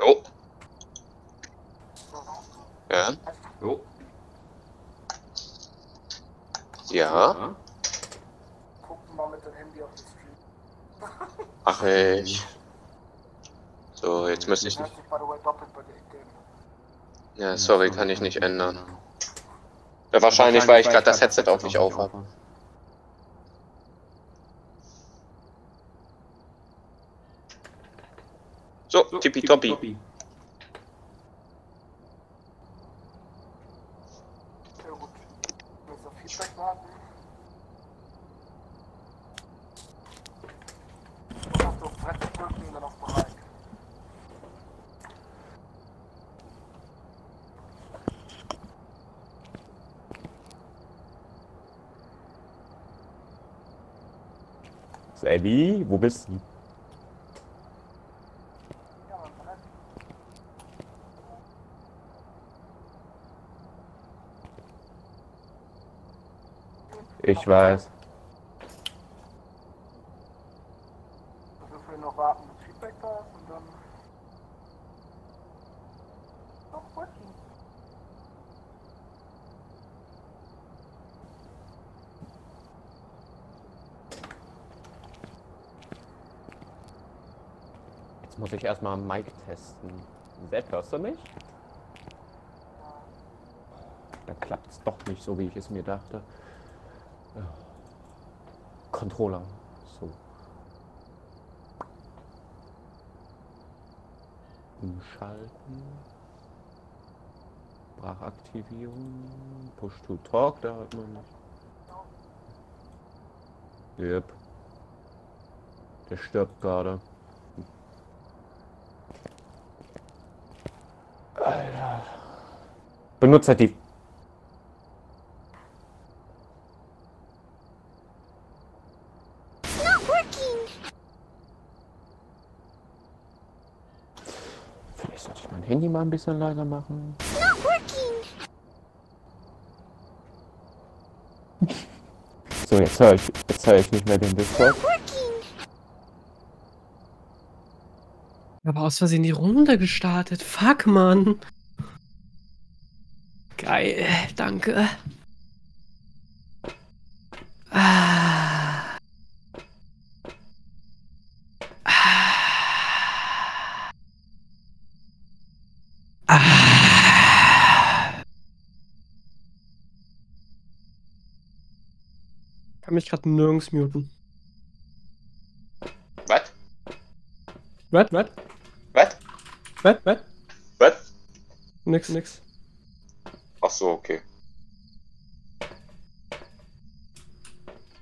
Jo. Ja. Jo. Ja. Gucken mal mit dem Handy auf den Stream. Ach ich. So, jetzt müsste ich. Dem. Ja, sorry, kann ich nicht ändern. Ja, wahrscheinlich, weil ich gerade das Headset auf mich auf habe. So, tippitoppi. Ja gut. Müssen wir Feedback warten. Hast du Brett drücken, dann auf bereit. Ellie, wo bist du? Ja, man bereit. Ich weiß. Also wir noch warten, bis Feedback da ist und dann. Noch working. Jetzt muss ich erstmal Mic testen. Sepp, hörst du mich? Dann klappt es doch nicht so, wie ich es mir dachte. Controller. So. Umschalten. Sprachaktivierung. Push to Talk, da hat man nicht. Yep. Der stirbt gerade. Benutzer die. Vielleicht sollte ich mein Handy mal ein bisschen leiser machen. So, jetzt höre ich, jetzt höre ich nicht mehr den Discord. Aber aus Versehen die Runde gestartet. Fuck, Mann. Geil, danke. Mich gerade nirgends muten. Was? Was? Was? Was? Was? Was? Was? Nix, nix. Ach so, okay.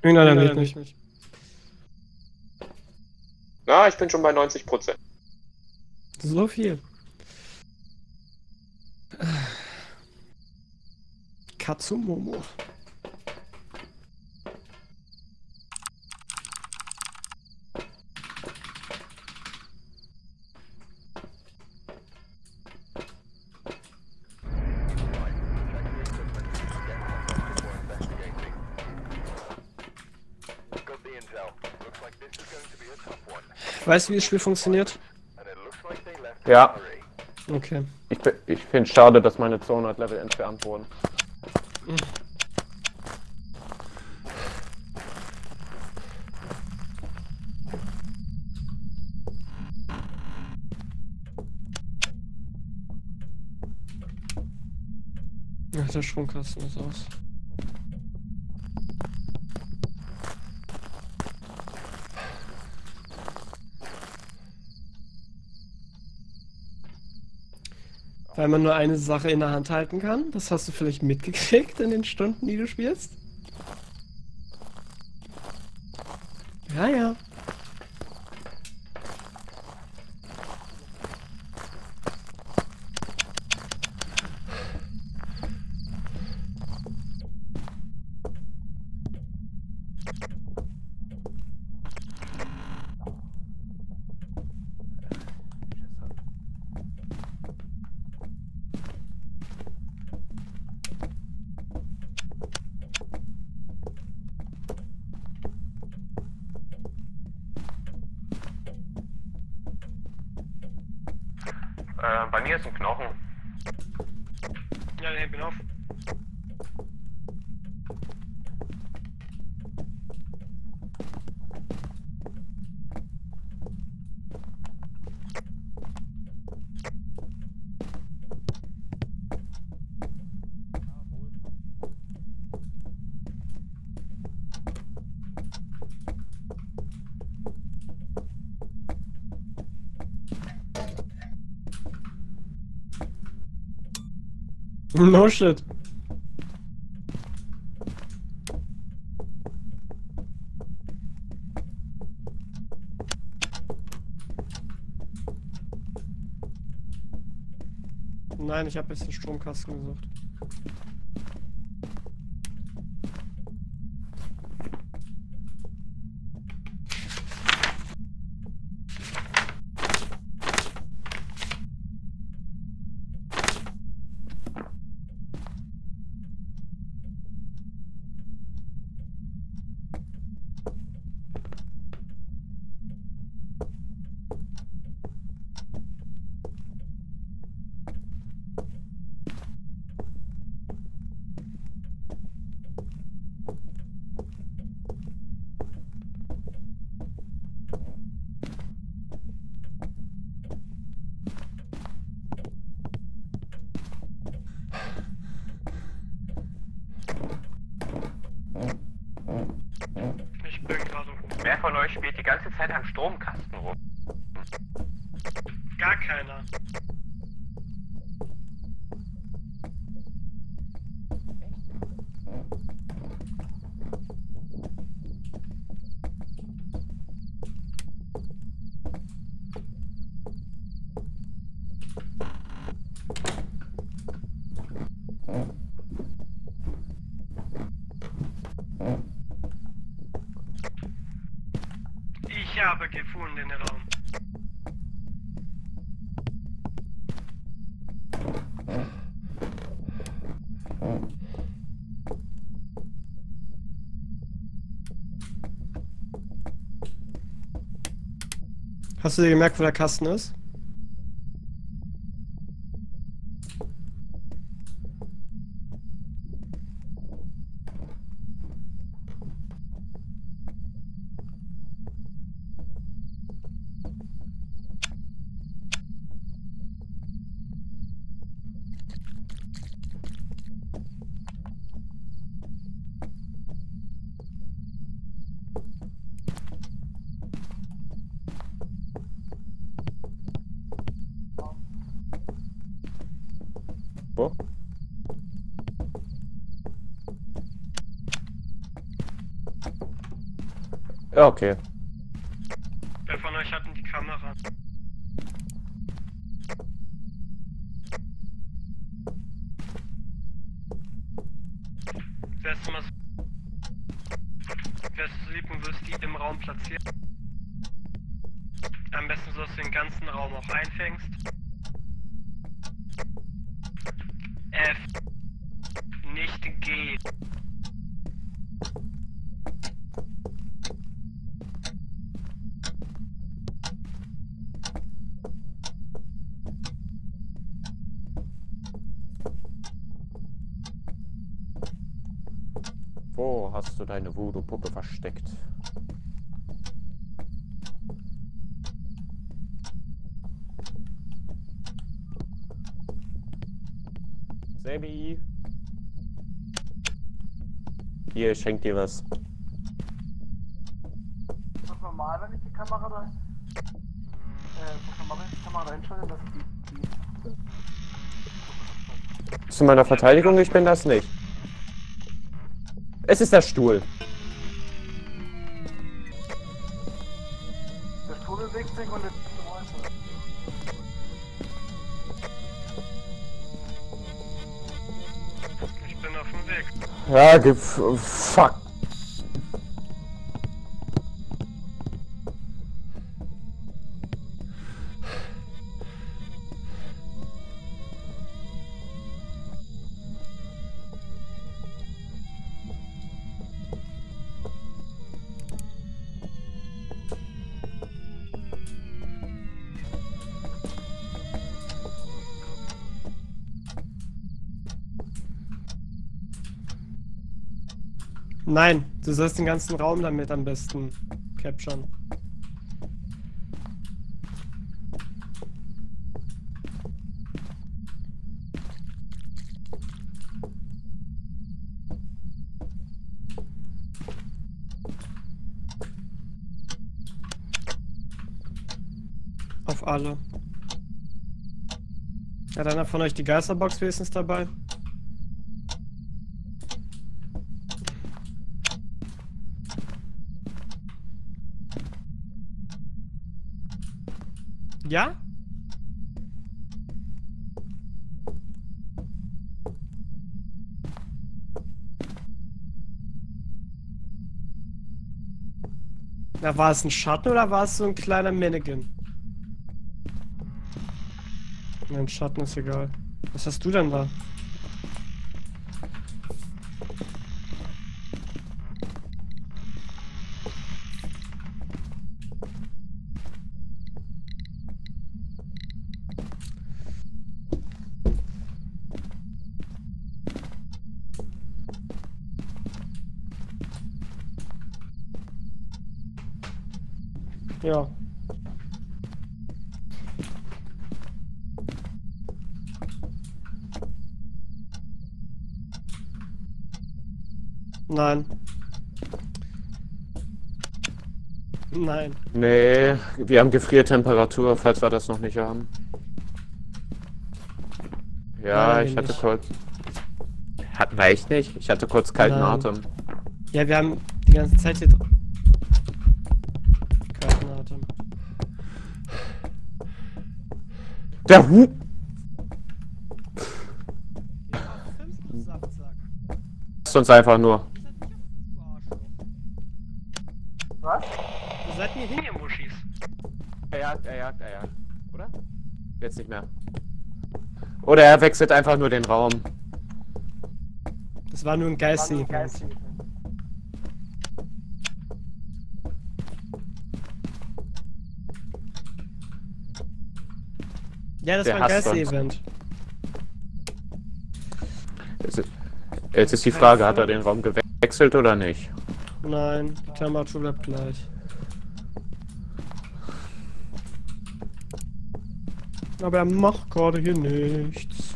Irgendeiner lädt nicht. Na, ich bin schon bei 90 Prozent. So viel. Katsumomo. Weißt du, wie das Spiel funktioniert? Ja, Okay. ich, ich finde es schade, dass meine 200 Level entfernt wurden. Ach, der Stromkasten ist aus. Weil man nur eine Sache in der Hand halten kann. Das hast du vielleicht mitgekriegt in den Stunden, die du spielst. No shit. Nein, ich habe jetzt den Stromkasten gesucht. Ich bin gerade Wer von euch spielt die ganze Zeit am Stromkasten rum? gar keiner. Ich habe gefunden den Raum. Hast du dir gemerkt, wo der Kasten ist? Ja, okay. Wer von euch hat denn die Kamera? Wärst du mal so... Wärst du so lieb und würdest die im Raum platzieren? Am besten so, dass du den ganzen Raum auch einfängst. F. Nicht G. Wo hast du deine Voodoo-Puppe versteckt? Sammy! Hier, ich schenk dir was. Ist das normal, wenn ich die Kamera da. Äh, ist das normal, wenn ich die Kamera da hinschalte, dass die. die Zu meiner Verteidigung, ich bin das nicht. Es ist der Stuhl. Ja, gib. Fuck. Nein, du sollst den ganzen Raum damit am besten capturen. Auf alle. Hat einer von euch die Geisterbox wenigstens dabei? Ja? Na, war es ein Schatten oder war es so ein kleiner Mannequin? Nein, Schatten ist egal. Was hast du denn da? Ja. Nein. Nein. Nee, wir haben Gefriertemperatur, falls wir das noch nicht haben. Ja, Nein, ich hatte nicht. kurz. Hatten wir echt nicht? Ich hatte kurz kalten Nein. Atem. Ja, wir haben die ganze Zeit hier dr- kalten Atem. Der Hu. Lasst uns einfach nur. Was? Wo seid ihr hin, ihr Muschis? Er jagt, er jagt, er jagt. Oder? Jetzt nicht mehr. Oder er wechselt einfach nur den Raum. Das war nur ein War nur Geist-Event. Geist. Ja, das Der war ein. Geist-Event. Jetzt ist, jetzt ist die Frage, hat er den Raum gewechselt oder nicht? Nein, die Temperatur bleibt gleich. Aber er macht gerade hier nichts.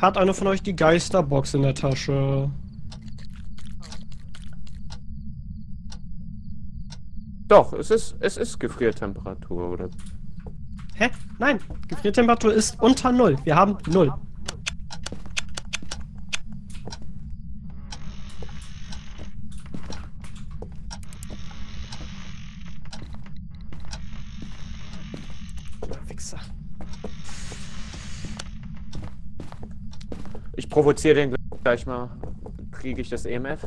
Hat einer von euch die Geisterbox in der Tasche? Doch, es ist, es ist Gefriertemperatur, oder? Hä? Nein, Gefriertemperatur ist unter Null. Wir haben Null. Wichser. Ich provoziere den gleich mal. Kriege ich das EMF?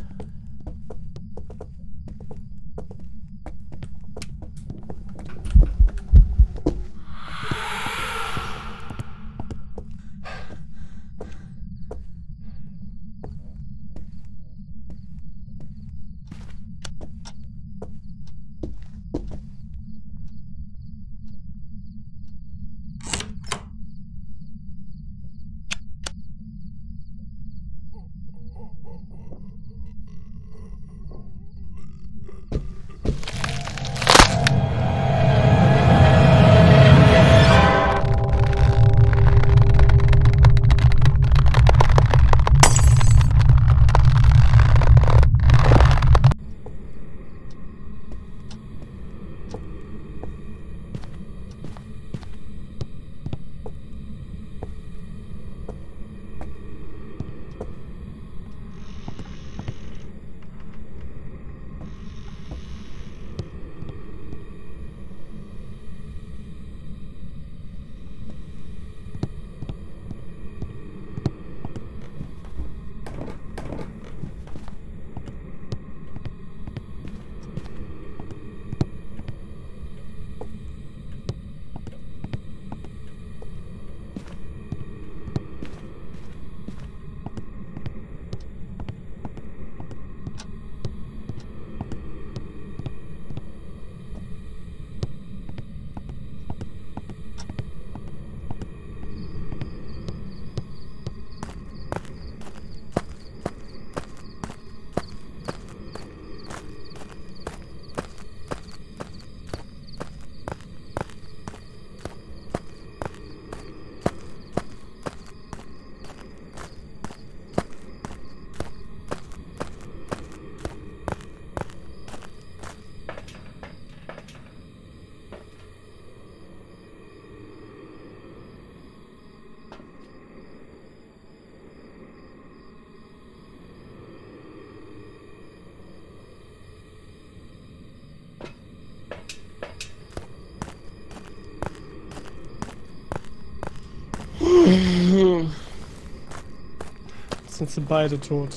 Jetzt sind sie beide tot.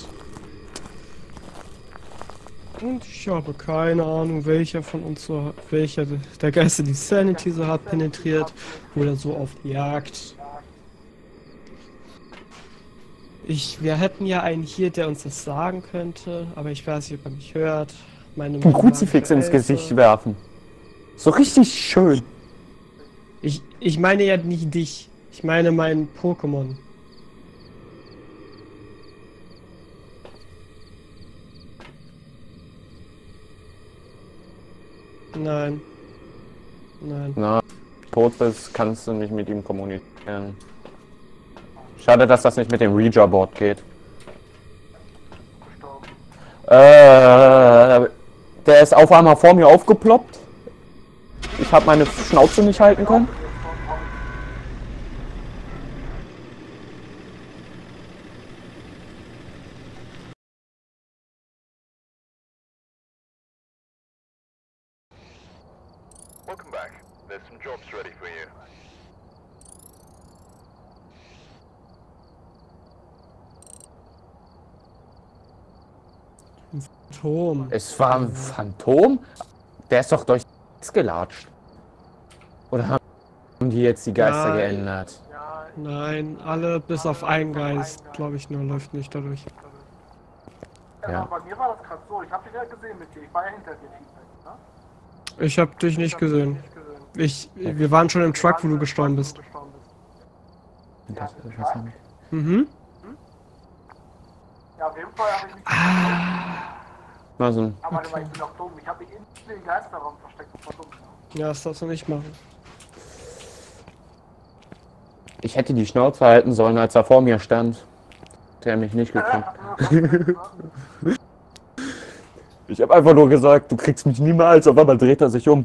Und ich habe keine Ahnung, welcher von uns so, welcher der Geister die Sanity so hart penetriert oder so auf die Jagd. Ich, wir hätten ja einen hier, der uns das sagen könnte, aber ich weiß nicht, ob er mich hört. Meine Ein Kruzifix ins. Gesicht werfen. So richtig schön. Ich, ich meine ja nicht dich. Ich meine meinen Pokémon. Nein. Nein. Na, tot bist, kannst du nicht mit ihm kommunizieren. Schade, dass das nicht mit dem Ouija-Board geht. Äh, der ist auf einmal vor mir aufgeploppt. Ich habe meine Schnauze nicht halten können. Welcome back. There's some jobs ready for you. Tom. Es war ein Phantom? Der ist doch durch gelatscht. Oder haben die jetzt die Geister Nein. geändert? Nein, alle bis auf einen Geist, glaube ich nur, läuft nicht dadurch. ja. Ja. bei mir war das gerade so. Ich habe dich ja gesehen mit dir. Ich war ja hinter dir, Feedback, ne? Ich habe dich nicht gesehen. Ich, wir waren schon im Truck, wo du gestorben bist. Das, was haben- Mhm. Ja, auf jeden Fall habe ich mich. Mal so Aber okay. ich bin auch dumm. Ich habe mich in den Geisterraum versteckt. Ja, das darfst du nicht machen. Ich hätte die Schnauze halten sollen, als er vor mir stand. Der mich nicht gekriegt. Ich habe einfach nur gesagt, du kriegst mich niemals. Auf einmal dreht er sich um.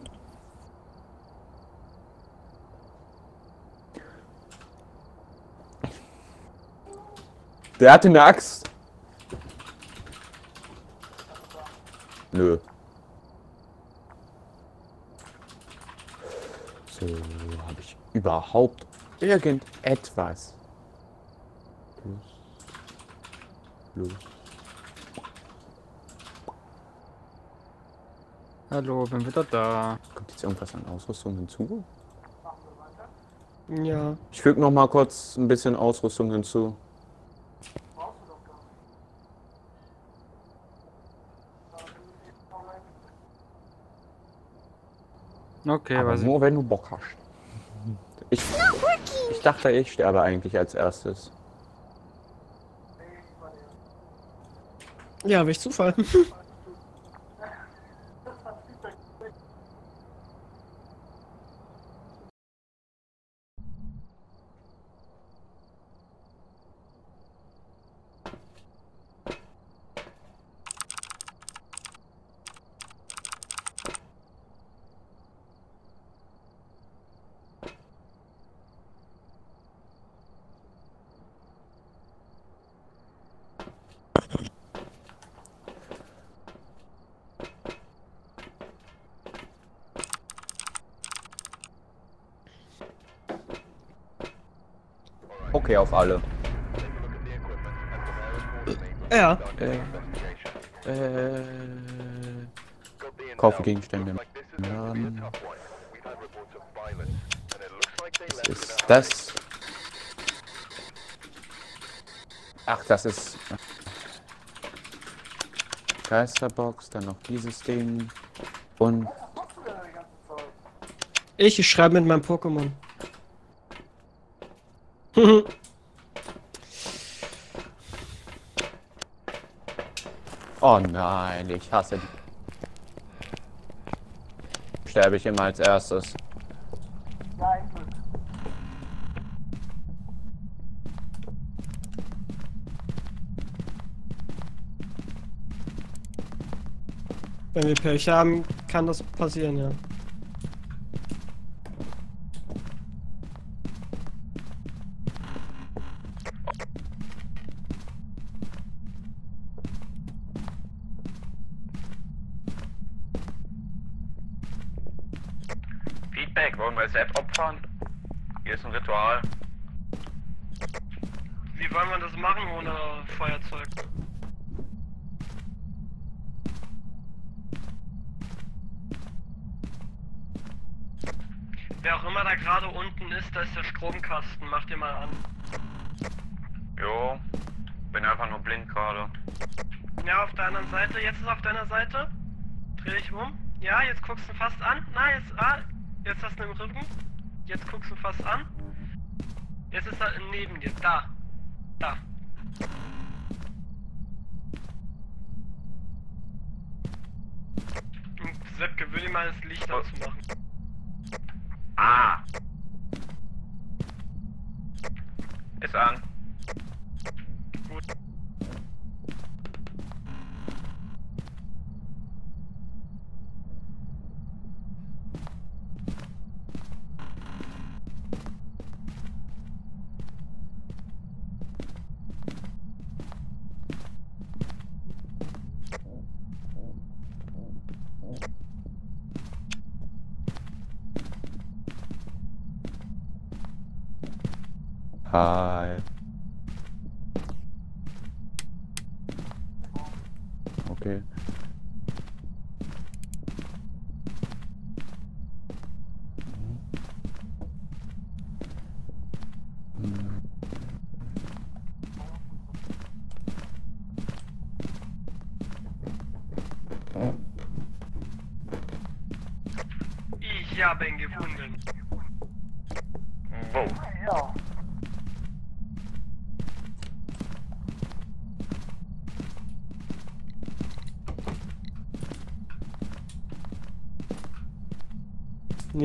Der hatte eine Axt. Nö. So, habe ich überhaupt irgendetwas? Los. Los. Hallo, bin wieder da. Kommt jetzt irgendwas an Ausrüstung hinzu? Ja. Ich füge noch mal kurz ein bisschen Ausrüstung hinzu. Okay, Aber weiß ich. nur wenn du Bock hast. Ich, ich dachte, ich sterbe eigentlich als erstes. Ja, welch Zufall. Okay, auf alle. Ja. Äh, äh, kaufe Gegenstände. Ähm, was ist das? Ach, das ist Geisterbox, dann noch dieses Ding und Ich schreibe mit meinem Pokémon. Oh nein, ich hasse die. Sterbe ich immer als erstes. Ja, ein Glück. Wenn wir Pech haben, kann das passieren, ja. Feedback, wollen wir Sepp opfern? Hier ist ein Ritual. Wie wollen wir das machen ohne Feuerzeug? Wer auch immer da gerade unten ist, da ist der Stromkasten. Mach dir mal an. Jo, bin einfach nur blind gerade. Ja, auf der anderen Seite. Jetzt ist auf deiner Seite. Dreh dich um. Ja, jetzt guckst du fast an. Na, jetzt, ah, jetzt hast du ihn im Rücken. Jetzt guckst du fast an. Jetzt ist er neben dir. Da. Hi.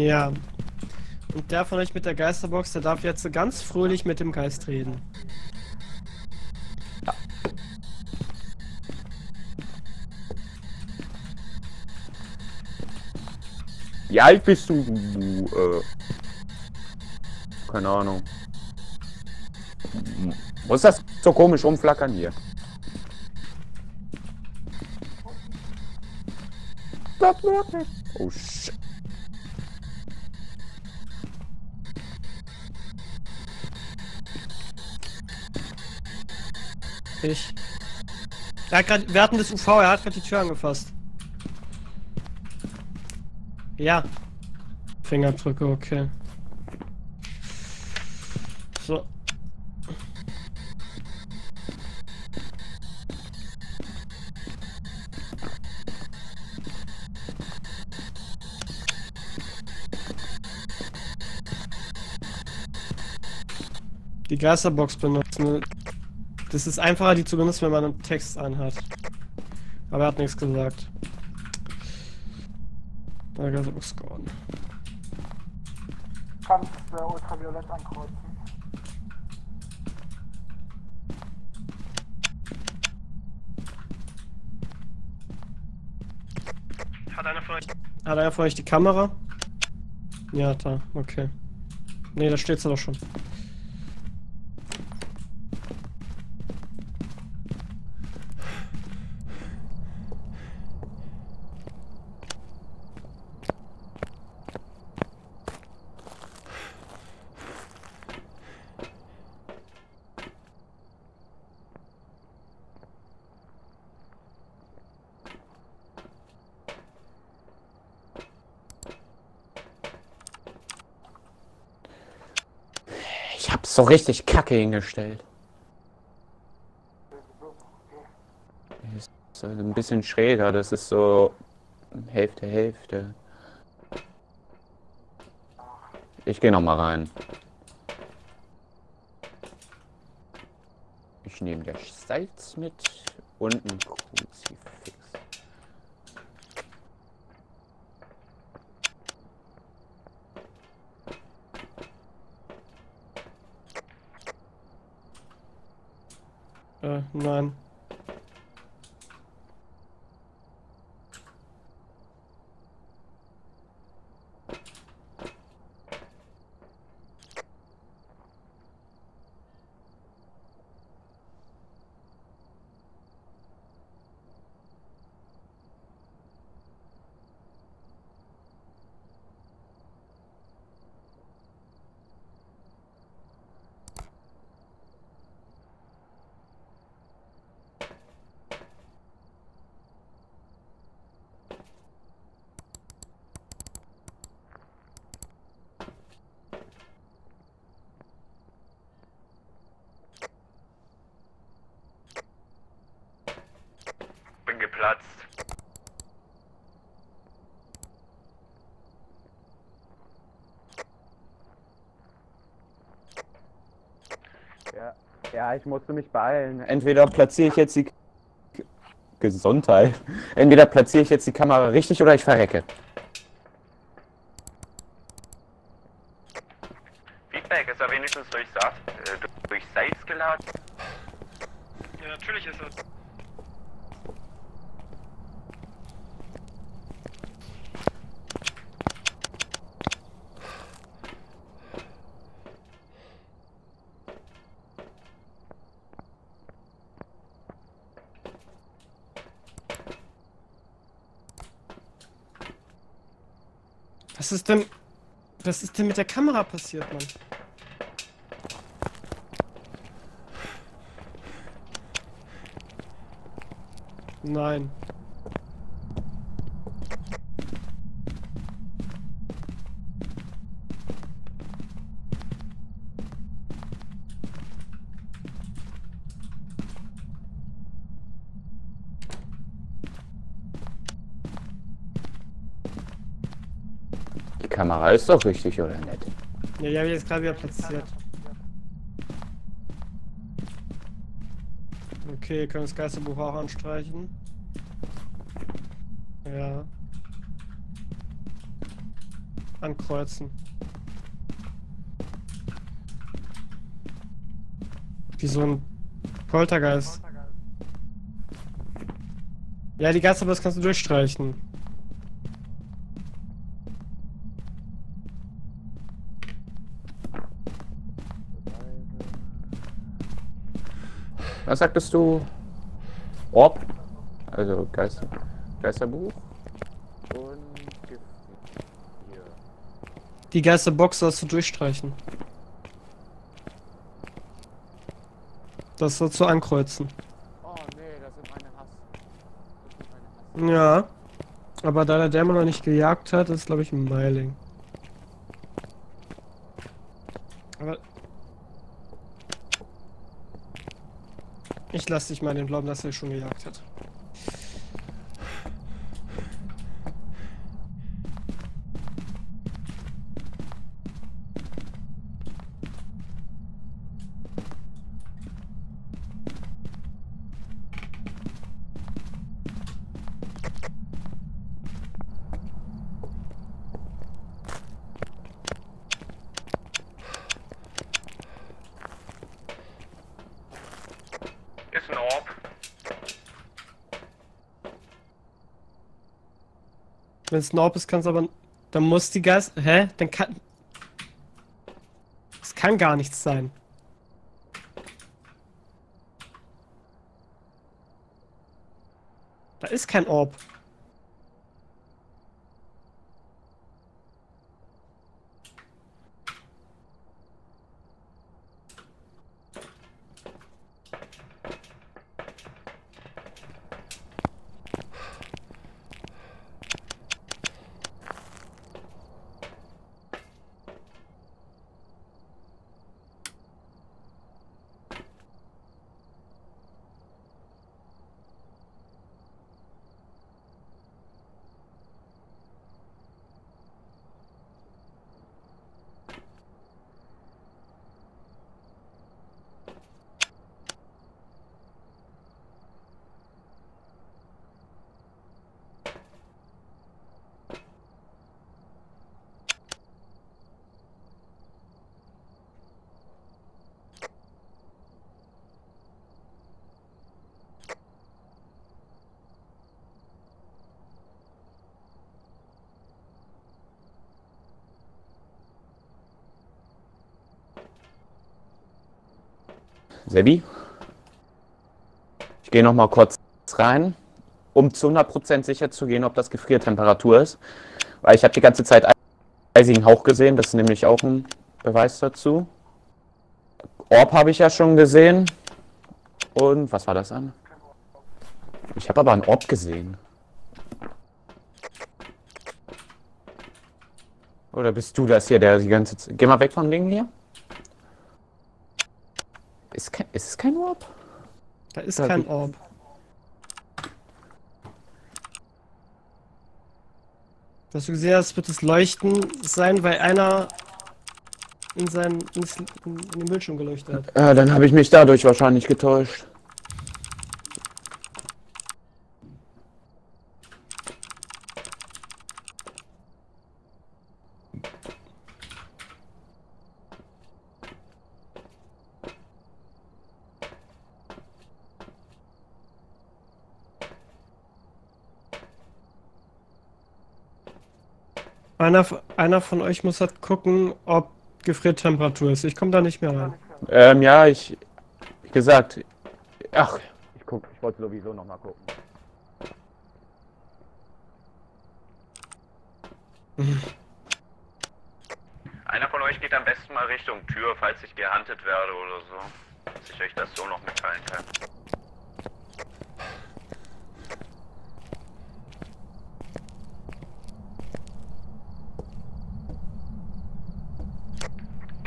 Ja. Und der von euch mit der Geisterbox, der darf jetzt so ganz fröhlich mit dem Geist reden. Wie alt bist du? du äh, keine Ahnung. Muss das so komisch rumflackern hier? Oh shit. Ich. Er hat grad, wir hatten das UV, er hat gerade die Tür angefasst. Ja. Fingerabdrücke, okay. So. Die Geisterbox benutzen. Das ist einfacher, die zu benutzen, wenn man einen Text anhat. Aber er hat nichts gesagt. Da Geisterbox gone. Kannst äh, ultraviolett ankreuzen. Hat einer von euch. Hat einer von euch die Kamera? Ja, da, okay. Ne, da steht's doch schon. Ich hab's so richtig kacke hingestellt. Ist so ein bisschen schräger, das ist so Hälfte, Hälfte. Ich gehe noch mal rein. Ich nehme das Salz mit und ein Kruzifix. Nein. Ich musste mich beeilen. Entweder platziere ich jetzt die Gesundheit. Entweder platziere ich jetzt die Kamera richtig oder ich verrecke. Feedback ist ja wenigstens durch Saft, äh, durch Salz geladen. Ja, natürlich ist es. Was ist denn. Was ist denn mit der Kamera passiert, Mann? Nein. Kamera ist doch richtig, oder nicht? Ja, die habe ich jetzt gerade wieder platziert. Okay, können das Geisterbuch auch anstreichen. Ja. Ankreuzen. Wie so ein Poltergeist. Ja, die Geisterbus kannst du durchstreichen. Was sagtest du? Orb? Also Geister, Geisterbuch? Und Gift. Hier. Die Geisterbox sollst du durchstreichen. Das sollst du ankreuzen. Oh nee, das sind meine Hass. Das sind meine Hass. Ja. Aber da der Dämon noch nicht gejagt hat, ist glaube ich ein Meiling. Aber. Ich lass dich mal den glauben, dass er schon gejagt hat. Wenn es ein Orb ist, kann es aber. Dann muss die Geist. Hä? Dann kann. Es kann gar nichts sein. Da ist kein Orb. Sebi? Ich gehe noch mal kurz rein, um zu 100% sicher zu gehen, ob das Gefriertemperatur ist. Weil ich habe die ganze Zeit eisigen Hauch gesehen, das ist nämlich auch ein Beweis dazu. Orb habe ich ja schon gesehen. Und was war das an? Ich habe aber einen Orb gesehen. Oder bist du das hier, der die ganze Zeit... Geh mal weg vom Ding hier. Ist es kein Orb? Da ist da kein Orb. Was du gesehen hast, wird es leuchten sein, weil einer in, seinen, in den Bildschirm geleuchtet hat. Ja, dann habe ich mich dadurch wahrscheinlich getäuscht. Einer, einer von euch muss halt gucken, ob Gefriertemperatur ist. Ich komme da nicht mehr rein. Ähm, ja, ich. Wie gesagt. Ach, ich guck, ich wollte sowieso noch mal gucken. Einer von euch geht am besten mal Richtung Tür, falls ich gehandelt werde oder so. Dass ich euch das so noch mitteilen kann.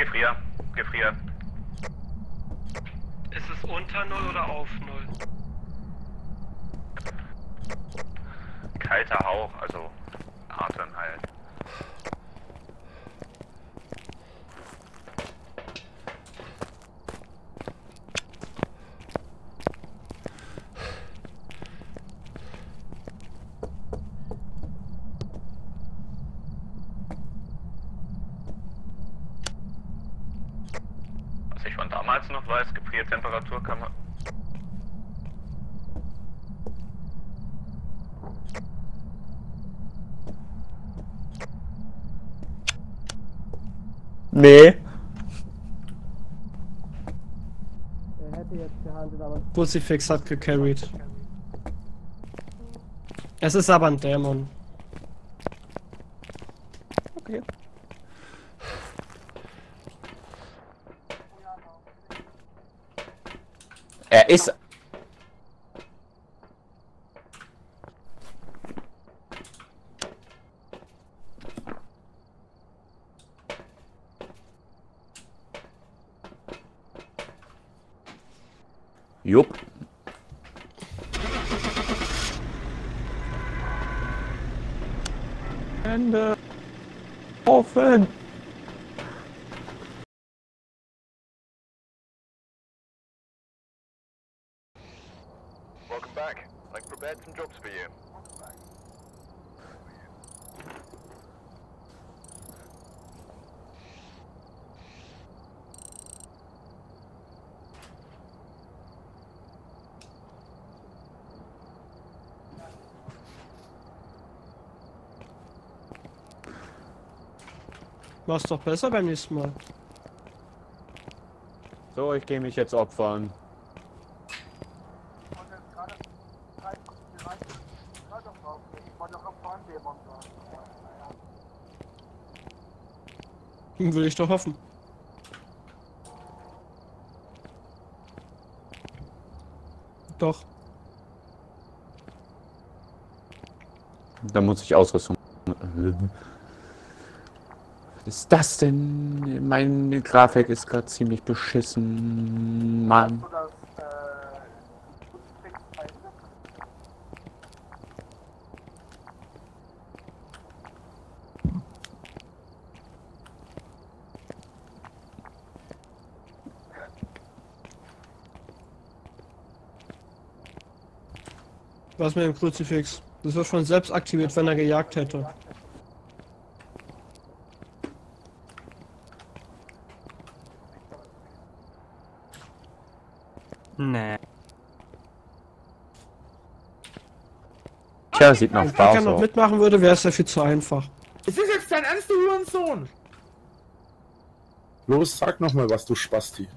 Gefrier, gefrier. Ist es unter 0 oder auf 0? Kalter Hauch, also Atmen halt. Was ich von damals noch weiß, Gefriertemperatur kann man. Nee. Crucifix hat gecarried. Es ist aber ein Dämon. Okay. Er ist. Offen. Welcome back. I've prepared some jobs for you. Mach's doch besser beim nächsten Mal. So, ich gehe mich jetzt opfern. Hm, Will ich doch hoffen. Doch. Da muss ich Ausrüstung. Was ist das denn? Meine Grafik ist gerade ziemlich beschissen. Mann. Was mit dem Kruzifix? Das wird schon selbst aktiviert, wenn er gejagt hätte. Nee. Tja, sieht nach Wenn er Spaß noch aus. mitmachen würde, wäre es ja viel zu einfach. Ist das jetzt dein Ernst, du Hurensohn? Los, sag nochmal was, du Spasti.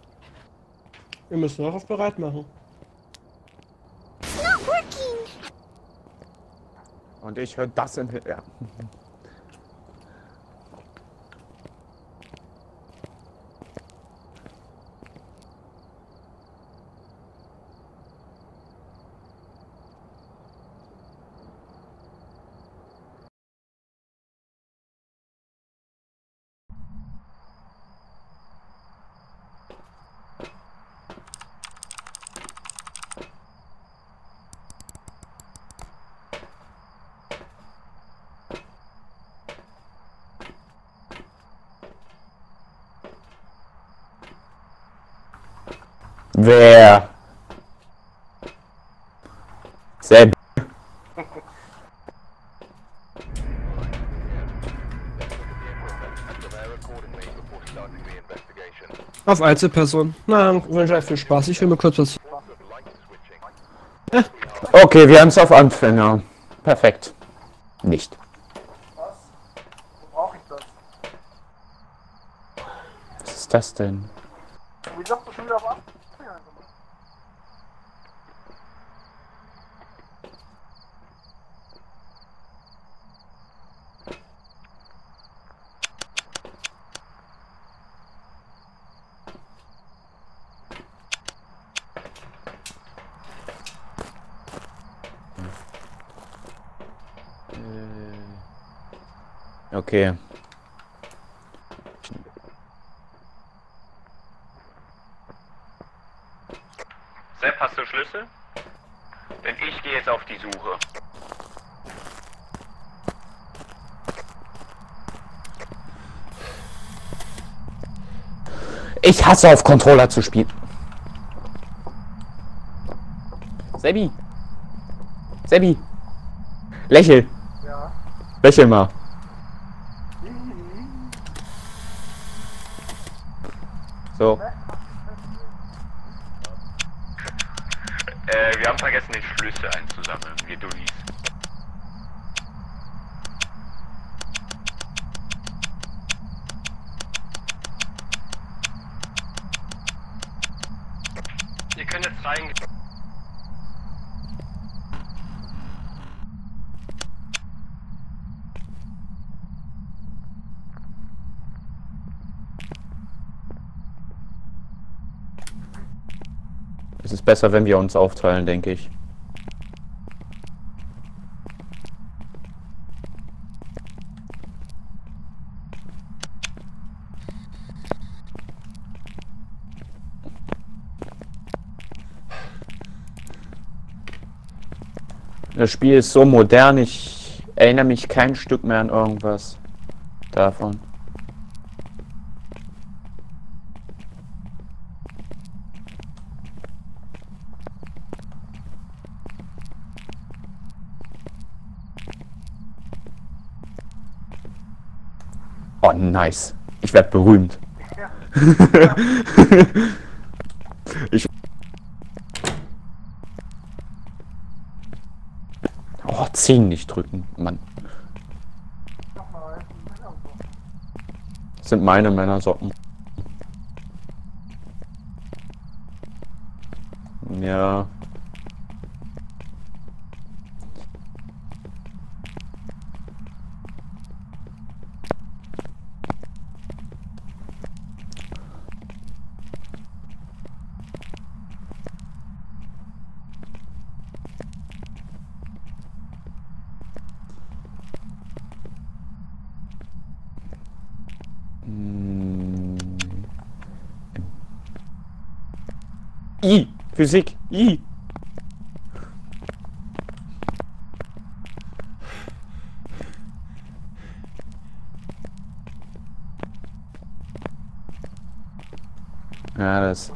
Wir müssen noch auf bereit machen. Und ich höre das in. Ja. Einzelperson. Na, wünsche euch viel Spaß. Ich will mir kurz was. Okay, wir haben es auf Anfänger. Perfekt. Nicht. Was? Wo brauche ich das? Was ist das denn? Wie sagst du schon wieder auf Anfänger gemacht? Okay. Sepp, hast du Schlüssel? Denn ich gehe jetzt auf die Suche. Ich hasse auf Controller zu spielen. Sebi. Sebi. Lächel. Ja. Lächel mal. So. Äh, wir haben vergessen, den Schlüssel einzusammeln. Wir Dullis. Ihr könnt jetzt reingehen. Es ist besser, wenn wir uns aufteilen, denke ich. Das Spiel ist so modern, ich erinnere mich kein Stück mehr an irgendwas davon. Oh, nice. Ich werde berühmt. ich. Oh, 10 nicht drücken, Mann. Das sind meine Männersocken. Ja. Mm. I. Physik. I. Ja, das.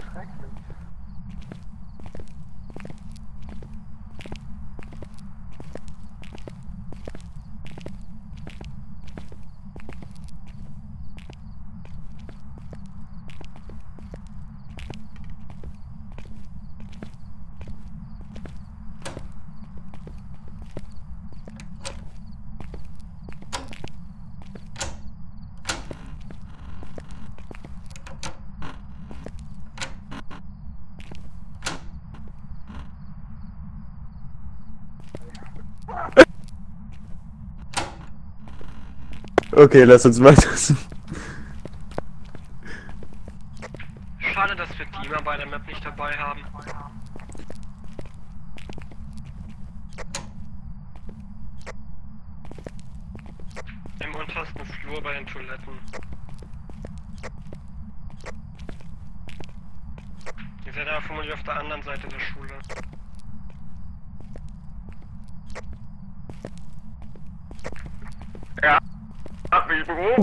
Okay, lass uns weiter. Schade, dass wir Dima bei der Map nicht dabei haben.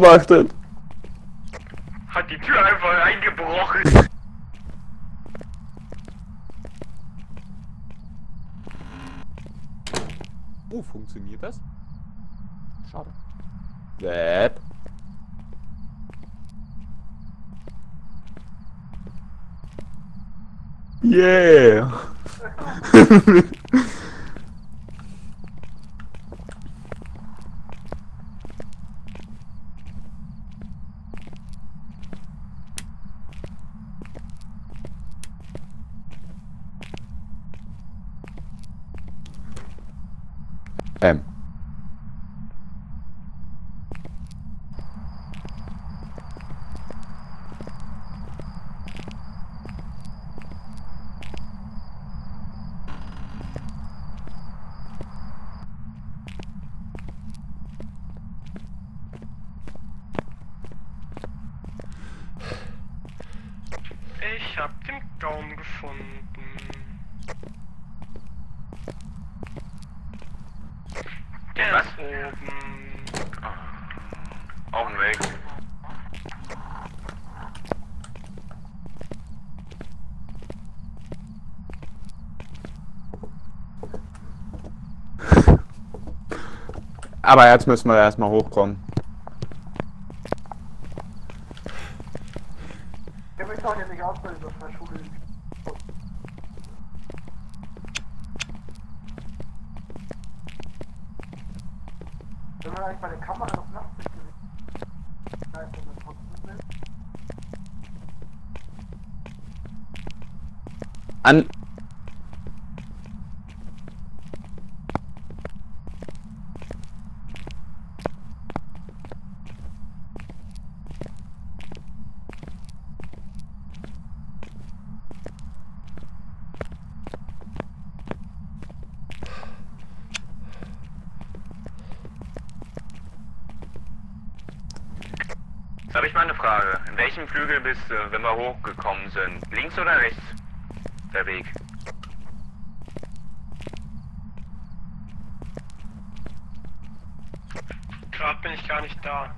beobachtet. Hat die Tür einfach eingebrochen. oh, funktioniert das? Schade. Bäb. Yeah! Aber jetzt müssen wir erstmal hochkommen. Ich kenne mich doch hier nicht aus bei dieser Schule. Wenn man eigentlich bei der Kamera noch nachts nicht gesehen Nein, wenn man trotzdem will. An. Jetzt habe ich mal eine Frage. In du, wenn wir hochgekommen sind? Links oder rechts? Der Weg. Gerade bin ich gar nicht da.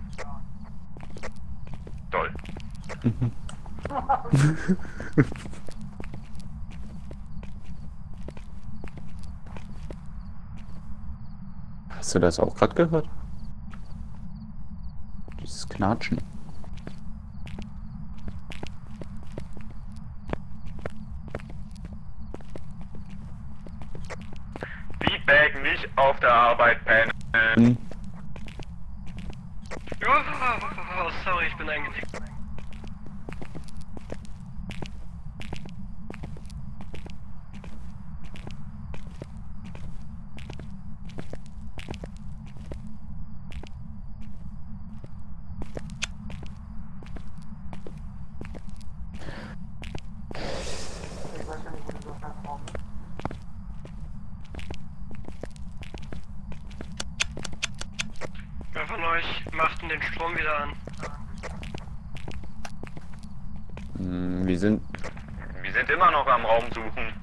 Toll. Hast du das auch gerade gehört? Dieses Knatschen. Feedback nicht auf der Arbeit pennen. Hm. Oh, sorry, ich bin eingenickt. Ich weiß ja nicht, wo dieser Zeitraum ist. Wer von euch macht denn den Strom wieder an? Hm, Wir sind. Wir sind immer noch am Raum suchen.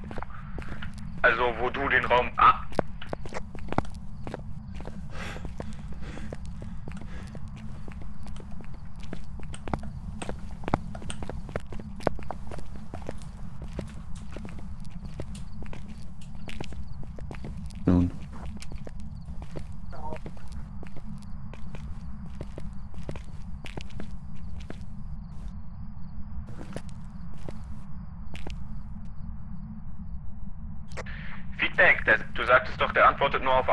Also, wo du den Raum... antwortet nur auf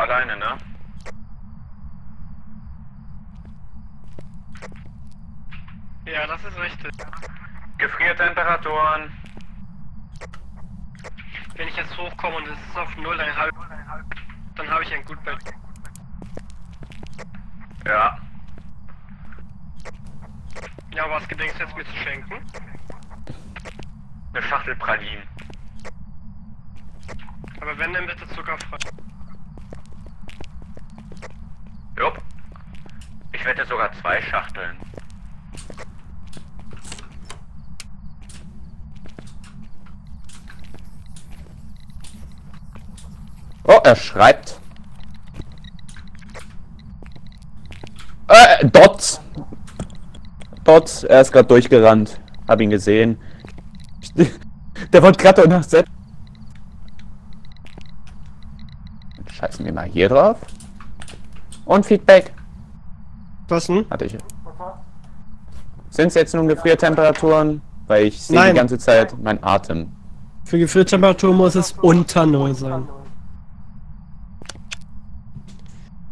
er ist gerade durchgerannt. Hab ihn gesehen. Der wollte gerade nach Set. scheißen wir mal hier drauf. Und Feedback. Was denn? Hatte ich. Sind es jetzt nun Gefriertemperaturen? Weil ich sehe die ganze Zeit mein Atem. Für Gefriertemperatur muss es unter 0 sein.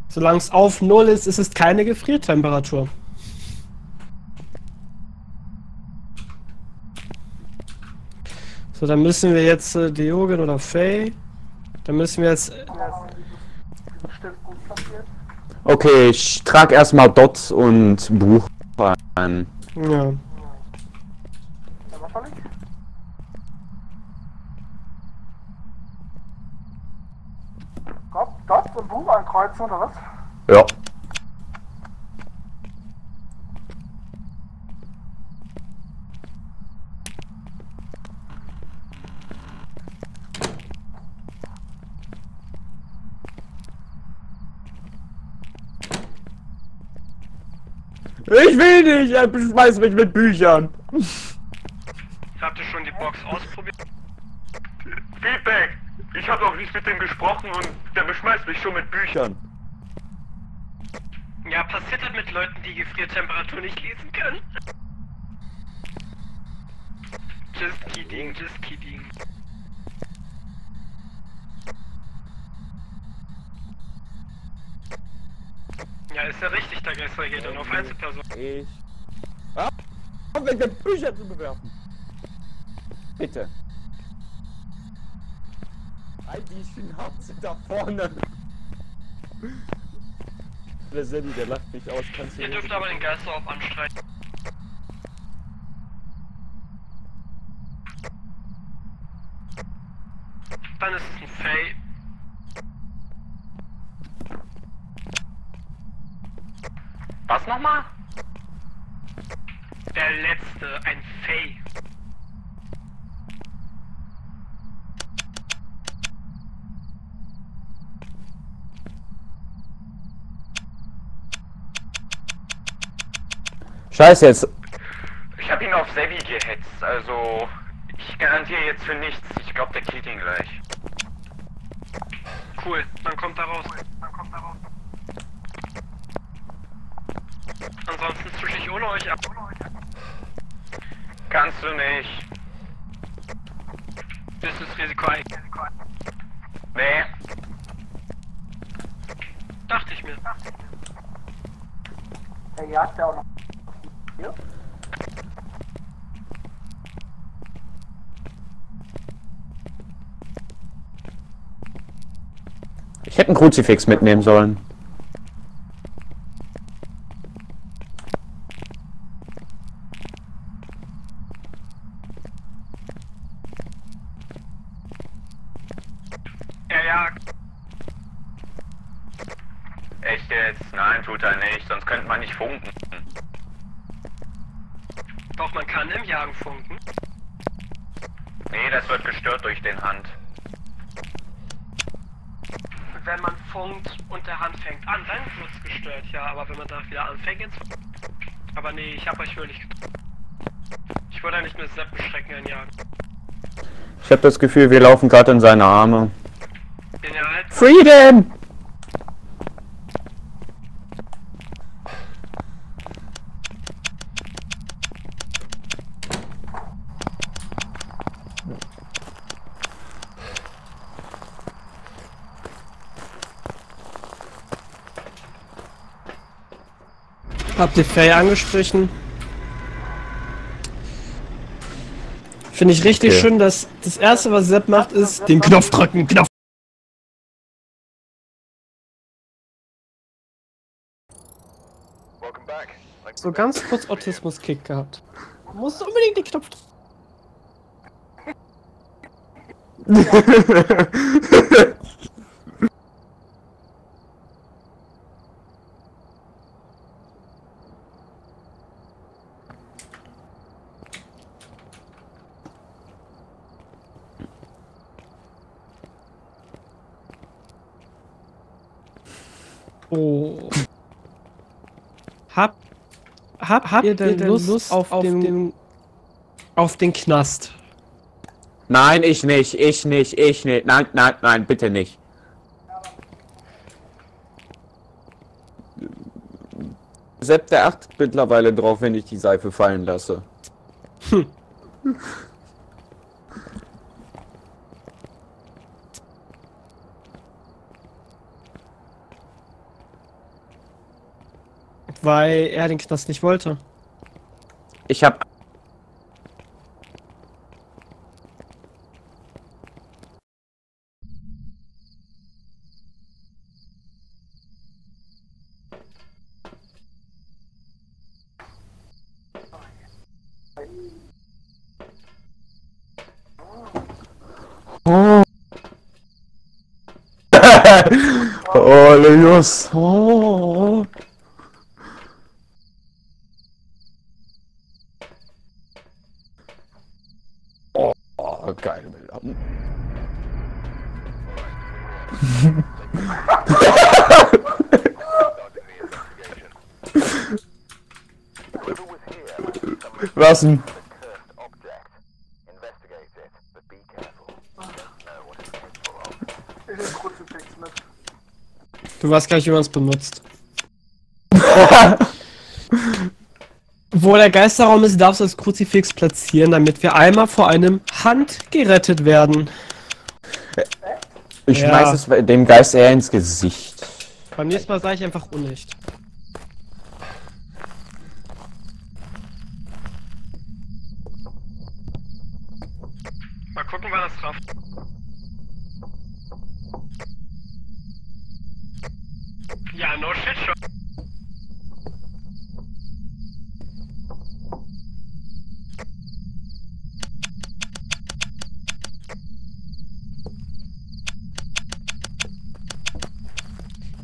Solange es auf 0 ist, ist es keine Gefriertemperatur. So, dann müssen wir jetzt äh, Diogen oder Faye. Dann müssen wir jetzt. äh. Okay, ich trage erstmal Dots und Buch ein. Ja. Gott und Buch ankreuzen oder was? Ja. Ich will nicht, er beschmeißt mich mit Büchern. Habt ihr schon die Box ausprobiert? Feedback! Ich habe noch nicht mit dem gesprochen und der beschmeißt mich schon mit Büchern. Ja, passiert das mit Leuten, die Gefriertemperatur nicht lesen können? Just kidding, just kidding. Ja, ist ja richtig, der Geister geht dann auf Einzelpersonen. Ich. Ah, um welche Bücher zu bewerfen. Bitte. Halt die Schnauze da vorne. Der Sandy, der lacht mich aus. Kannst du Ihr dürft aber den Geister auf anstreichen. Dann ist es ein Fey. Was nochmal? Der letzte, ein Fey. Scheiße jetzt. Ich habe ihn auf Sebi gehetzt, also ich garantiere jetzt für nichts. Ich glaube, der killt ihn gleich. Cool, dann kommt er raus. Dann kommt er raus. Ansonsten zwische ich ohne euch ab. Kannst du nicht. Das ist Risiko 1. Nee. Dachte ich mir. Er jagt ja auch noch. Hier? Ich hätte einen Kruzifix mitnehmen sollen. Er jagt. Echt jetzt? Nein, tut er nicht, sonst könnte man nicht funken. Doch, man kann im Jagen funken. Nee, das wird gestört durch den Hand. Wenn man funkt und der Hand fängt an, dann wird's gestört, ja. Aber wenn man da wieder anfängt, jetzt... Aber nee, ich hab euch wirklich getroffen. Ich wollte eigentlich nur Sepp beschrecken in Jagen. Ich habe das Gefühl, wir laufen gerade in seine Arme. Freedom! Habt ihr Faye angesprochen? Finde ich richtig Okay. schön, dass das erste, was Sepp macht, ist den Knopf drücken. Knopf. So ganz kurz Autismus-Kick gehabt. Musst unbedingt den Knopf drücken. Oh. Hab, hab, habt ihr denn, denn Lust, Lust, auf, auf den, den, auf den Knast? Nein, ich nicht, ich nicht, ich nicht. Nein, nein, nein, bitte nicht. Sepp der 8 mittlerweile drauf, wenn ich die Seife fallen lasse. Hm. Weil er den Knast nicht wollte. Ich hab. Oh. oh, Leos. Oh. Oh, geil. Whoever was here, some Was denn? cursed object. Investigate it, but be careful. You don't know what it's capable of. Ich nehme Kruzifix mit. Du weißt gar nicht, wie man es benutzt. Wo der Geisterraum ist, darfst du das Kruzifix platzieren, damit wir einmal vor einem Hand gerettet werden. Ich Ja. schmeiß es dem Geist eher ins Gesicht. Beim nächsten Mal sage ich einfach Unrecht. Mal gucken, wer das rafft. Ja, no shit schon.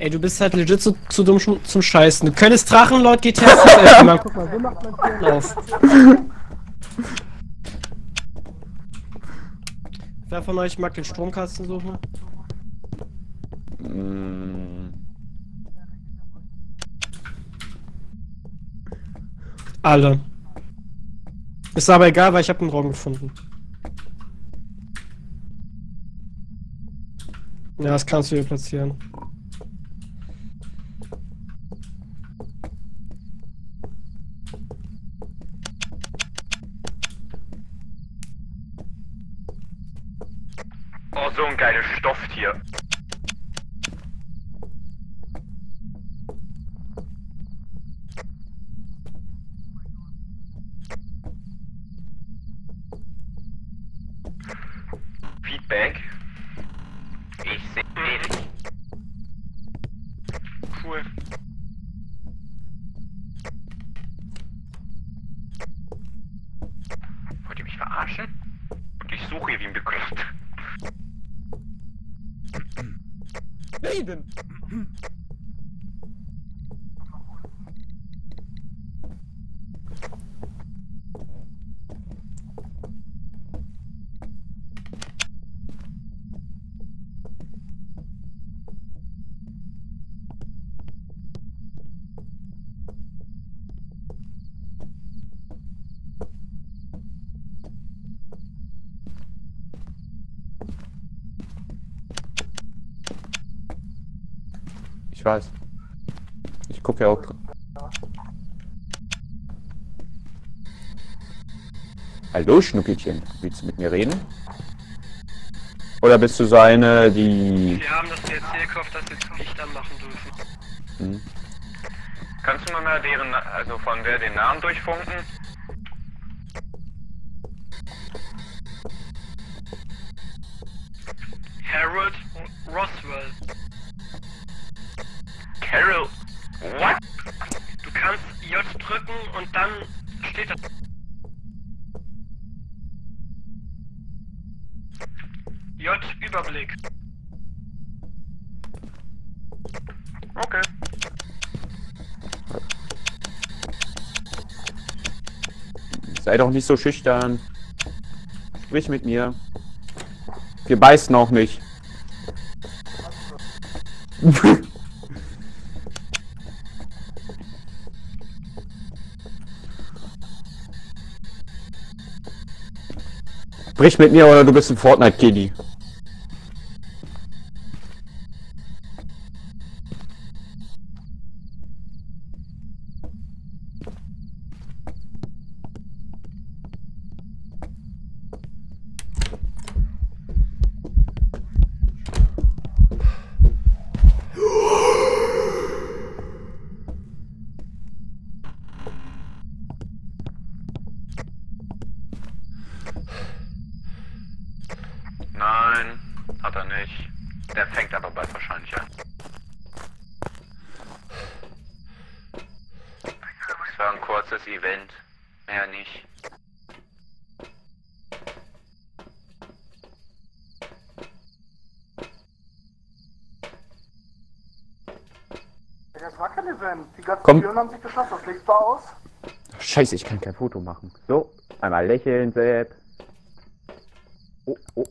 Ey, du bist halt legit zu, zu dumm zum Scheißen. Du könntest Drachenlord getestet werden. Mann, guck mal, so macht man Türen auf. Wer von euch mag den Stromkasten suchen? Alle. Ist aber egal, weil ich habe einen Raum gefunden. Ja, das kannst du hier platzieren. Oh, so ein geiles Stofftier. Feedback. Ich sehe dich. Cool. Wollt ihr mich verarschen? Und ich suche hier wie ein Bekloppt. Leben! Ich weiß. Ich gucke ja auch. Hallo, Schnuckelchen. Willst du mit mir reden? Oder bist du so eine, die. Wir haben das DLC gekauft, dass wir das Licht anmachen dürfen. Hm? Kannst du mir mal deren, also von der den Namen durchfunken? Harold Roswell. Carol. What? Du kannst J drücken und dann steht das. J Überblick. Okay. Sei doch nicht so schüchtern. Sprich mit mir. Wir beißen auch nicht. Sprich mit mir oder du bist ein Fortnite-Kiddy. Nein, hat er nicht. Der fängt aber bald wahrscheinlich an. Es war ein kurzes Event. Mehr nicht. Das war kein Event. Die ganzen Komm. Türen haben sich geschlossen. Das Licht war aus. Scheiße, ich kann kein Foto machen. So, einmal lächeln, Sepp. Oh, oh.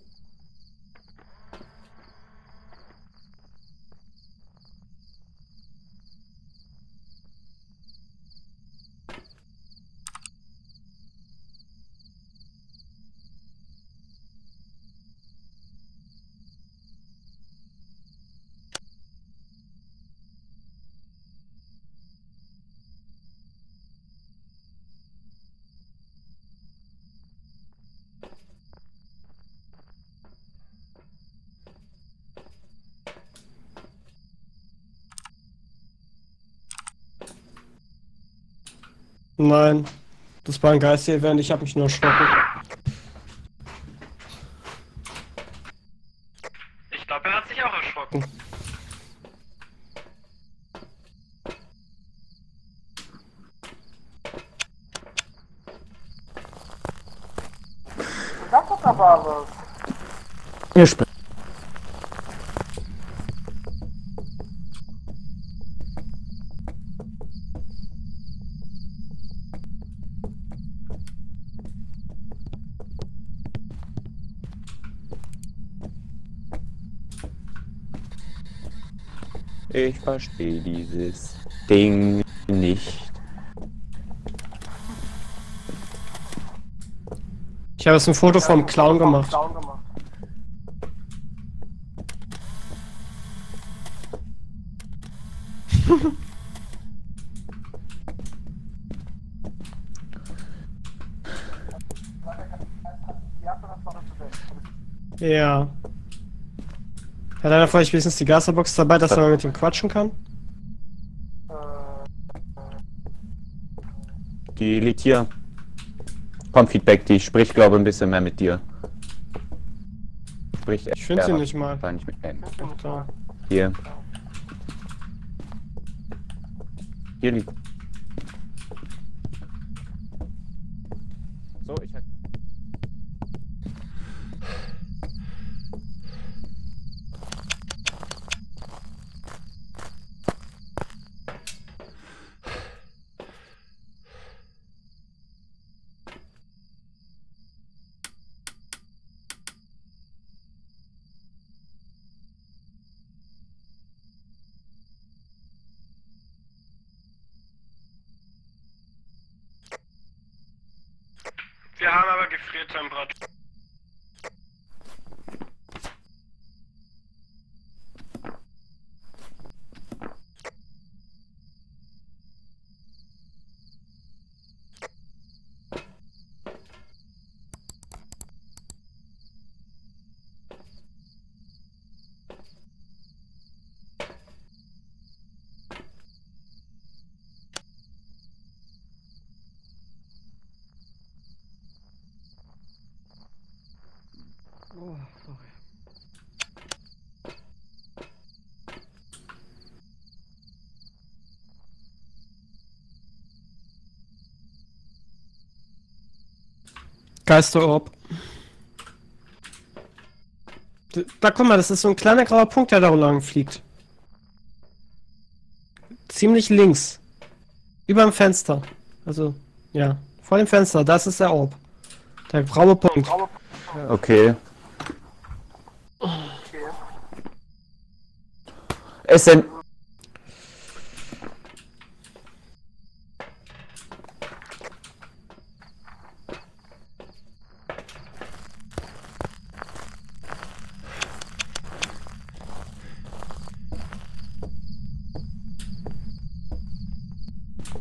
Nein. Das war ein Geister-Event, ich habe mich nur erschrocken. Ich glaube, er hat sich auch erschrocken. Sag doch aber was. Ihr spricht. Ich verstehe dieses Ding nicht. Ich habe jetzt ein Foto vom Clown gemacht. Clown gemacht. Ja, das war das Event. Ja. Von euch wenigstens die Geisterbox dabei, dass man mit ihm quatschen kann? Die liegt hier. Komm, Feedback, die spricht, glaube ich, ein bisschen mehr mit dir. Spricht Ich finde sie nicht mal. War nicht. Hier. Hier liegt. So, ich hab... Wir haben aber Gefriertemperatur. Geisterorb. D- Da guck mal, das ist so ein kleiner grauer Punkt, der da lang fliegt. Ziemlich links. Über dem Fenster. Also, ja. Vor dem Fenster, das ist der Orb. Der graue Punkt. Okay. Es sind...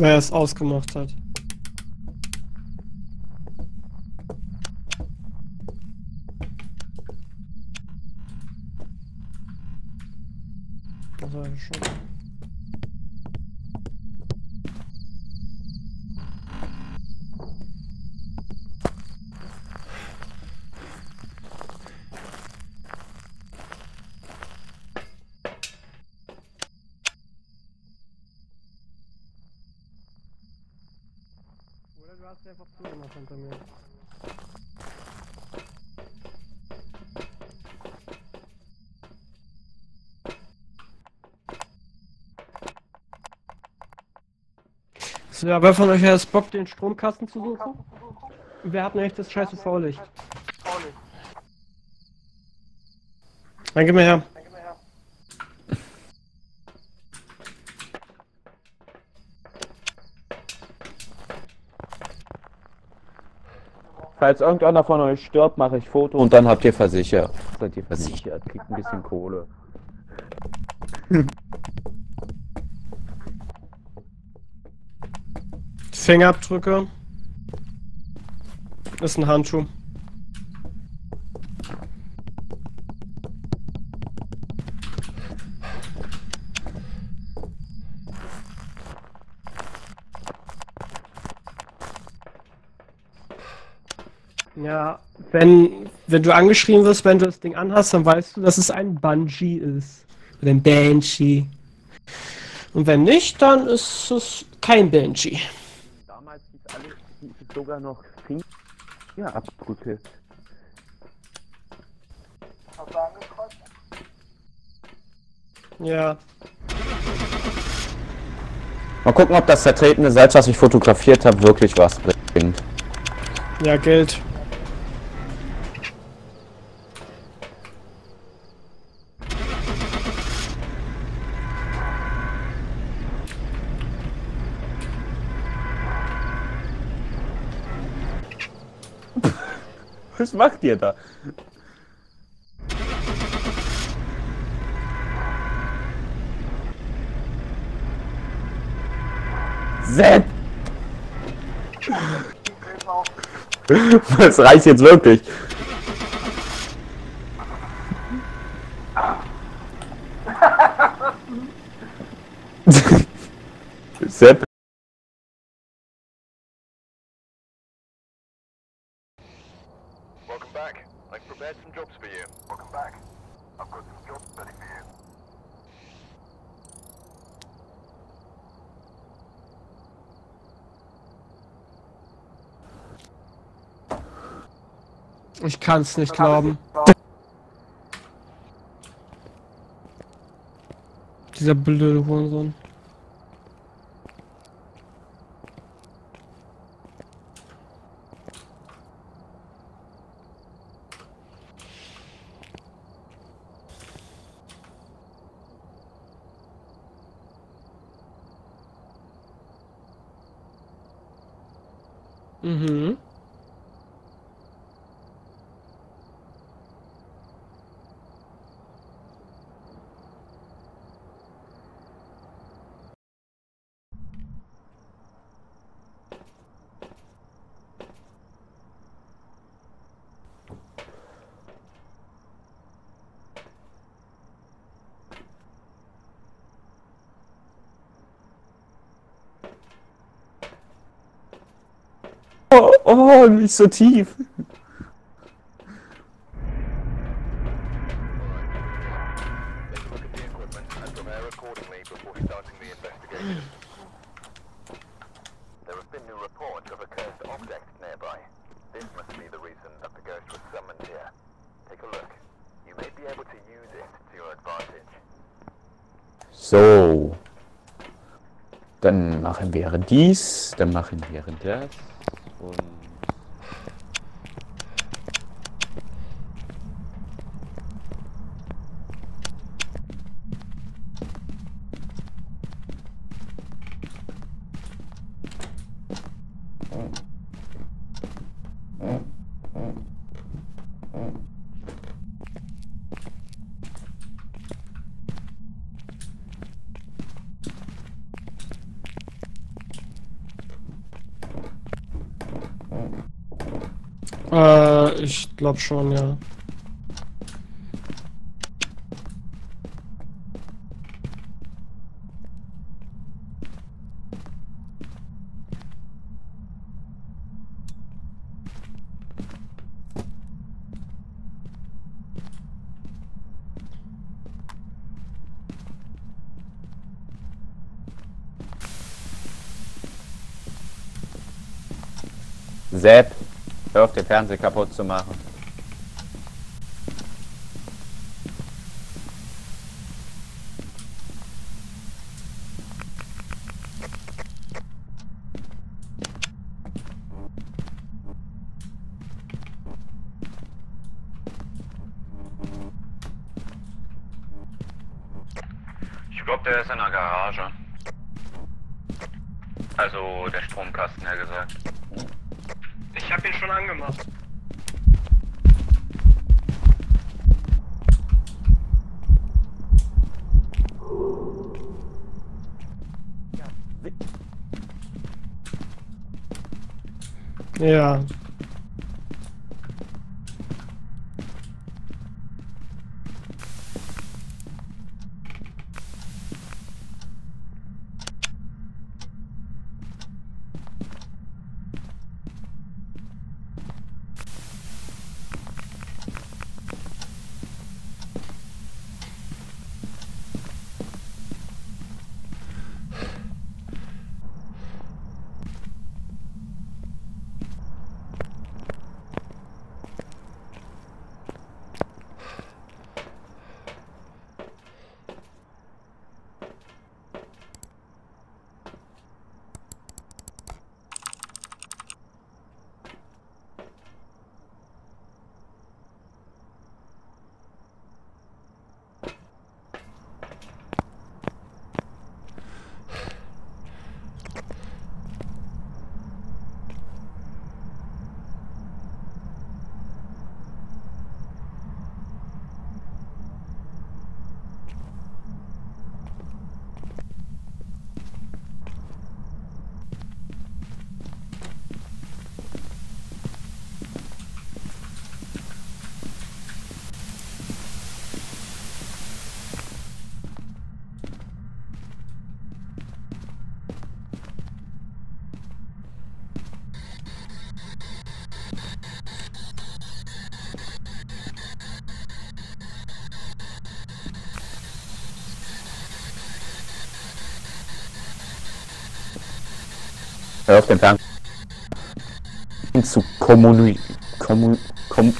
Wer es ausgemacht hat. Das war ja schon. ist einfach zu noch hinter mir. So, ja, wer von euch hat Bock, den Stromkasten zu suchen? Wer hat nämlich das scheiße Vorlicht? Dann gib mir her. Falls irgendeiner von euch stirbt, mache ich Foto und dann habt ihr versichert. Seid ihr versichert, kriegt ein bisschen Kohle. Fingerabdrücke. Ist ein Handschuh. Ja, wenn, wenn du angeschrien wirst, wenn du das Ding anhast, dann weißt du, dass es ein Bungee ist. Oder ein Banshee. Und wenn nicht, dann ist es kein Banshee. Damals hieß alles hieß es sogar noch Fingerabdrücke. Hast du angekreuzt? Ja. Mal gucken, ob das zertretene Salz, was ich fotografiert habe, wirklich was bringt. Ja, Geld. Macht ihr da? Sepp! Das reicht jetzt wirklich. Sepp. Welcome back. I've prepared some jobs for you. Welcome back. I've got some jobs ready for you. Ich kann's nicht glauben. Dieser blöde Hurensohn. To your advantage. So. Dann machen wir dies, dann machen wir das. Und Glaub schon, ja. Sepp, hör auf den Fernseher kaputt zu machen. Ja. Hör auf den Fernseher zu kommuni... Kommun... Kom...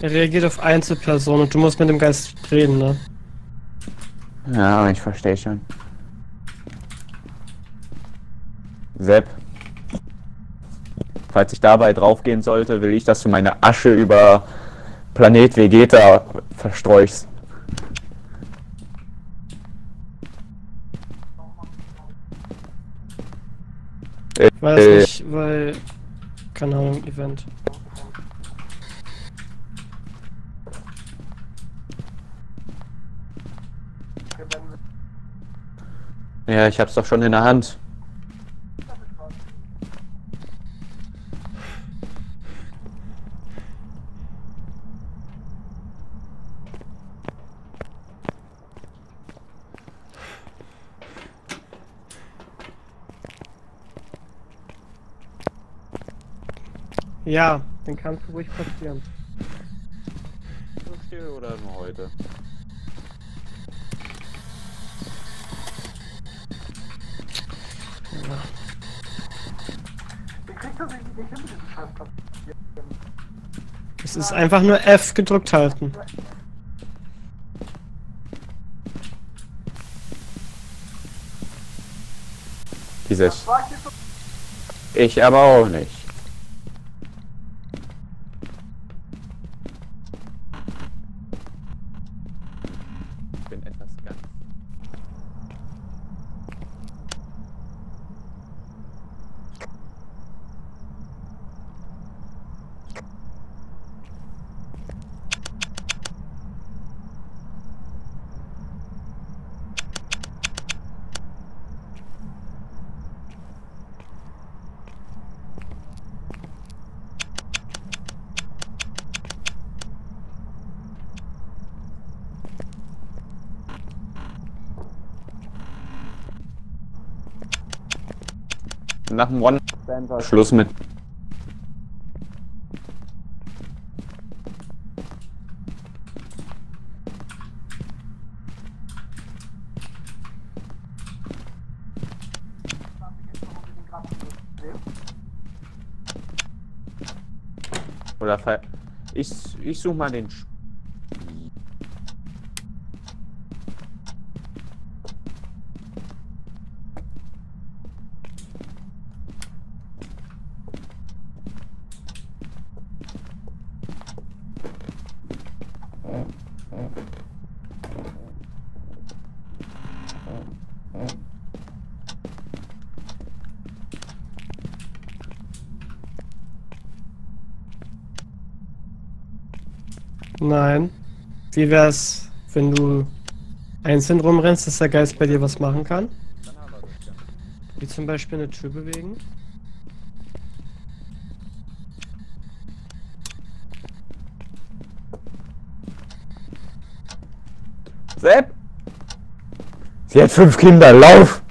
Er reagiert auf Einzelpersonen und du musst mit dem Geist reden, ne? Ja, ich verstehe schon. Sepp. Falls ich dabei draufgehen sollte, will ich, dass du meine Asche über Planet Vegeta verstreuchst. Ich weiß Äh, nicht, weil. Keine Ahnung, Event. Ja, ich hab's doch schon in der Hand. Ja, den kannst du ruhig passieren. Oder nur heute? Wie kriegt sich nicht hin mit diesem Scheißplatz? Es ist einfach nur F gedrückt halten. Dieses. Ich aber auch nicht. nach dem One Schluss mit. Oder ich, ich suche mal den Nein. Wie wär's, wenn du einzeln rumrennst, dass der Geist bei dir was machen kann? Wie zum Beispiel eine Tür bewegen? Sepp! Sie hat fünf Kinder, lauf!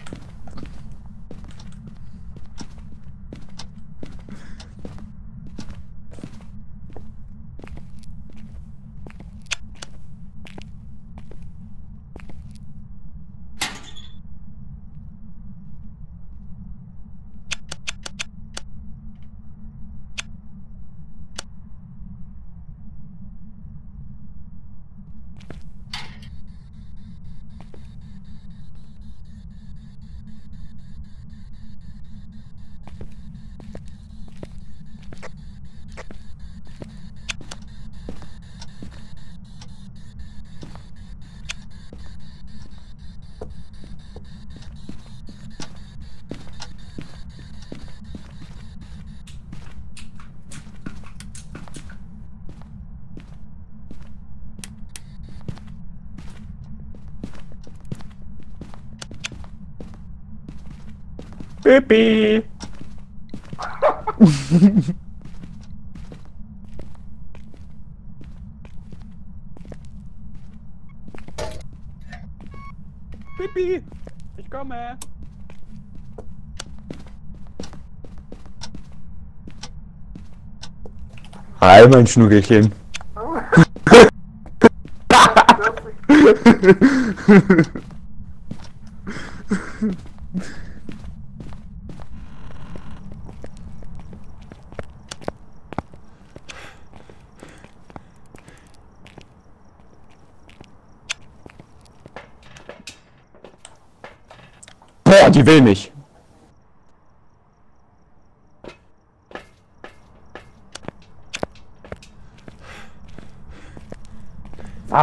Pipi! Pipi! Ich komme! Hi, mein Schnuckelchen. Boah, die will mich.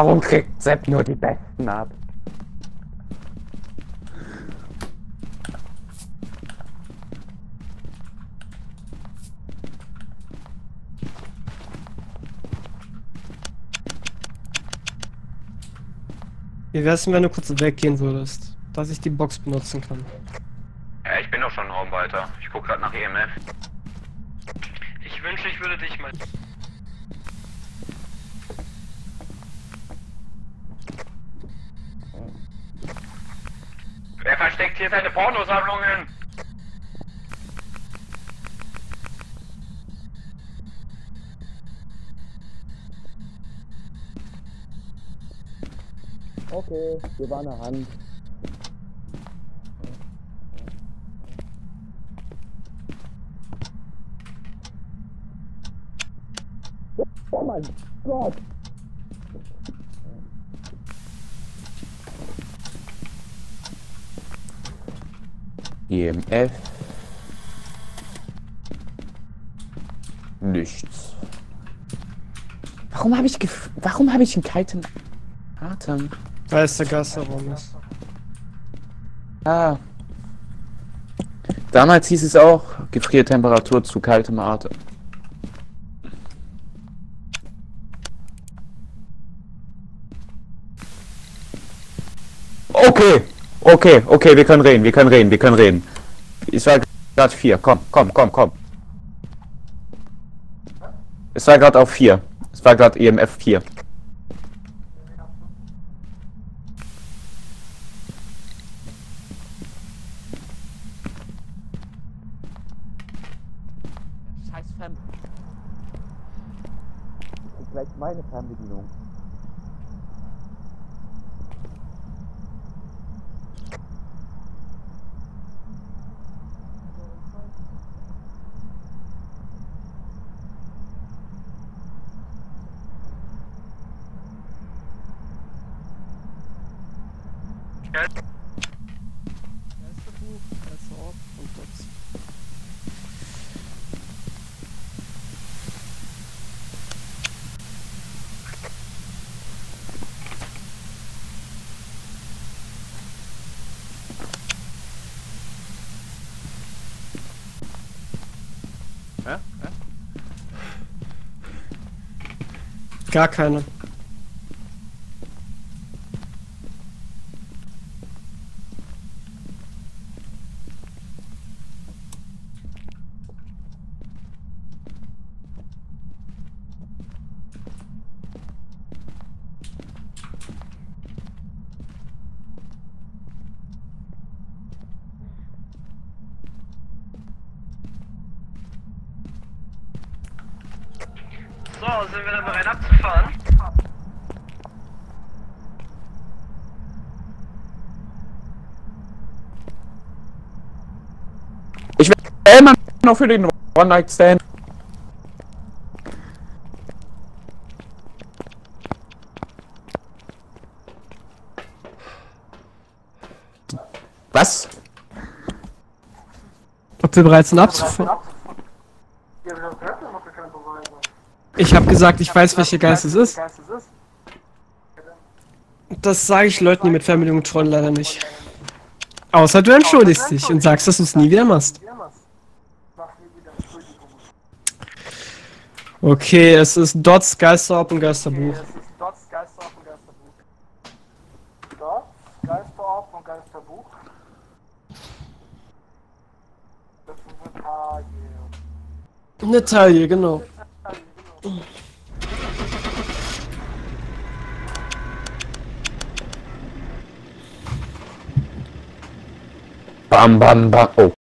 Warum kriegt Sepp nur die Besten ab? Wie wär's denn, wenn du kurz weggehen würdest? Dass ich die Box benutzen kann. Ja, ich bin doch schon einen Raum weiter. Ich guck grad nach EMF. Ich wünsche, ich würde dich mal. Versteckt hier seine Pornosammlungen? Okay, hier war eine Hand. Oh mein Gott! EMF. Nichts. Warum habe ich gef Warum habe ich einen kalten Atem? Da ist der Gastraum ist. Ah. Damals hieß es auch Gefriertemperatur zu kaltem Atem. Okay, okay, okay, wir können reden, wir können reden, wir können reden. Es war gerade vier. Komm, komm, komm, komm. Es war gerade auf vier. Es war gerade EMF 4. Scheiß Fern. Gleich meine Fernbedienung. Geisterbuch, Geisterort und Dots. Hä? Hä? Gar keine. So, sind wir dann bereit abzufahren? Ich will noch für den One Night Stand. Was? Ob wir bereit sind abzufahren? Ja, wir haben gehört, noch keine Beweise. Ich habe gesagt, ich weiß, welcher Geist es ist. Geist es ist. Das sage ich Leuten, die mit Fernbedienung trollen, leider nicht. Außer du entschuldigst dich und sagst, dass du es nie wieder machst. Wir haben's. Mach nie wieder Entschuldigung. Okay, es ist Dots, Geisterorb und Geisterbuch. Es ist Dots, Geisterorb und Geisterbuch. Dots, Geisterorb und Geisterbuch. Das ist ein paar hier. Eine Taille, genau. Bam, bam, bam. Oh.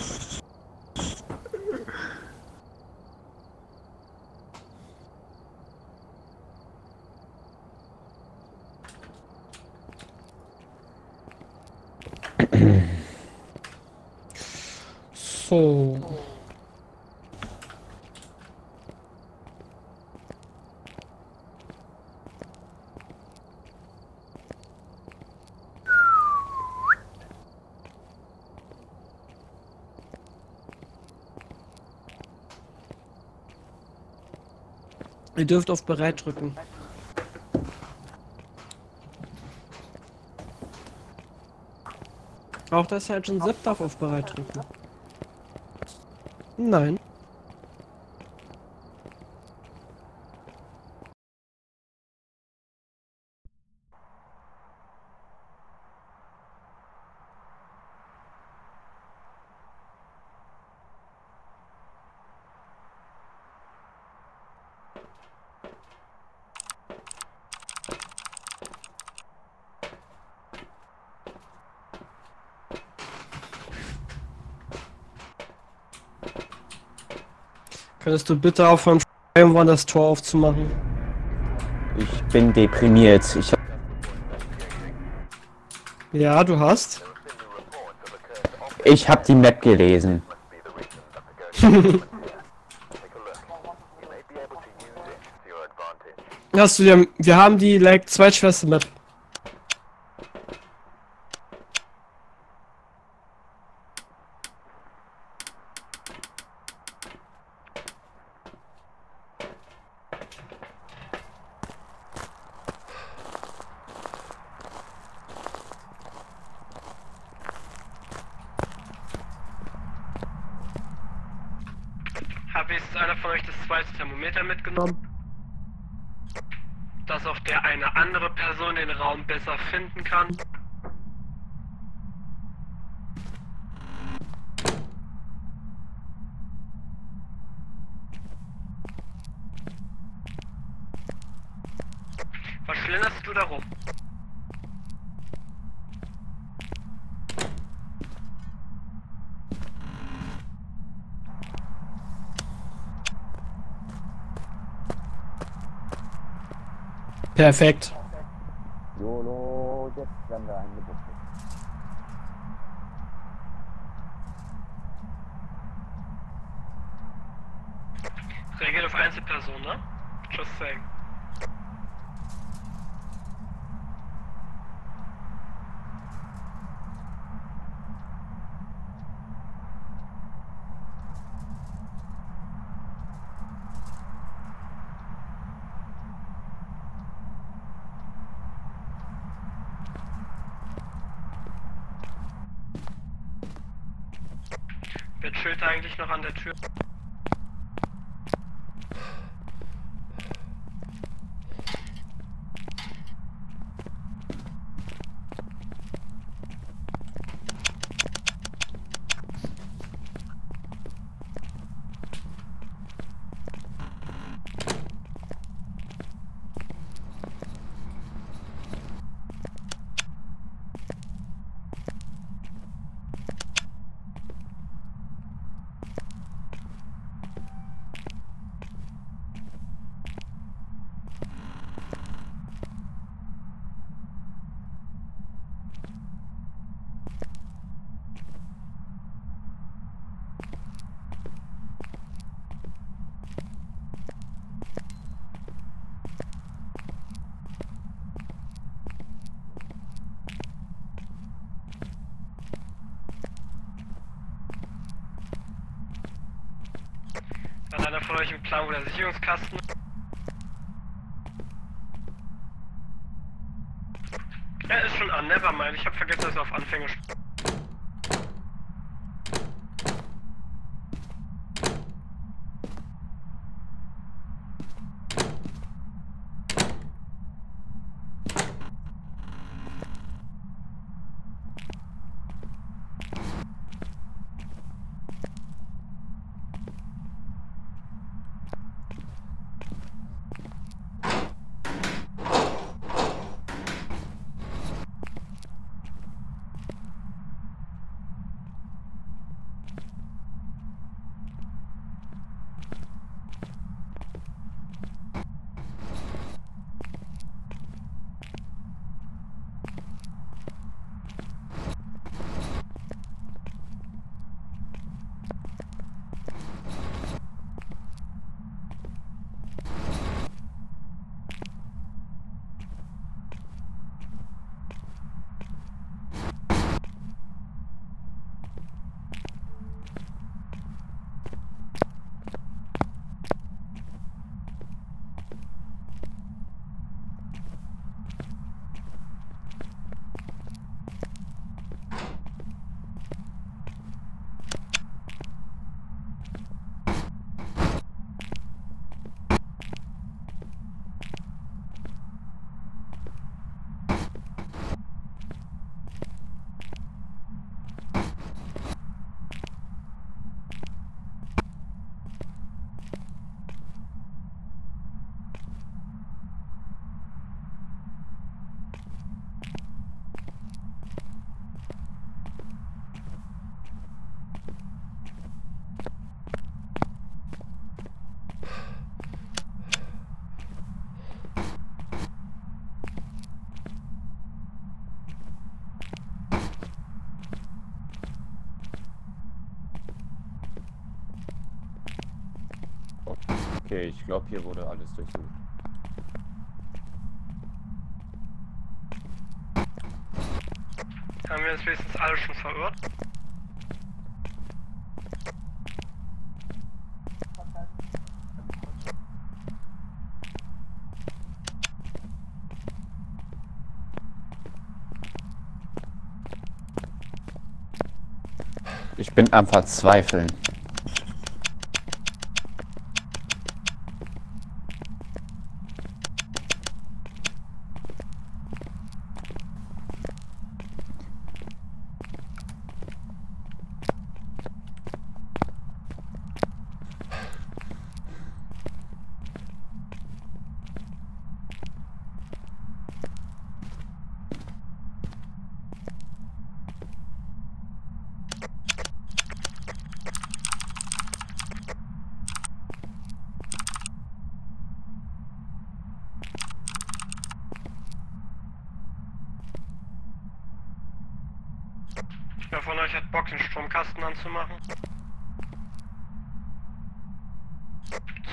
dürft auf bereit drücken. Auch der Sergeant Sepp darf auf bereit drücken. Nein. Könntest du bitte aufhören, irgendwann das Tor aufzumachen? Ich bin deprimiert. Ich hab Ja, du hast. Ich habe die Map gelesen. Hast du dir, wir haben die like zweitschwerste Map. Hat wenigstens einer von euch das zweite Thermometer mitgenommen? Dass auch der eine andere Person den Raum besser finden kann? Was schlenderst du da rum? Perfekt. YOLO, jetzt werden wir eingebuchtet. Reagiert auf Einzelpersonen, ne? Just saying. Wer chillt eigentlich noch an der Tür? Euch Plan, wo der Sicherungskasten Er ist schon an, nevermind. Ich hab vergessen, dass er auf Anfänger st- Okay, ich glaube, hier wurde alles durchsucht. Haben wir uns wenigstens alle schon verirrt? Ich bin am Verzweifeln. Wer von euch hat Bock, den Stromkasten anzumachen?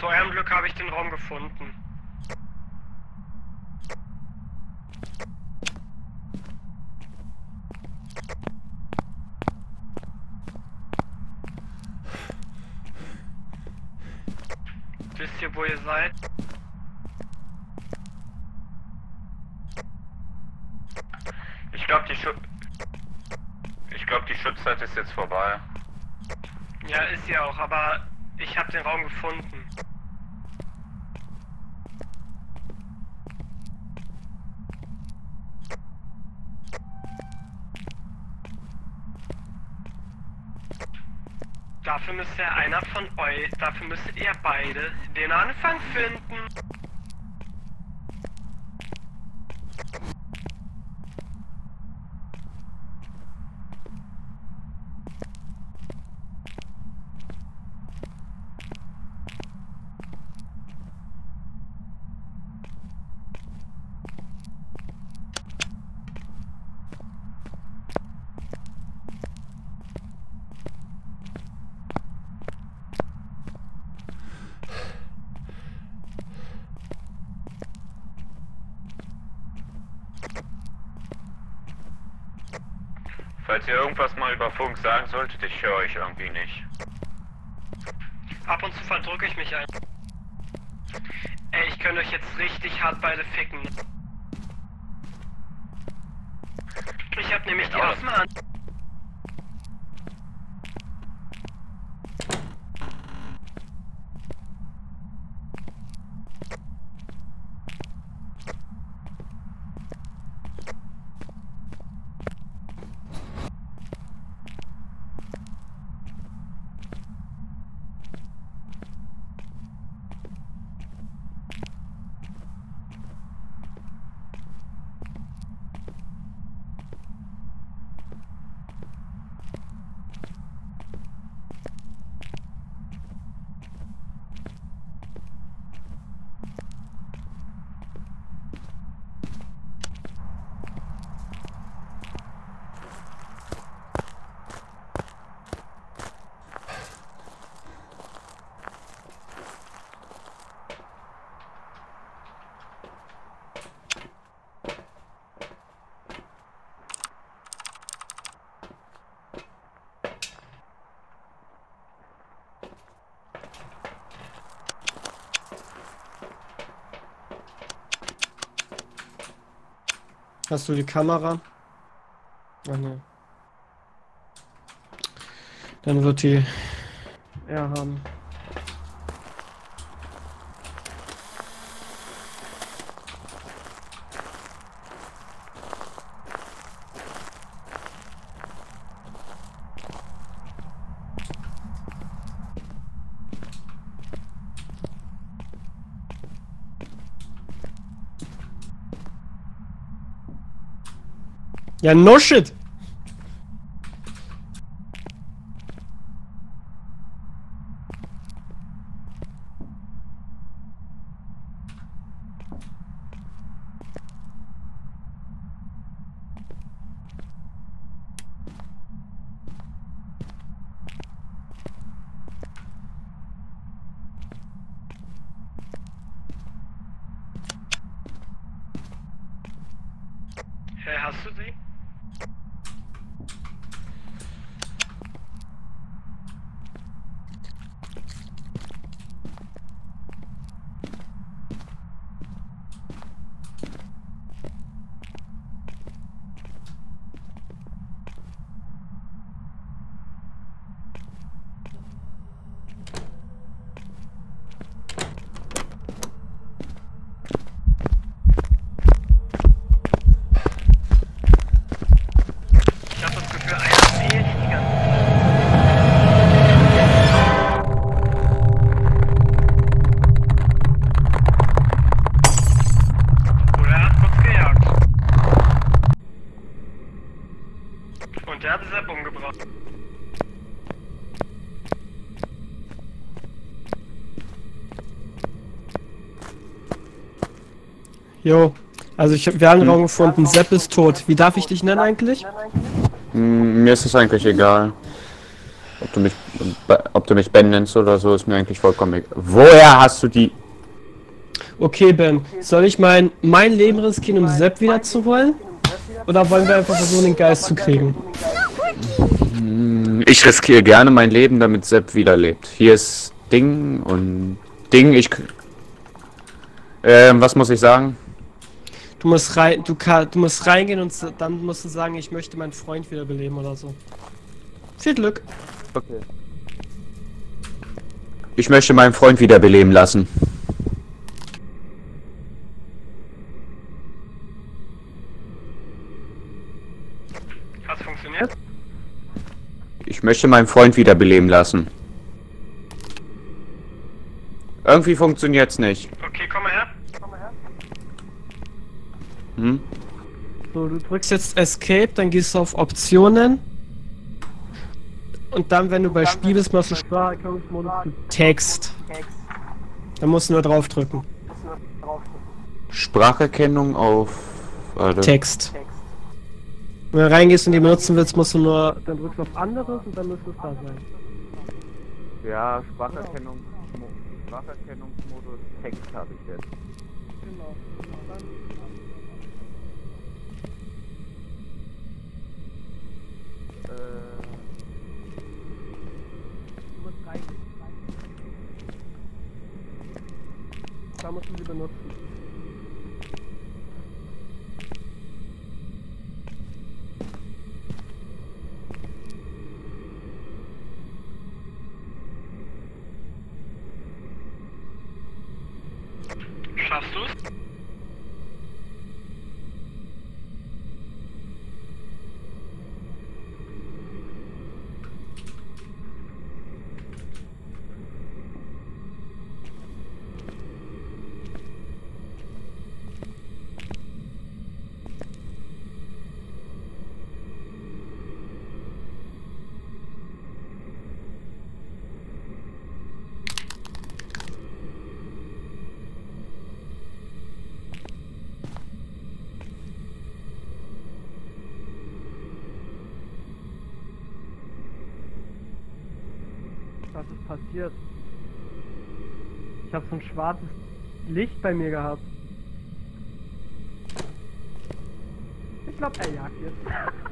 Zu eurem Glück habe ich den Raum gefunden. Wisst ihr, wo ihr seid? Ich glaube, die Schutz... Ich glaube, die Schutzzeit ist jetzt vorbei. Ja, ist sie auch, aber ich habe den Raum gefunden. Dafür müsste einer von euch, dafür müsstet ihr beide den Anfang finden. Falls ihr irgendwas mal über Funk sagen solltet, ich höre euch irgendwie nicht. Ab und zu verdrücke ich mich ein. Ey, ich könnte euch jetzt richtig hart beide ficken. Ich hab nämlich die Genau. Affen an. Hast du die Kamera? Ach ne. Dann wird die er haben. Ja, no shit. Hä, hast du sie? Ich hab das Gefühl, einer fehlt die ganze Zeit. Oder er hat kurz gejagt. Und der hat Sepp umgebracht. Jo. Also ich hab, wir haben den Raum gefunden. Sepp ist tot. Wie darf ich dich nennen eigentlich? Hm, mir ist es eigentlich egal. Ob du mich, ob du mich Ben nennst oder so, ist mir eigentlich vollkommen egal. Woher hast du die? Okay, Ben, soll ich mein, mein Leben riskieren, um Sepp wieder zu wollen? Oder wollen wir einfach versuchen, den Geist zu kriegen? Hm, Ich riskiere gerne mein Leben, damit Sepp wiederlebt. Hier ist Ding und Ding, ich... Ähm, was muss ich sagen? Du musst rein, du, kann, du musst reingehen und dann musst du sagen, ich möchte meinen Freund wiederbeleben oder so. Viel Glück. Okay. Ich möchte meinen Freund wiederbeleben lassen. Hat's funktioniert? Ich möchte meinen Freund wiederbeleben lassen. Irgendwie funktioniert's nicht. Okay, komm mal her. Hm? So, du drückst jetzt Escape, dann gehst du auf Optionen. Und dann, wenn du bei Spiel bist, machst du Spracherkennungsmodus zu Text. Dann musst du nur draufdrücken. Spracherkennung auf... Warte. Text. Wenn du reingehst und die benutzen willst, musst du nur, dann drückst du auf anderes und dann müsste es da sein. Ja, Spracherkennung, Spracherkennungsmodus Text habe ich jetzt. Genau. Da musst du sie ist passiert? Ich habe so ein schwarzes Licht bei mir gehabt. Ich glaube, er jagt jetzt.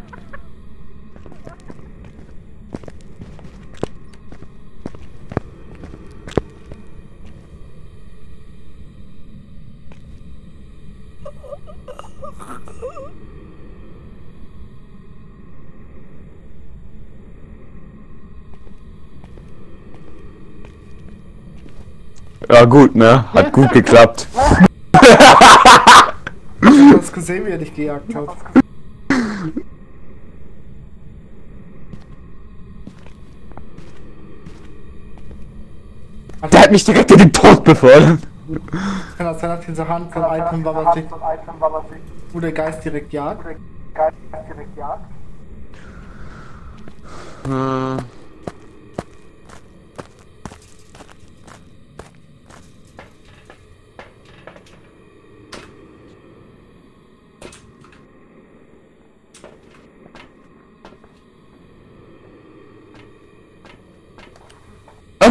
Ja gut, ne? Hat gut geklappt. Du hast gesehen, wie er dich gejagt hat. Der hat mich direkt in den Tod befördert. Kann das sein, dass diese Hand von Item dich, wo der Geist direkt jagt? Äh,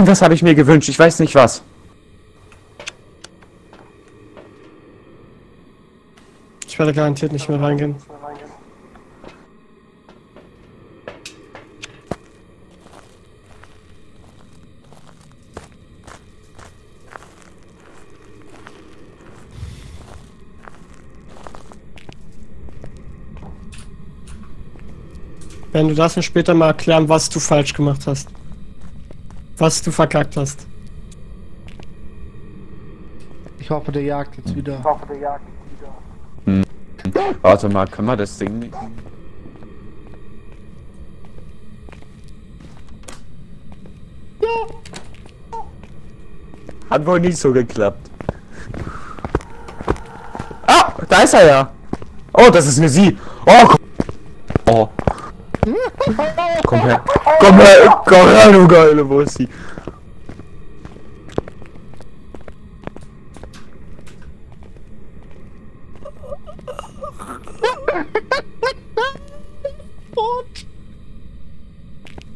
Irgendwas habe ich mir gewünscht, ich weiß nicht was. Ich werde garantiert nicht mehr reingehen. Wenn du darfst mir später mal erklären, was du falsch gemacht hast. Was du verkackt hast. Ich hoffe, der jagt jetzt wieder. Warte mal, können wir das Ding nicht? Hat wohl nicht so geklappt. Ah, da ist er ja. Oh, das ist eine Sie. Oh, komm. Oh. Komm her. Komm her, komm her, du geile Wursti.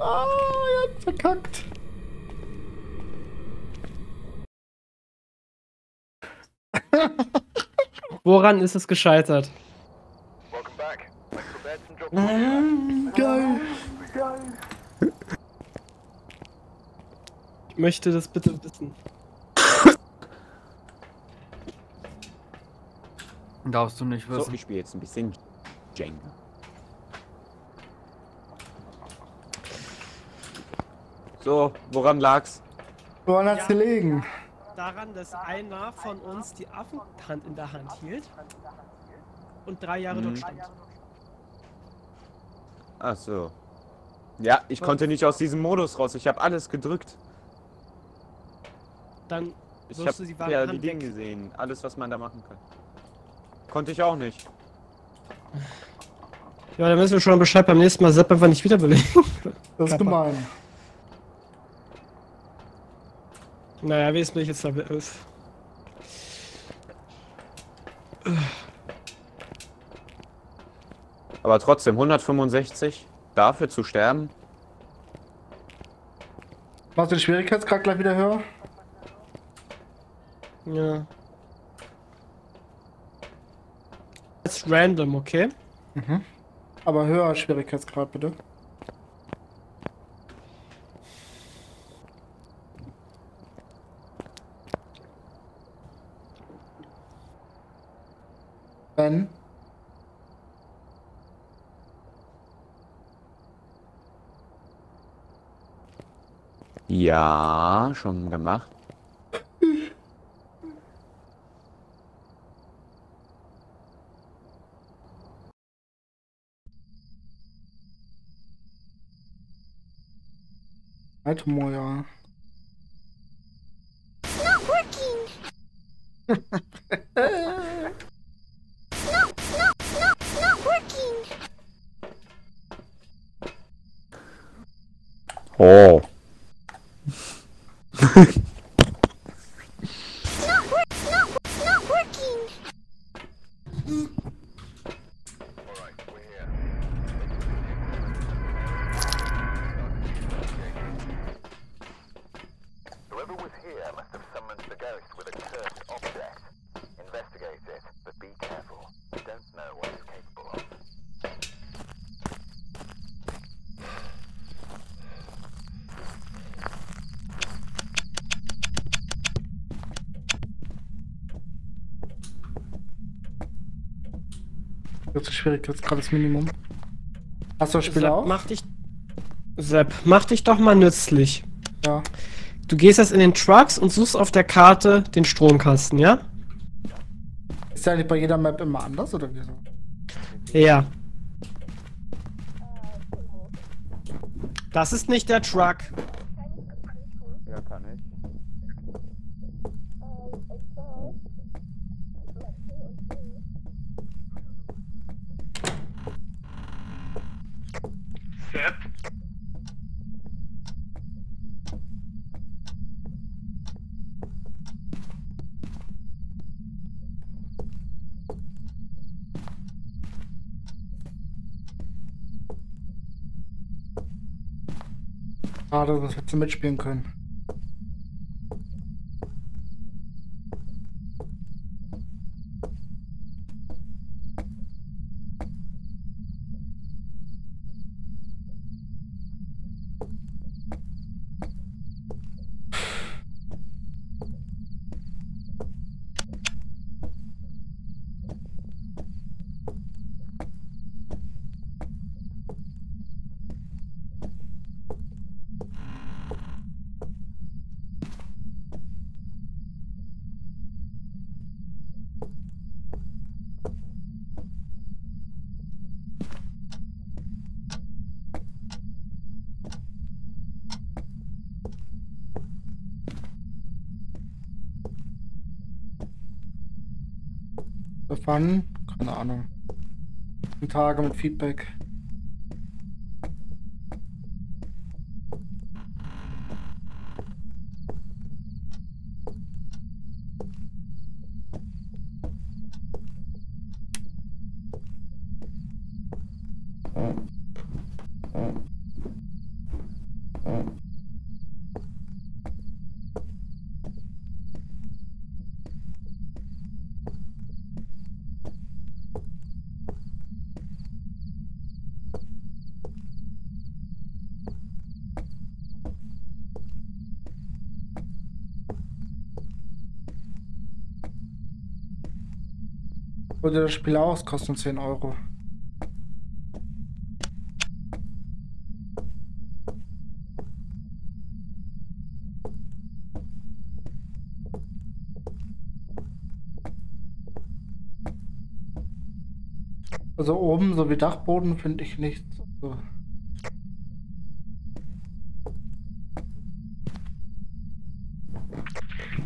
Ah, Verkackt. Woran ist es gescheitert? Welcome back. Make your beds and drop them Geil. Ich möchte das bitte wissen. Darfst du nicht So, wissen. ich spiele jetzt ein bisschen Jenga. So, woran lag's? Woran hat's gelegen? Daran, dass einer von uns die Affenhand in der Hand hielt und drei Jahre dort Mhm. stand. Ach so. Ja, ich konnte nicht aus diesem Modus raus. Ich habe alles gedrückt. Dann Ich wirst du die habe wahre ja die Dinge gesehen. Alles, was man da machen kann. Konnte ich auch nicht. Ja, dann wissen wir schon Bescheid beim nächsten Mal Sepp einfach nicht wiederbelegen. Das ist gemein. naja, wesentlich jetzt da ist. Aber trotzdem, 165 dafür zu sterben. Machst du den Schwierigkeitsgrad gleich wieder höher? Ja. Jetzt random, okay? Mhm. Aber höher Schwierigkeitsgrad bitte. Ben, Ja, schon gemacht. Altumor, ja. Oh. Jetzt Schwierigkeitsgrad das Minimum. Hast du das Spiel Sepp, auch? mach dich. Sepp, mach dich doch mal nützlich. Ja. Du gehst jetzt in den Trucks und suchst auf der Karte den Stromkasten, ja? Ist der eigentlich bei jeder Map immer anders oder wieso? Ja. Das ist nicht der Truck. Schade, das hättest du mitspielen können. Seit wann? Keine Ahnung. Tage mit Feedback. Oder das Spiel aus, kostet 10 Euro. Also oben, so wie Dachboden, finde ich nichts. So.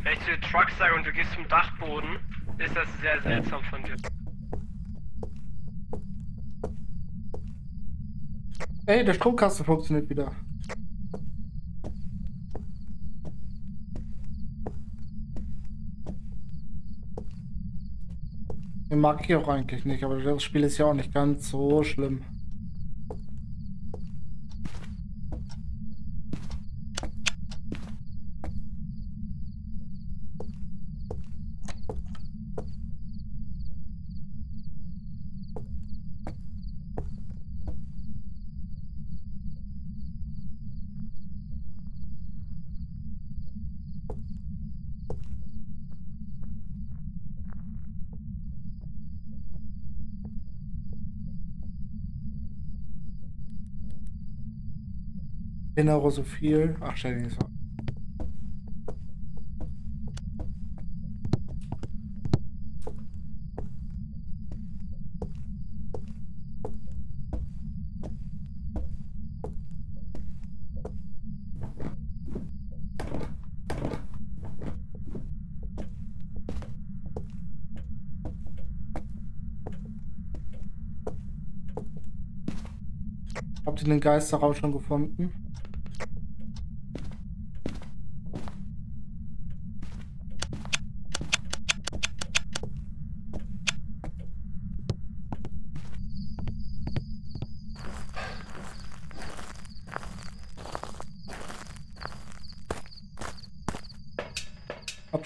Wenn ich zu dir Truck sage und du gehst zum Dachboden, ist das sehr seltsam von dir. Ey, der Stromkasten funktioniert wieder. Den mag ich auch eigentlich nicht, aber das Spiel ist ja auch nicht ganz so schlimm. Innere so viel. Ach, stell so. Habt ihr den Geisterraum schon gefunden?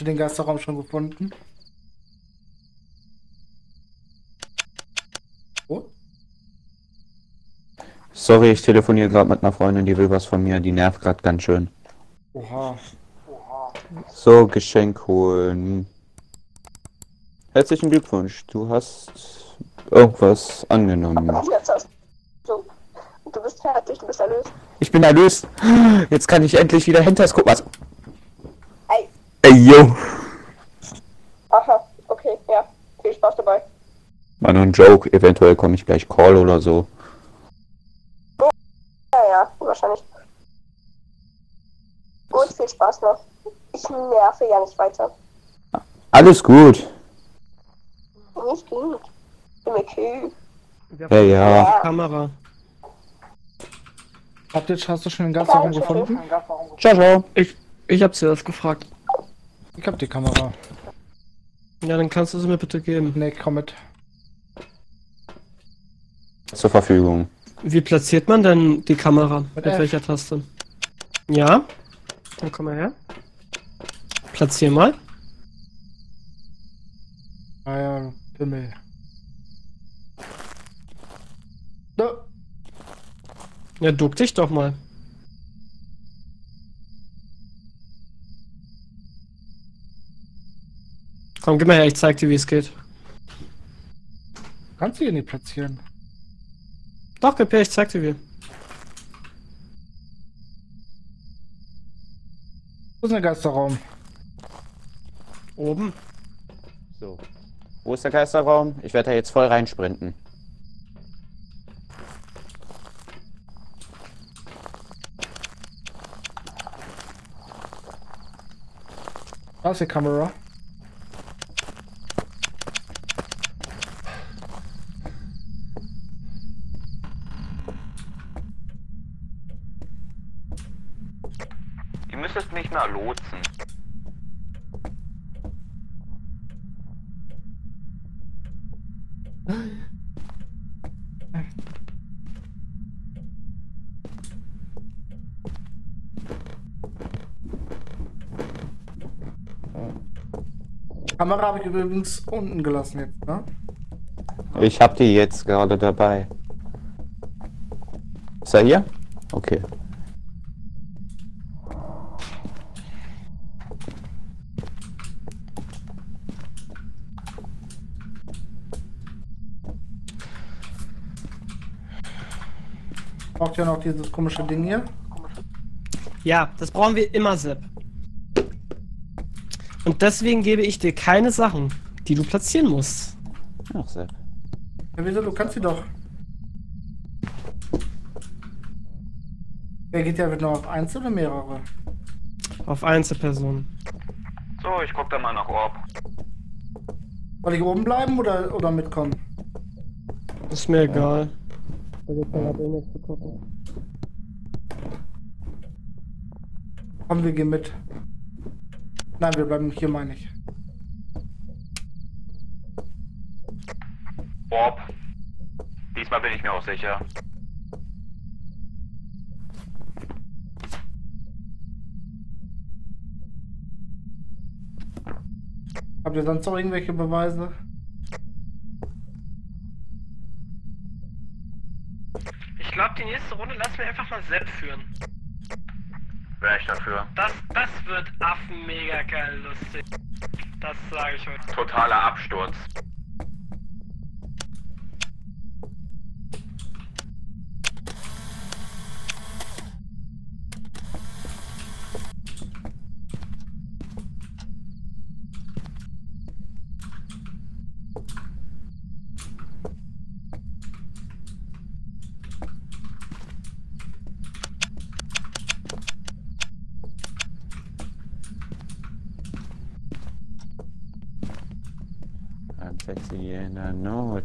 Den Geisterraum schon gefunden? Oh, Sorry, ich telefoniere gerade mit einer Freundin, die will was von mir, die nervt gerade ganz schön. oha. So, Geschenk holen. Herzlichen Glückwunsch, du hast irgendwas angenommen. Du. Bist fertig, du bist erlöst. Ich bin erlöst. Jetzt kann ich endlich wieder Hinters gucken. Was? Yo. Aha, okay, ja. Viel Spaß dabei. War nur ein Joke. Eventuell komme ich gleich Call oder so. Ja, ja, wahrscheinlich. Gut, viel Spaß noch. Ich nerve ja nicht weiter. Alles gut. Nicht gut. Ich bin Kühe. Ja, ja. Kamera. Habt ihr, hast du schon den Danke. gefunden? Ciao, ciao. Ich, ich hab zuerst gefragt. Ich hab die Kamera. Ja, dann kannst du sie mir bitte geben. Nee, komm mit. Zur Verfügung. Wie platziert man denn die Kamera? Mit, F. welcher Taste? Ja? Dann komm mal her. Platzier mal. Ah ja, Pimmel. Da. Ja, duck dich doch mal. Komm, gib mal her, ich zeig dir, wie es geht. Kannst du hier nicht platzieren. Doch, gib her, ich zeig dir wie. Wo ist der Geisterraum? Oben. So. Wo ist der Geisterraum? Ich werde da jetzt voll reinsprinten. Da ist die Kamera. Kamera habe ich übrigens unten gelassen jetzt, ne? Ich habe die jetzt gerade dabei. Ist er hier? Okay. Braucht ja noch dieses komische Ding hier. Ja, das brauchen wir immer, Sepp. Und deswegen gebe ich dir keine Sachen, die du platzieren musst. Ach, Sepp. Ja, wieso? Du kannst sie doch. Wer geht ja noch auf eins oder mehrere? Auf Einzelpersonen. So, ich guck da mal nach Orb. Soll ich oben bleiben oder, oder mitkommen? Ist mir egal. Da gibt's ja eh nichts zu gucken. Komm, wir gehen mit. Nein, wir bleiben hier, meine ich. Orb. Diesmal bin ich mir auch sicher. Habt ihr sonst noch irgendwelche Beweise? Ich glaube, die nächste Runde lassen wir einfach mal Sepp führen. Wäre ich dafür. Das, das wird Affen mega geil lustig. Das sage ich euch. Totaler Absturz. I'm sexy and I know it.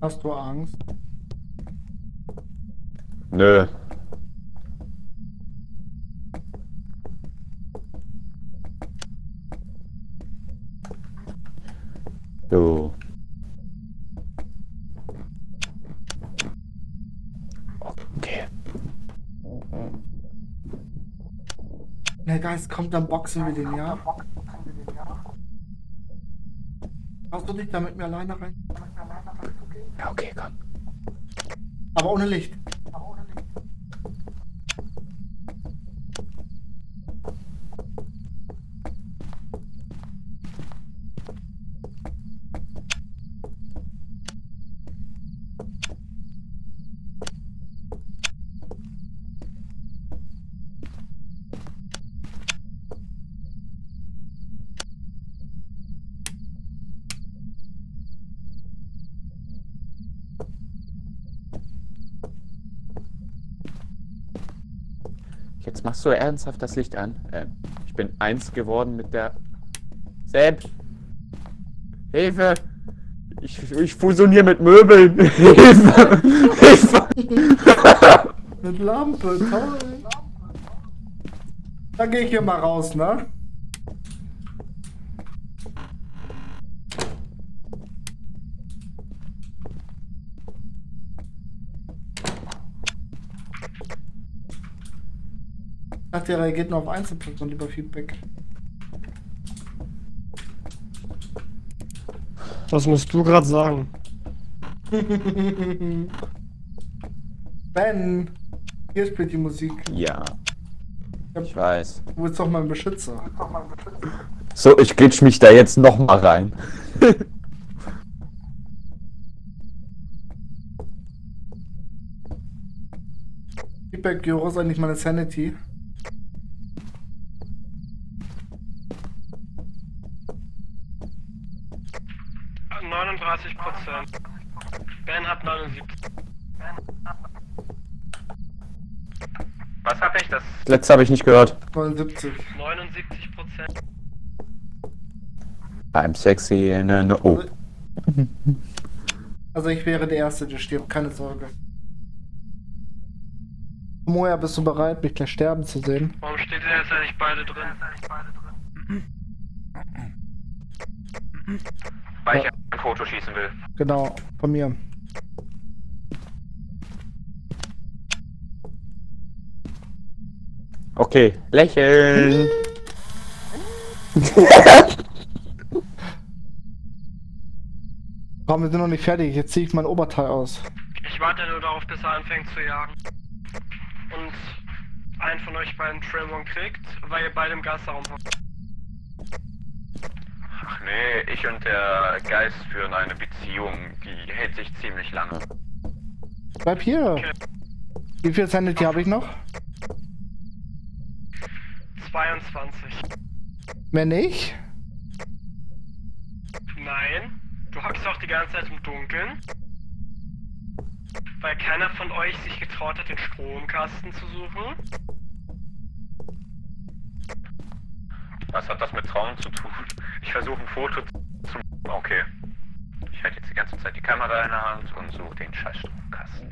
Hast du Angst? Nö. So. Okay. Geist kommt, dann boxen wir den, ja? Hast du dich da mit mir alleine rein? Ja, okay, komm. Aber ohne Licht. Du ernsthaft das Licht an. Ähm, ich bin eins geworden mit der. Sepp! Hilfe! Ich, ich fusioniere mit Möbeln! Hilfe! Hilfe! Mit Lampe, toll. Dann gehe ich hier mal raus, ne? Ich dachte, er reagiert nur auf Einzelpersonen über Feedback. Was musst du gerade sagen? Ben, hier spielt die Musik. Ja. Ich weiß. Du bist doch mein Beschützer. So, ich glitsch mich da jetzt noch mal rein. Feedback, Gyro ist eigentlich meine Sanity. Ah, 39 Prozent. Ben hat 79. Was hab ich? Das Das letzte habe ich nicht gehört. 79. 79 Prozent. I'm sexy and I know. Oh. Also ich wäre der Erste, der stirbt, keine Sorge. Moja, bist du bereit, mich gleich sterben zu sehen? Warum steht ihr jetzt eigentlich beide drin? weil ich ein Foto schießen will. Genau, von mir. Okay, lächeln. Komm, wir sind noch nicht fertig. Jetzt ziehe ich mein Oberteil aus. Ich warte nur darauf, bis er anfängt zu jagen. Und einen von euch beiden Trailwon kriegt, weil ihr beide im Geisterraum hockt. Ach nee, ich und der Geist führen eine Beziehung, die hält sich ziemlich lange. Bleib hier. Wie viel Sanity habe ich noch? 22. Mehr nicht? Nein, du hockst auch die ganze Zeit im Dunkeln. Weil keiner von euch sich getraut hat, den Stromkasten zu suchen. Was hat das mit Traum zu tun? Ich versuche ein Foto zu... Okay. Ich halte jetzt die ganze Zeit die Kamera in der Hand und suche den scheiß Stromkasten.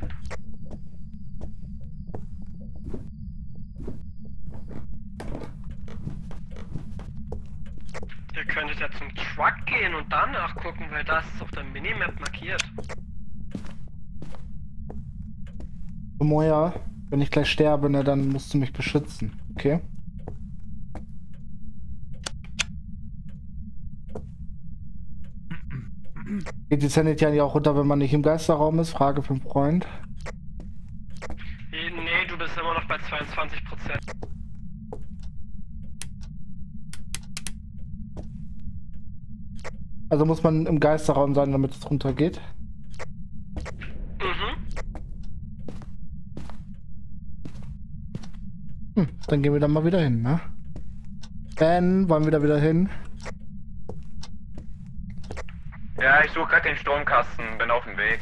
Ihr könntet ja zum Truck gehen und danach gucken, weil das ist auf der Minimap markiert. Moja, wenn ich gleich sterbe, ne, dann musst du mich beschützen. Okay? Geht die Sanity ja auch runter, wenn man nicht im Geisterraum ist? Frage für einen Freund. Nee, du bist immer noch bei 22 Prozent. Also muss man im Geisterraum sein, damit es runtergeht. Mhm. Hm, dann gehen wir da mal wieder hin, ne? Ben, wollen wir da wieder hin? Ja, ich suche gerade den Stromkasten, bin auf dem Weg.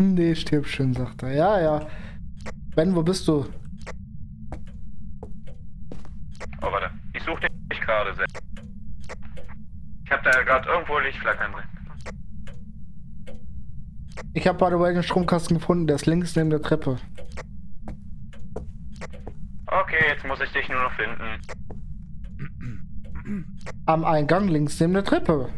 Nee, stirb schön, sagt er. Ja, ja. Ben, wo bist du? Oh, warte. Ich suche dich gerade selbst. Ich habe da gerade irgendwo Lichtflackern drin. Ich habe by the way den Stromkasten gefunden, der ist links neben der Treppe. Okay, jetzt muss ich dich nur noch finden. Am Eingang links neben der Treppe.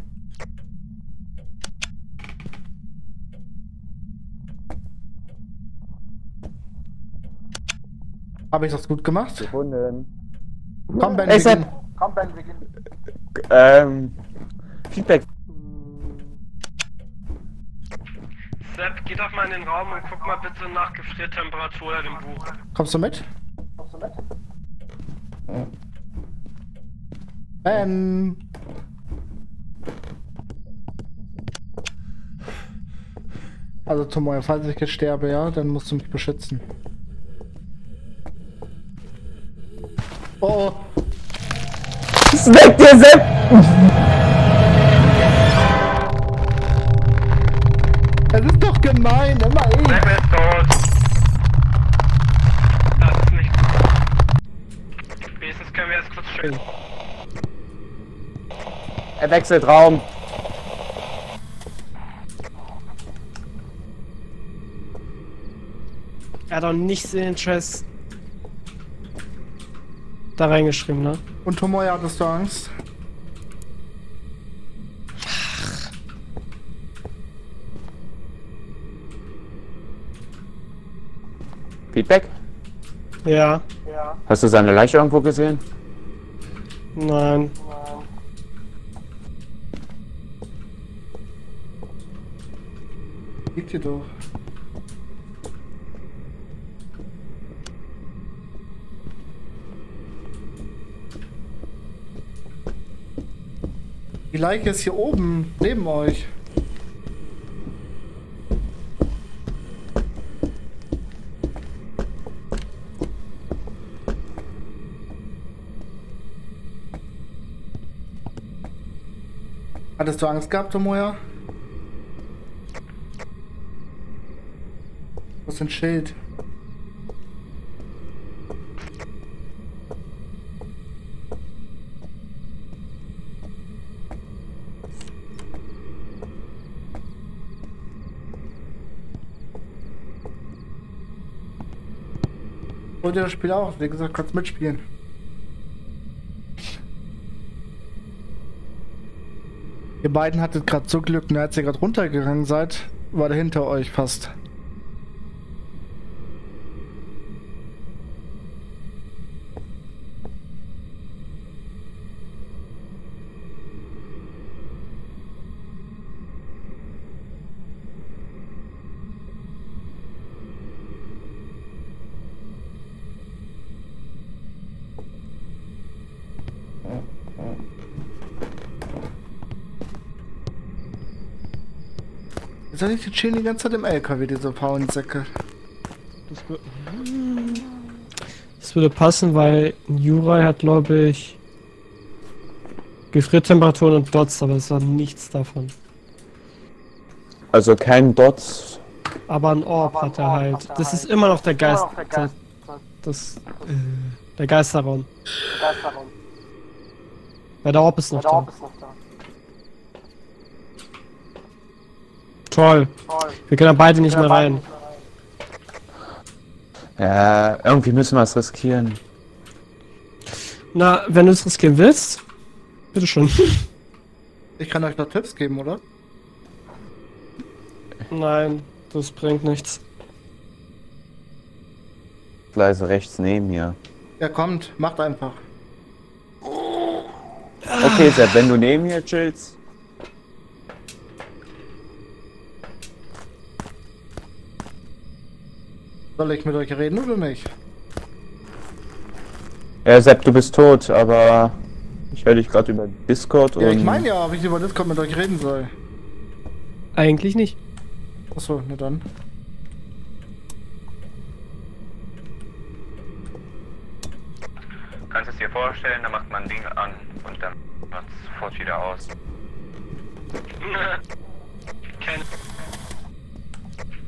Habe ich das gut gemacht? Gefunden. Komm, Ben, Sepp. gehen. Komm, Ben, wir gehen. Ähm, Feedback. Sepp, geh doch mal in den Raum und guck mal bitte nach Gefriertemperatur dem Buch. Kommst du mit? Kommst du mit? Ben. Also Tomoya, falls ich jetzt sterbe, ja, dann musst du mich beschützen. Oh, oh. Snack dir Sepp! Es ist doch gemein, immer ich. Sepp ist tot. Das ist nicht gut. Wenigstens können wir jetzt kurz chillen. Er wechselt Raum. Er hat auch nichts in den Chest da reingeschrieben, ne? Und Tomoya, hattest du Angst? Feedback? Ja. Ja. Hast du seine Leiche irgendwo gesehen? Nein. Liegt hier doch. Die Leiche ist hier oben, neben euch. Hattest du Angst gehabt, Tomoya? Was ist ein Schild? Hol dir das Spiel auch. Wie gesagt, kannst mitspielen. Ihr beiden hattet gerade so Glück, ne, als ihr gerade runtergegangen seid, war der hinter euch fast. Seid ihr die chillen die ganze Zeit im LKW, diese faulen Säcke. Das, das würde passen, weil Jurai hat, glaube ich, Gefriertemperaturen und Dots, aber es war nichts davon. Also kein Dots. Aber ein Orb hat er halt. Das ist immer noch der Geist. Der Geist. Das, äh, der Geisterraum. Geisterraum. Weil der Orb ist noch Der da. Orb ist noch da. Toll. Wir können beide nicht mehr rein. Ja, irgendwie müssen wir es riskieren. Na, wenn du es riskieren willst, bitteschön. Ich kann euch noch Tipps geben, oder? Nein, das bringt nichts. Leise rechts neben mir. Ja, kommt, macht einfach. Okay, Sepp, wenn du neben mir chillst. Soll ich mit euch reden oder nicht? Ja, Sepp, du bist tot, aber ich höre dich gerade über Discord Ja, und. ich meine ja, ob ich über Discord mit euch reden soll. Eigentlich nicht. Achso, na dann. Kannst es dir vorstellen, da macht man ein Ding an und dann macht es sofort wieder aus. Keine.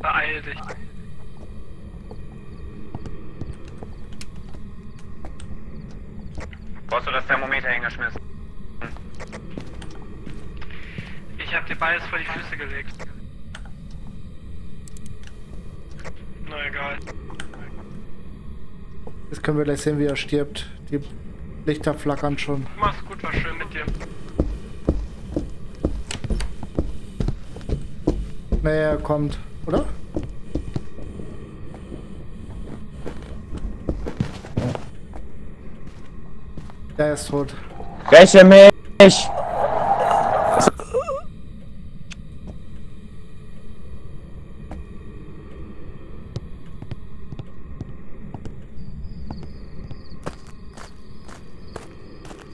Beeil dich. Brauchst du das Thermometer hingeschmissen? Ich hab dir beides vor die Füße gelegt. Na egal. Jetzt können wir gleich sehen, wie er stirbt. Die Lichter flackern schon. Mach's gut, war schön mit dir. Nee, er kommt, oder? Ja, er ist tot. Räche mich!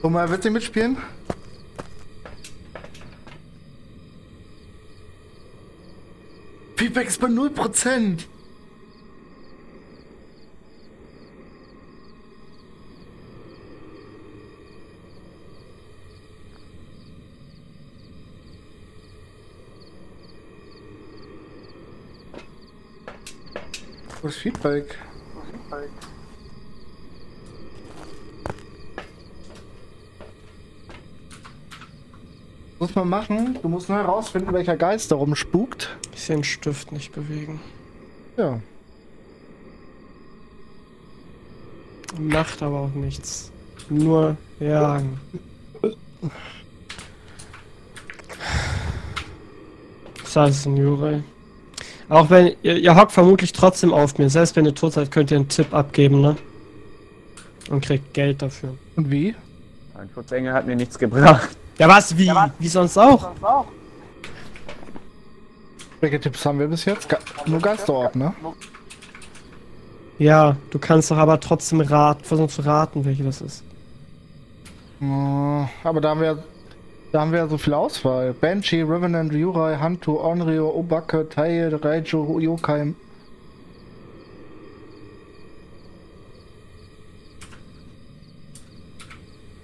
Thomas, willst du mitspielen? Feedback ist bei 0%. Ist Feedback? Muss man machen. Du musst nur herausfinden, welcher Geist da rumspukt. Ich den Stift nicht bewegen. Ja. Macht aber auch nichts. Nur jagen. Das heißt ein Jure. Auch wenn ihr, ihr hockt vermutlich trotzdem auf mir. Selbst wenn ihr tot seid, könnt ihr einen Tipp abgeben, ne? Und kriegt Geld dafür. Und wie? Ein Schutzengel hat mir nichts gebracht. Ja was? Wie? Wie sonst auch? Sonst auch. Welche Tipps haben wir bis jetzt? Ge nur Geisterort, ne? Ja, du kannst doch aber trotzdem raten, versuchen zu raten, welche das ist. Oh, aber da haben wir da haben wir ja so viel Auswahl. Banshee, Revenant, Yurai, Hantu, Onryo, Obake, Taie, Raijo, Yokai.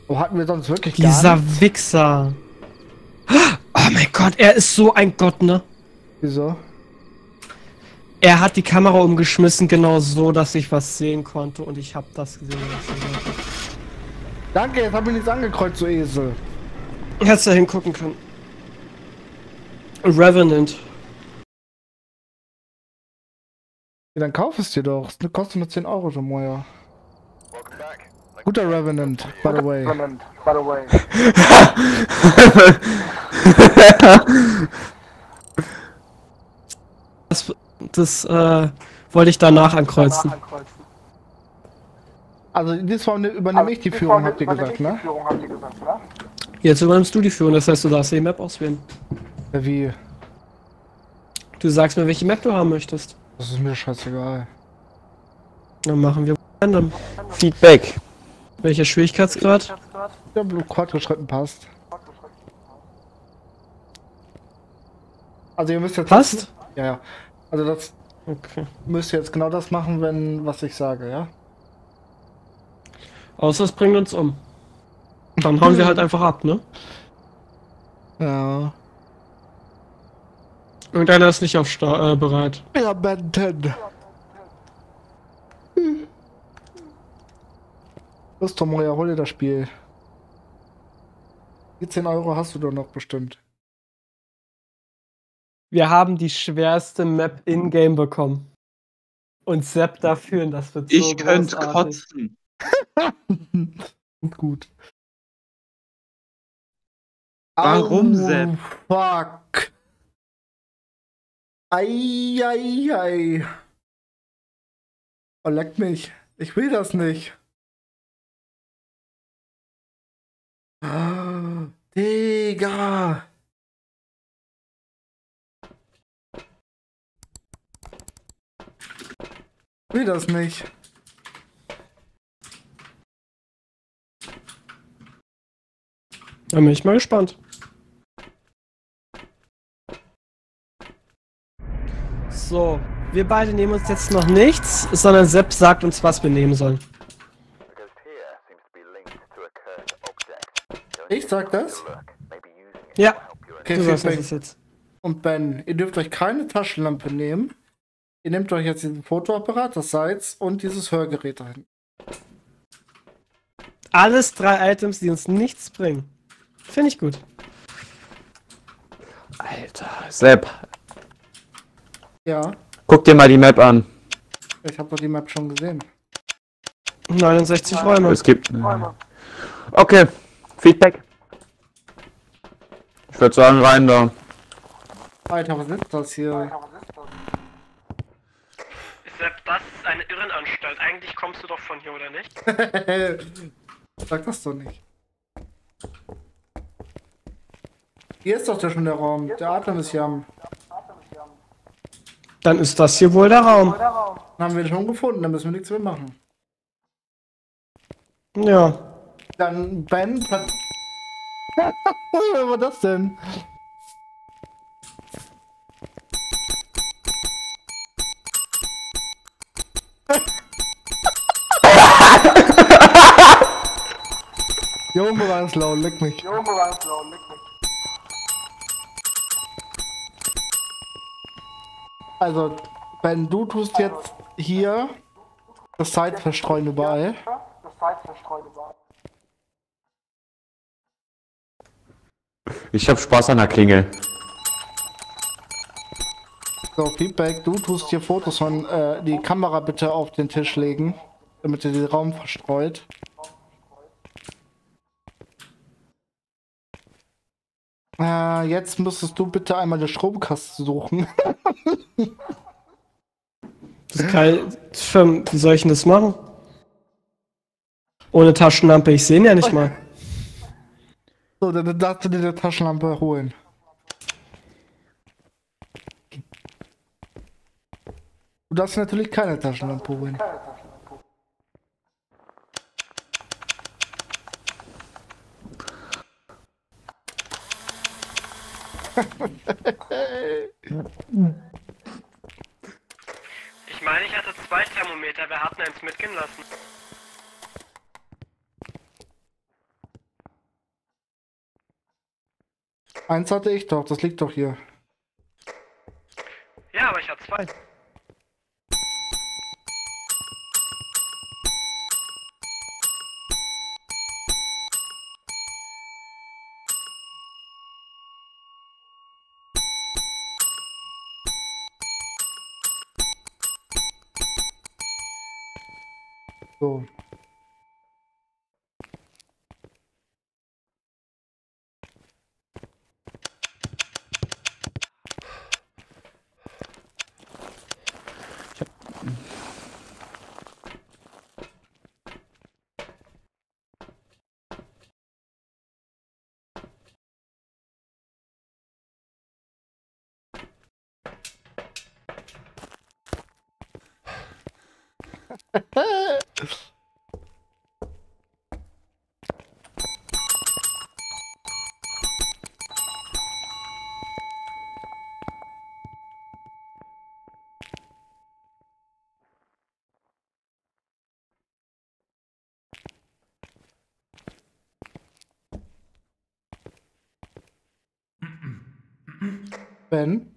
Wo hatten wir sonst wirklich gar Dieser nichts? Wichser. Oh mein Gott, er ist so ein Gott, ne? Wieso? Er hat die Kamera umgeschmissen, genau so, dass ich was sehen konnte und ich habe das gesehen. Danke, jetzt hab ich nichts angekreuzt, du Esel. Hättest da hingucken können. Revenant. Ja, dann kauf es dir doch. Es kostet nur 10 Euro, Tomoya. Guter Revenant, by the way. Revenant, by the way. Das, das äh, wollte ich danach ankreuzen. Also diesmal ne- übernehme ich die Führung, habt ihr gesagt, ne? Führung habt ihr gesagt, ne? Jetzt übernimmst du die Führung, das heißt, du darfst die Map auswählen. Ja, wie? Du sagst mir, welche Map du haben möchtest. Das ist mir scheißegal. Dann machen wir random. Feedback. Welcher Schwierigkeitsgrad? Der Blue Fortgeschritten passt. Also ihr müsst jetzt... Passt? Ja, ja. Also das Okay. müsst ihr jetzt genau das machen, wenn was ich sage, ja? Außer es bringt uns um. Dann hauen wir halt einfach ab, ne? Ja. Irgendeiner ist nicht auf Sta äh, bereit. Ja, Ben 10. Los, Tomoya, hol dir das Spiel. Die 10 Euro hast du doch noch bestimmt. Wir haben die schwerste Map in-game bekommen. Und Sepp dafür, und das wird so Ich könnte kotzen. Gut. Warum, Au, Sepp? Fuck. Ei, ei, ei. Oh, leck mich. Ich will das nicht. Ah, Digga. Ich will das nicht. Da bin ich mal gespannt. So, wir beide nehmen uns jetzt noch nichts, sondern Sepp sagt uns, was wir nehmen sollen. Ich sag das? Ja, Okay, du sagst das jetzt. Und Ben, ihr dürft euch keine Taschenlampe nehmen. Ihr nehmt euch jetzt diesen Fotoapparat, das Salz und dieses Hörgerät dahin. Alles drei Items, die uns nichts bringen. Finde ich gut. Alter, Sepp, Ja, guck dir mal die Map an. ich habe doch die Map schon gesehen. 69 Räume. Es gibt. Okay, Feedback. Ich würde sagen, rein da. Alter, was ist das hier? Sepp, das ist eine Irrenanstalt. Eigentlich kommst du doch von hier, oder nicht? Sag das doch nicht. Hier ist doch der schon der Raum. Der Adler ist Jam. Dann ist das hier wohl der Raum. Den haben wir schon gefunden, da müssen wir nichts mehr machen. Ja. Dann Ben. Was war das denn? Junge, war das laut, leck mich. Junge, war das laut, leck mich. Also, Ben, du tust jetzt hier das Zeit verstreuen überall. Ich hab Spaß an der Klingel. So, Feedback, du tust hier Fotos von äh, die Kamera bitte auf den Tisch legen, damit ihr den Raum verstreut. Äh, jetzt müsstest du bitte einmal eine Stromkaste suchen. Das kann Firmen, wie soll ich denn das machen? Ohne Taschenlampe, ich sehe ihn ja nicht mal. so, dann darfst du dir die Taschenlampe holen. Du darfst natürlich keine Taschenlampe holen. Ich meine, ich hatte zwei Thermometer. Wir hatten eins mitgehen lassen. Eins hatte ich doch, das liegt doch hier. Ja, aber ich hatte zwei. So. Ben?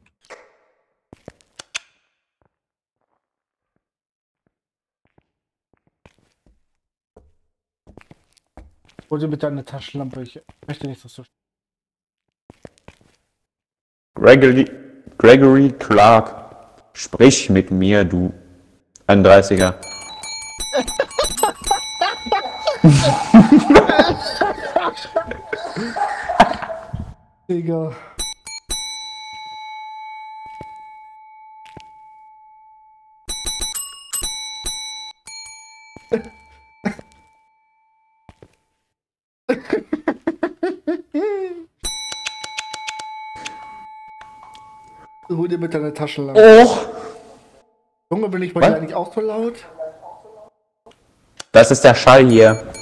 Hol dir bitte eine Taschenlampe. Ich möchte nicht, dass du. Gregory, Gregory Clark, sprich mit mir, du 31er. Digga. Hol dir bitte eine Taschenlampe. Oh! Junge, bin ich bei dir eigentlich auch so laut? Das ist der Schall hier.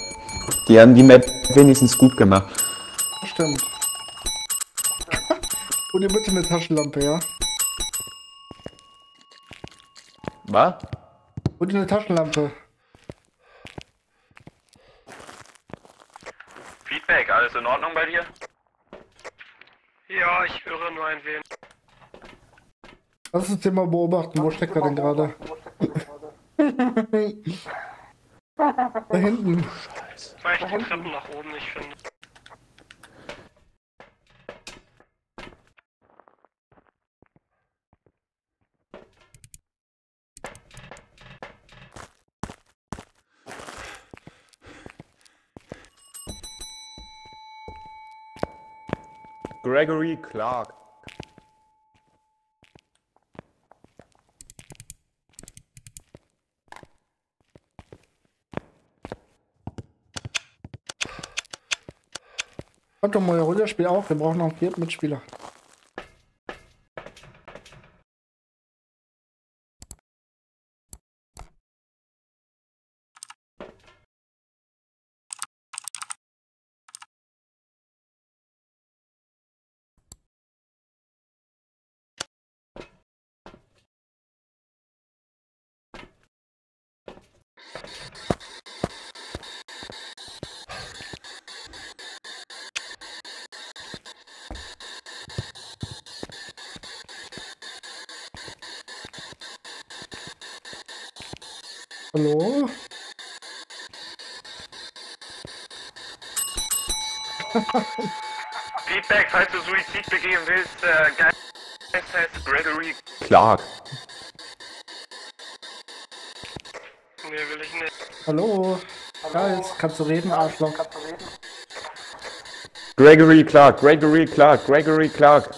Die haben die Map wenigstens gut gemacht. Stimmt. Hol dir bitte eine Taschenlampe, ja? Was? Dir eine Taschenlampe. Feedback, alles in Ordnung bei dir? Ja, ich höre nur ein wenig. Lass uns den mal beobachten. Wo steckt er denn gerade? da hinten. Weil ich die Treppen nach oben nicht finde. Gregory Clark. Kommt doch mal euer Rollenspiel auf. Wir brauchen noch einen vierten Mitspieler. Hallo? Feedback, falls du Suizid begehen willst, äh, Geist heißt Gregory. Clark. Nee, will ich nicht. Hallo? Geist, kannst du reden, Arschloch? Gregory Clark, Gregory Clark, Gregory Clark.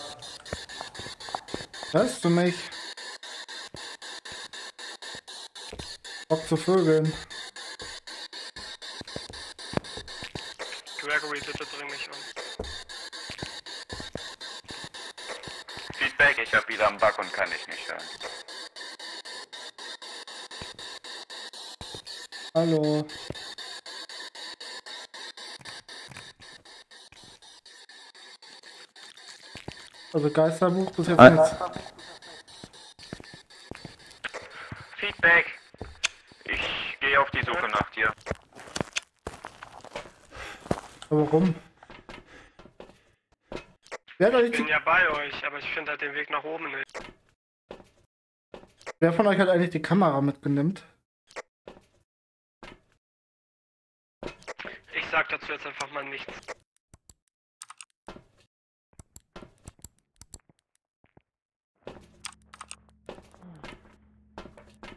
Hörst du mich? Bock zu Vögeln. Gregory, bitte bring mich um. Feedback, ich hab wieder einen Bug und kann dich nicht hören. Hallo? Also Geisterbuch bis jetzt Ah. nichts. Feedback, ich gehe auf die Suche nach dir. Warum? Wer, Ich bin ja bei euch, aber ich finde halt den Weg nach oben nicht. wer von euch hat eigentlich die Kamera mitgenimmt? Ich sag dazu jetzt einfach mal nichts.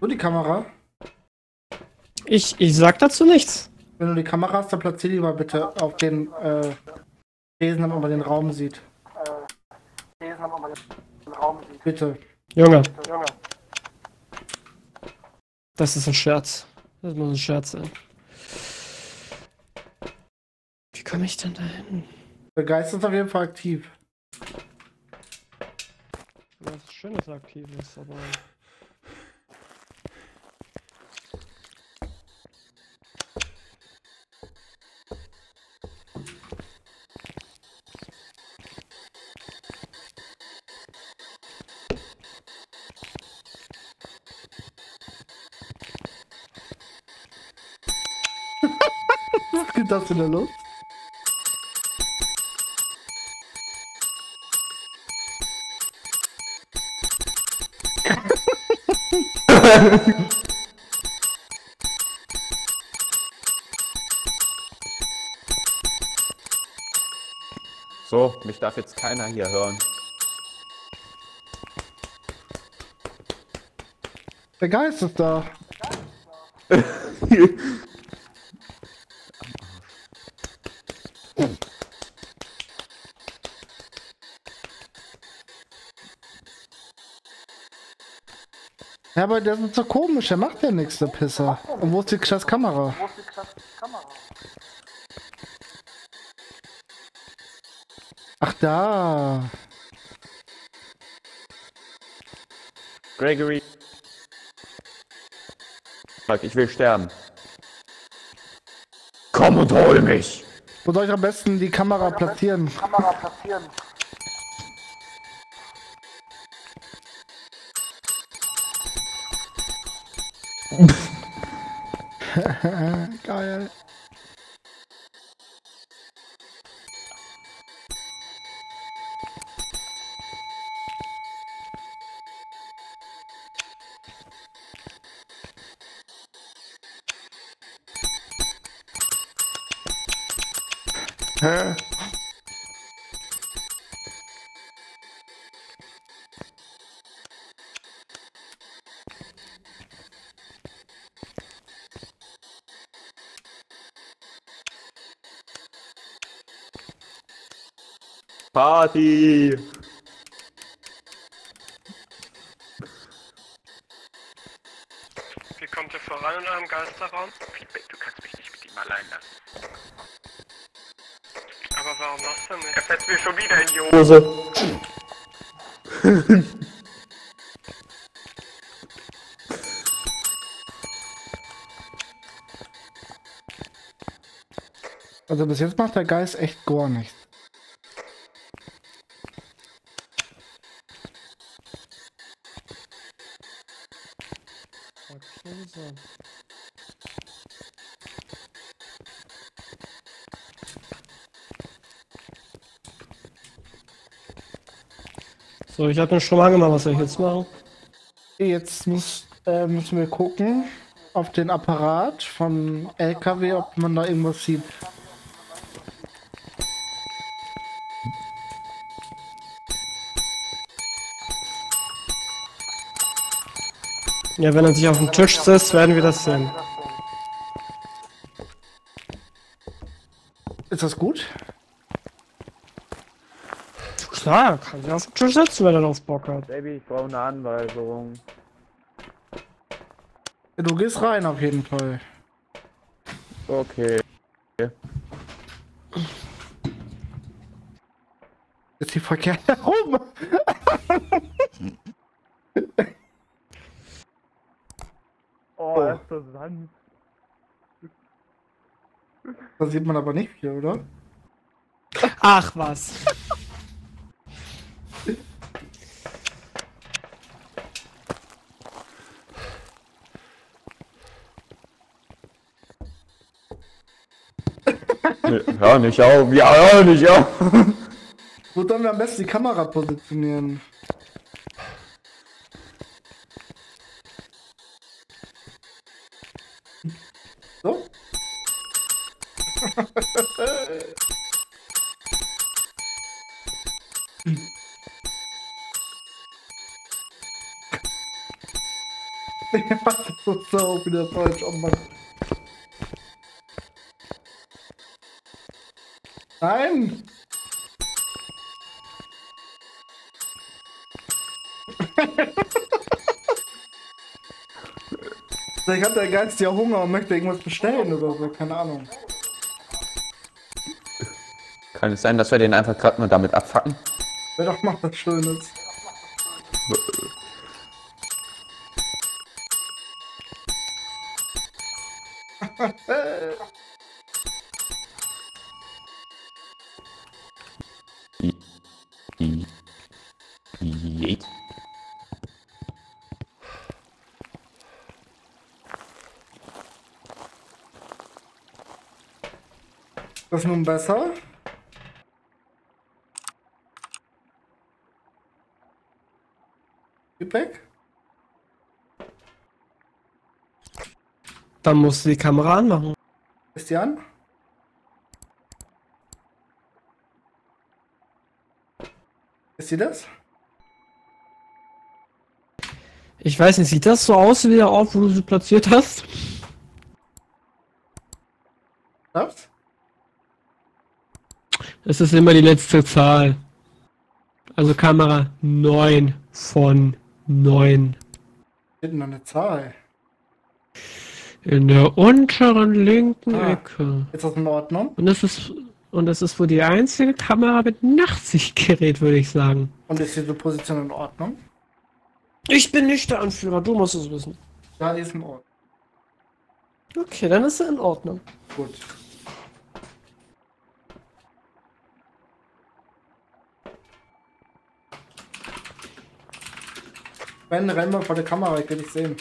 So die Kamera? Ich, ich sag dazu nichts. Wenn du die Kamera hast, dann platzier die mal bitte auf den äh, Tresen, damit man den Raum sieht. Lesen, aber man den Raum sieht. Bitte. Junge, Junge. das ist ein Scherz. Das muss ein Scherz sein. Wie komme ich denn da hin? Der Geist ist auf jeden Fall aktiv. Das ist schön, dass er aktiv ist, aber. Was geht das denn da los? So, mich darf jetzt keiner hier hören. Der Geist ist da. Ja, aber der ist so komisch, der macht ja nichts, der Pisser. Und wo ist die scheiß Kamera? Wo ist die Klasse- Kamera? Ach da. Gregory. Ich will sterben. Komm und hol mich! Wo soll ich am besten die Kamera platzieren? Kamera platzieren. Geil. Hä? Party! Wie kommt ihr voran in eurem Geisterraum? Feedback, du kannst mich nicht mit ihm allein lassen. Aber warum machst du nicht? Er fetzt mir schon wieder in die Hose. Also bis jetzt macht der Geist echt gar nichts. So, ich habe den Strom angemacht, was soll ich jetzt machen? Jetzt muss, äh, müssen wir gucken auf den Apparat von LKW, ob man da irgendwas sieht. Ja, wenn er sich auf den Tisch setzt, werden wir das sehen. Ist das gut? Klar, kann sich auf den Tisch setzen, wenn er darauf Bock hat. Baby, ich brauche eine Anweisung. Du gehst rein auf jeden Fall. Okay. Ist die verkehrt herum. Oh, er ist so sanft. Das sieht man aber nicht viel, oder? Ach was. Hör nicht auf, ja, hör nicht auf. Wo sollen wir am besten die Kamera positionieren? So? Ja, das ist so wieder falsch. Oh Mann. Nein! Vielleicht hat der Geist ja Hunger und möchte irgendwas bestellen oder so, keine Ahnung. Kann es sein, dass wir den einfach gerade nur damit abfacken? Wäre doch mal was Schönes. Ist nun besser? Feedback? Dann musst du die Kamera anmachen. Ist die an? Ist sie das? Ich weiß nicht, sieht das so aus wie der Ort, wo du sie platziert hast? Was? Es ist immer die letzte Zahl. Also Kamera 9 von 9. Steht noch eine Zahl. In der unteren linken Ah. Ecke. Ist das in Ordnung? Und das ist und das ist wohl die einzige Kamera mit Nachtsichtgerät, würde ich sagen. Und ist diese Position in Ordnung? Ich bin nicht der Anführer, du musst es wissen. Ja, die ist in Ordnung. Okay, dann ist er in Ordnung. Gut. Ben, renn mal vor der Kamera, ich will dich sehen.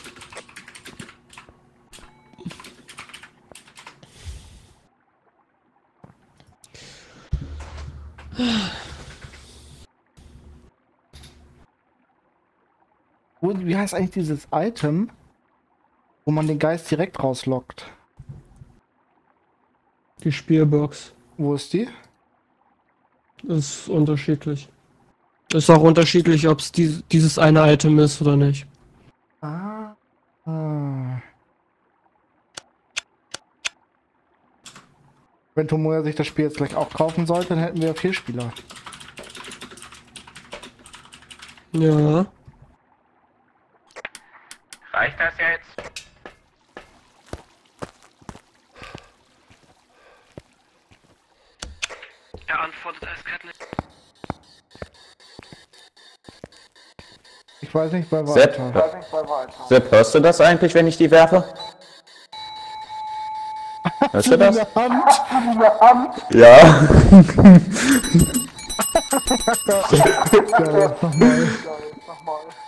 Wo- Wie heißt eigentlich dieses Item, wo man den Geist direkt rauslockt? Die Spielbox. Wo ist die? Ist unterschiedlich. Ist auch unterschiedlich, ob es dies, dieses eine Item ist oder nicht. Ah. ah. Wenn Tomoya sich das Spiel jetzt gleich auch kaufen sollte, dann hätten wir vier Spieler. Ja. Reicht das jetzt? Er antwortet eiskalt nicht. Ich weiß nicht, bei Sepp, weiter. Sepp, hörst du das eigentlich, wenn ich die werfe? Hörst du das? Ja. Ja,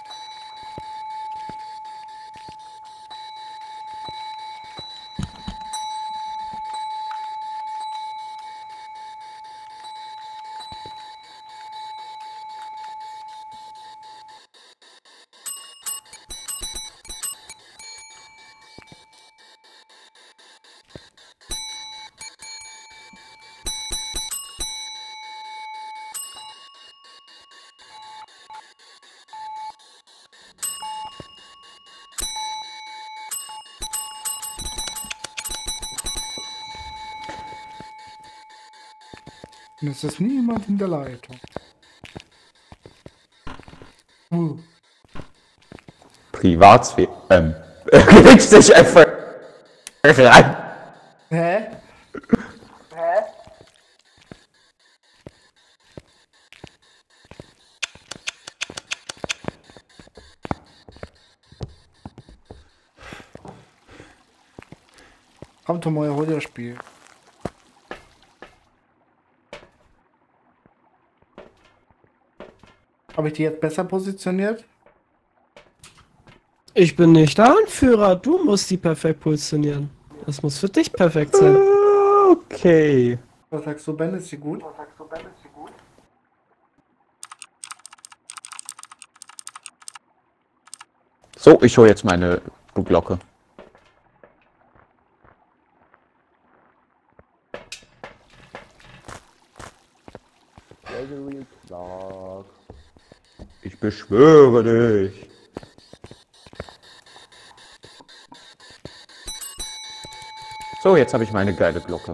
Und es ist niemand in der Leitung. Uh, Privatsphäre. Ähm. Legst dich einfach rein. hä? Hä? Komm, Tomoya, hol das Spiel. Habe ich die jetzt besser positioniert? Ich bin nicht der Anführer, du musst die perfekt positionieren. Das muss für dich perfekt sein. Okay. Was sagst du, Ben? Ist sie gut? So, ich hole jetzt meine Glocke. Beschwöre dich. So, jetzt habe ich meine geile Glocke.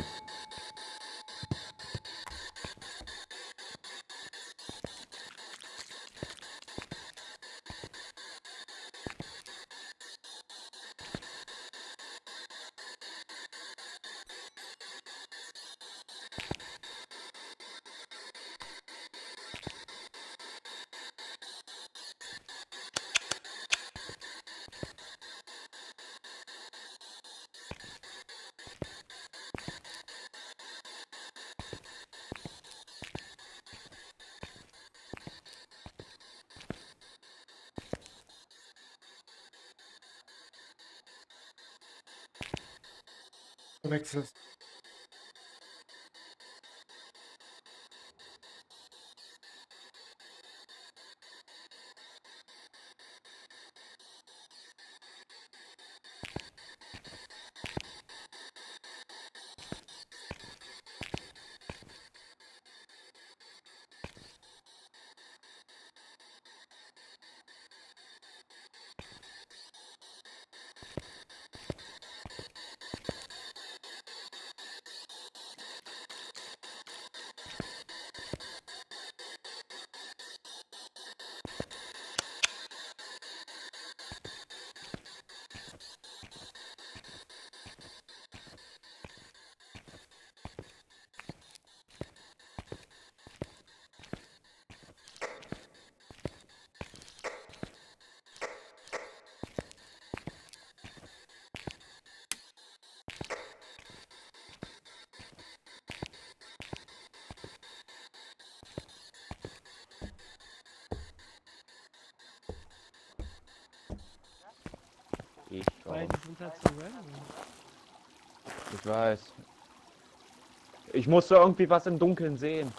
Musste irgendwie was im Dunkeln sehen.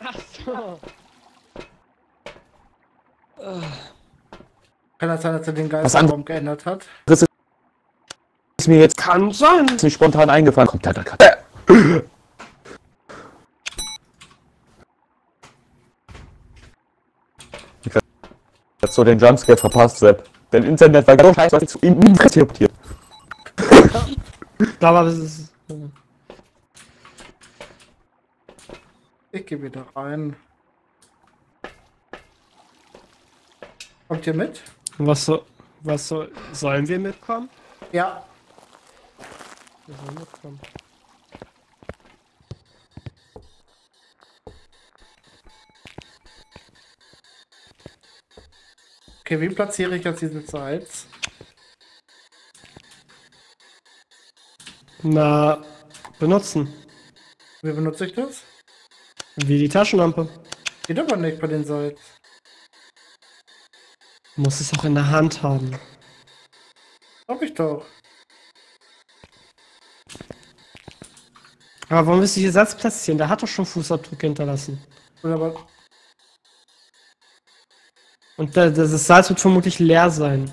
Ach so. Kann das sein, dass er den Was Geisterbaum geändert hat? Das ist mir jetzt Kann sein. nicht spontan eingefallen. Kommt da, da, da. Ich hab so den Jumpscare verpasst, Sepp. Dein Internet war so scheiße, dass ich zu ihm interessiert. Ich glaube, aber es gehe wieder rein. Kommt ihr mit? Was so. Was so. Sollen wir mitkommen? Ja. Wir sollen mitkommen. Okay, wie platziere ich jetzt diese Sites? Na. Benutzen. Wie benutze ich das? Wie die Taschenlampe. Geht aber nicht bei den Sites. Muss es auch in der Hand haben. Hab ich doch. Aber warum willst du hier Satz platzieren? Der hat doch schon Fußabdrücke hinterlassen. Aber. Und da- das das Salz wird vermutlich leer sein.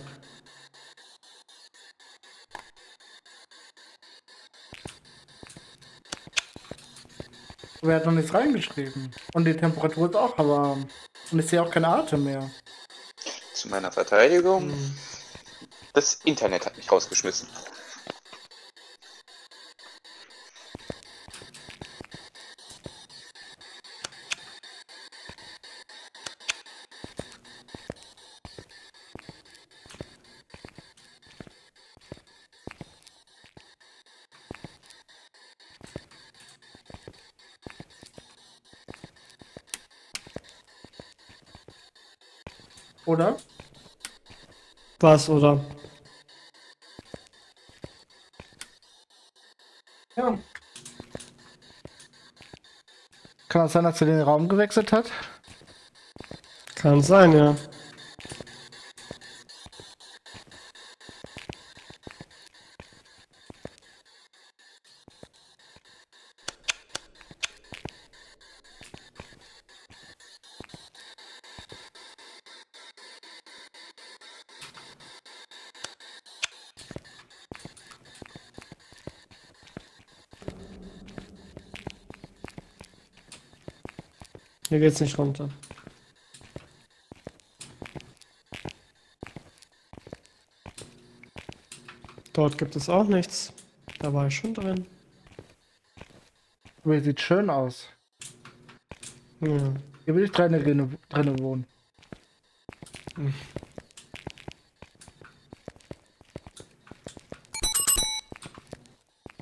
Wer hat noch nichts reingeschrieben? Und die Temperatur ist auch, aber. Und ich sehe auch keinen Atem mehr. Zu meiner Verteidigung. Das Internet hat mich rausgeschmissen. Oder? Was, oder? Ja. Kann das sein, dass er den Raum gewechselt hat? Kann sein, ja. Hier geht's nicht runter. Dort gibt es auch nichts. Da war ich schon drin. Aber sieht schön aus. Ja. Hier will ich drinnen, drinnen, drinnen wohnen.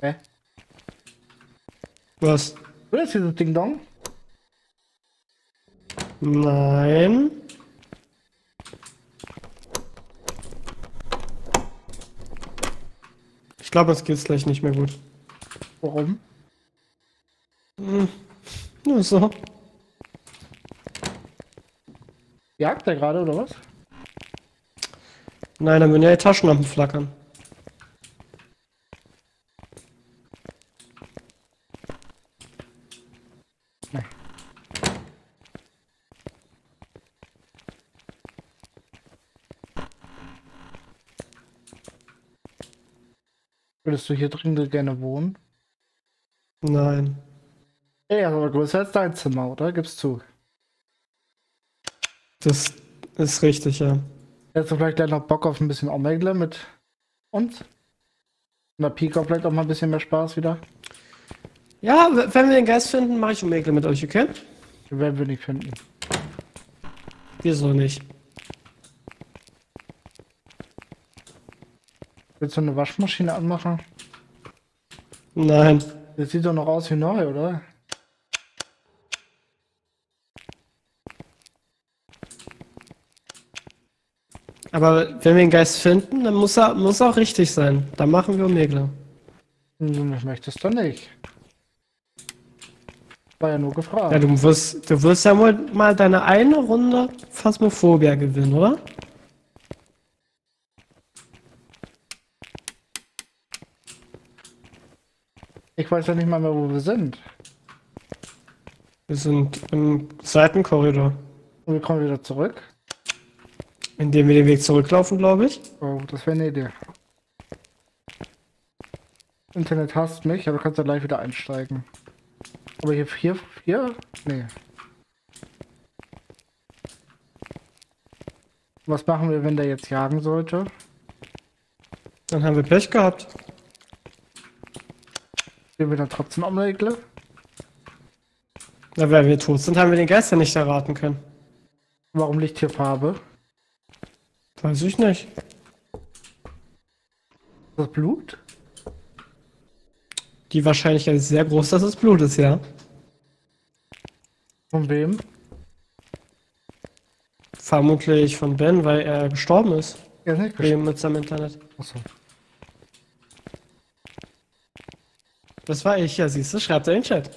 Hä? Was? Wo ist dieses Ding Dong? Nein. Ich glaube, es geht's gleich nicht mehr gut. Warum? Hm. Nur so. Jagt er gerade oder was? Nein, dann würden ja die Taschenlampen flackern. Würdest du hier drin gerne wohnen? Nein. Ey, aber größer als dein Zimmer, oder? Gibst zu. Das ist richtig, ja. Hättest du vielleicht gleich noch Bock auf ein bisschen Omegle mit uns? Und der Pika vielleicht auch mal ein bisschen mehr Spaß wieder? Ja, wenn wir den Geist finden, mache ich Omegle mit euch, okay? Den werden wir nicht finden. Wieso nicht? Willst du eine Waschmaschine anmachen? Nein. Das sieht doch noch aus wie neu, oder? Aber wenn wir den Geist finden, dann muss er, muss auch richtig sein. Dann machen wir Omegle. Hm, Ich möchte es doch nicht. War ja nur gefragt. Ja, du wirst, du wirst ja wohl mal deine eine Runde Phasmophobia gewinnen, oder? Ich weiß ja nicht mal mehr, wo wir sind. Wir sind im Seitenkorridor. Und wir kommen wieder zurück. Indem wir den Weg zurücklaufen, glaube ich. Oh, das wäre eine Idee. Internet hasst mich, aber du kannst ja gleich wieder einsteigen. Aber hier, hier, hier? Nee. Was machen wir, wenn der jetzt jagen sollte? Dann haben wir Pech gehabt. Sehen wir dann trotzdem Omegle? Na, wenn wir tot sind, haben wir den Geist ja nicht erraten können. Warum liegt hier Farbe? Weiß ich nicht. Das Blut? Die Wahrscheinlichkeit ist sehr groß, dass es Blut ist, ja. Von wem? Vermutlich von Ben, weil er gestorben ist. Er ist nicht Wegen mit seinem Internet. Achso. Das war ich, ja, siehst du, schreibt er in den Chat.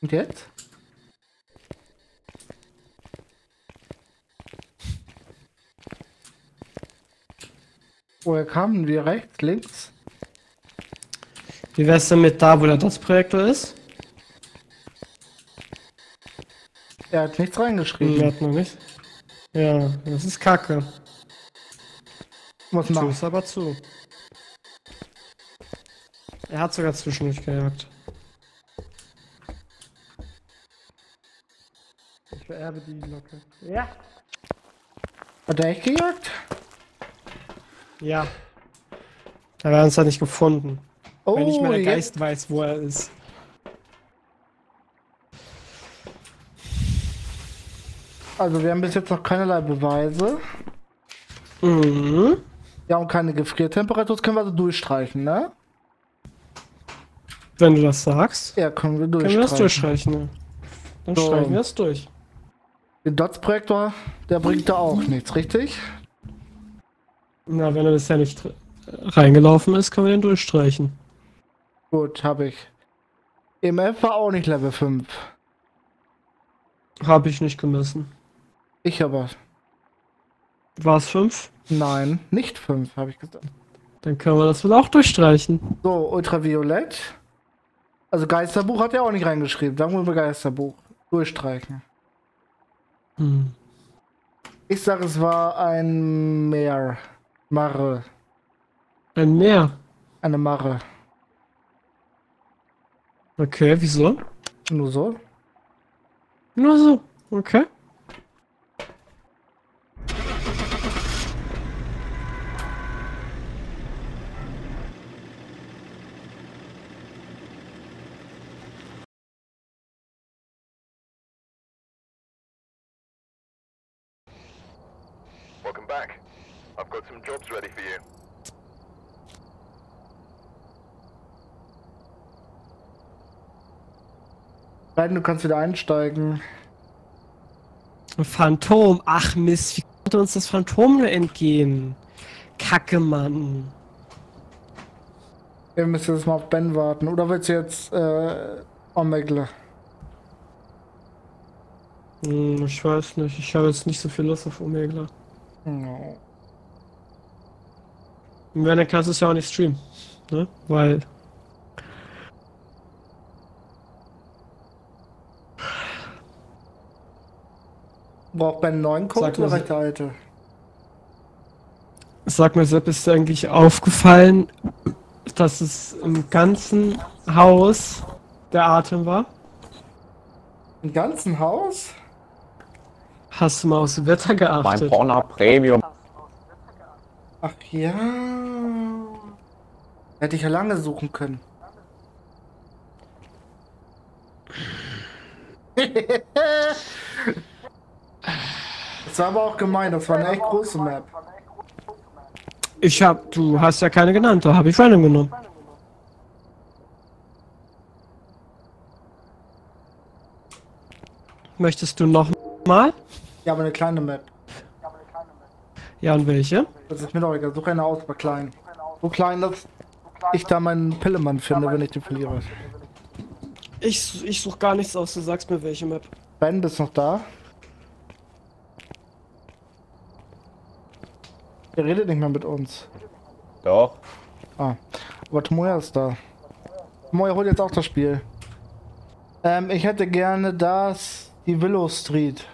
Und jetzt? Woher kamen wir? Rechts, links? Wie wär's denn mit da, wo der DOS-Projektor ist? Er hat nichts Hm, reingeschrieben. wir hatten noch nicht. Ja, das ist kacke. Was Tu machen? es aber zu. Er hat sogar zwischendurch gejagt. Ich vererbe die Locke. Ja. Hat er echt gejagt? Ja. Aber er hat uns halt nicht gefunden. Oh, Weil nicht mehr der jetzt- Geist weiß, wo er ist. Also wir haben bis jetzt noch keinerlei Beweise. Mhm. Ja, und keine Gefriertemperatur, das können wir also durchstreichen, ne? Wenn du das sagst, Ja, können wir können durchstreichen. wir das durchstreichen. Ja. Dann So. streichen wir es durch. Den Dots-Projektor, der bringt da auch nichts, richtig? Na, wenn er bisher nicht reingelaufen ist, können wir den durchstreichen. Gut, habe ich. EMF war auch nicht Level 5. Habe ich nicht gemessen. Ich aber. War es 5? Nein, nicht 5, habe ich gesagt. Dann können wir das wohl auch durchstreichen. So, Ultraviolett. Also Geisterbuch hat er auch nicht reingeschrieben. Sagen wir mal Geisterbuch. Durchstreichen. Hm. Ich sage, es war ein Meer. Marre. Ein Meer. Eine Marre. Okay, wieso? Nur so? Nur so. Okay. Back. I've got some jobs ready for you. Nein, du kannst wieder einsteigen. Phantom. Ach Mist, wie konnte uns das Phantom nur entgehen? Kacke, Mann. Wir müssen jetzt mal auf Ben warten. Oder willst du jetzt äh, Omegle? Hm, ich weiß nicht. Ich habe jetzt nicht so viel Lust auf Omega. No. Und wenn er kannst du es ja auch nicht streamen. Ne? Weil. Braucht Ben einen neuen Code mal oder reicht der alte? Sag mir, Sepp, ist dir eigentlich aufgefallen, dass es im ganzen Haus der Atem war? Im ganzen Haus? Hast du mal aufs Wetter Mein geachtet? Porno Premium. Ach ja. Hätte ich ja lange suchen können. das war aber auch gemein, das war eine echt große Map. Ich hab, du hast ja keine genannt, da habe ich random genommen. Möchtest du noch mal? Ja, aber eine kleine Map. Ja, und welche? Das ist mir doch egal. Such eine aus, aber klein. So klein, dass ich da meinen Pillemann finde, wenn ich den verliere. Ich, ich such gar nichts aus, du sagst mir welche Map. Ben, bist du noch da? Der redet nicht mehr mit uns. Doch. Ah, aber Tomoya ist da. Tomoya holt jetzt auch das Spiel. Ähm, ich hätte gerne das, die Willow Street.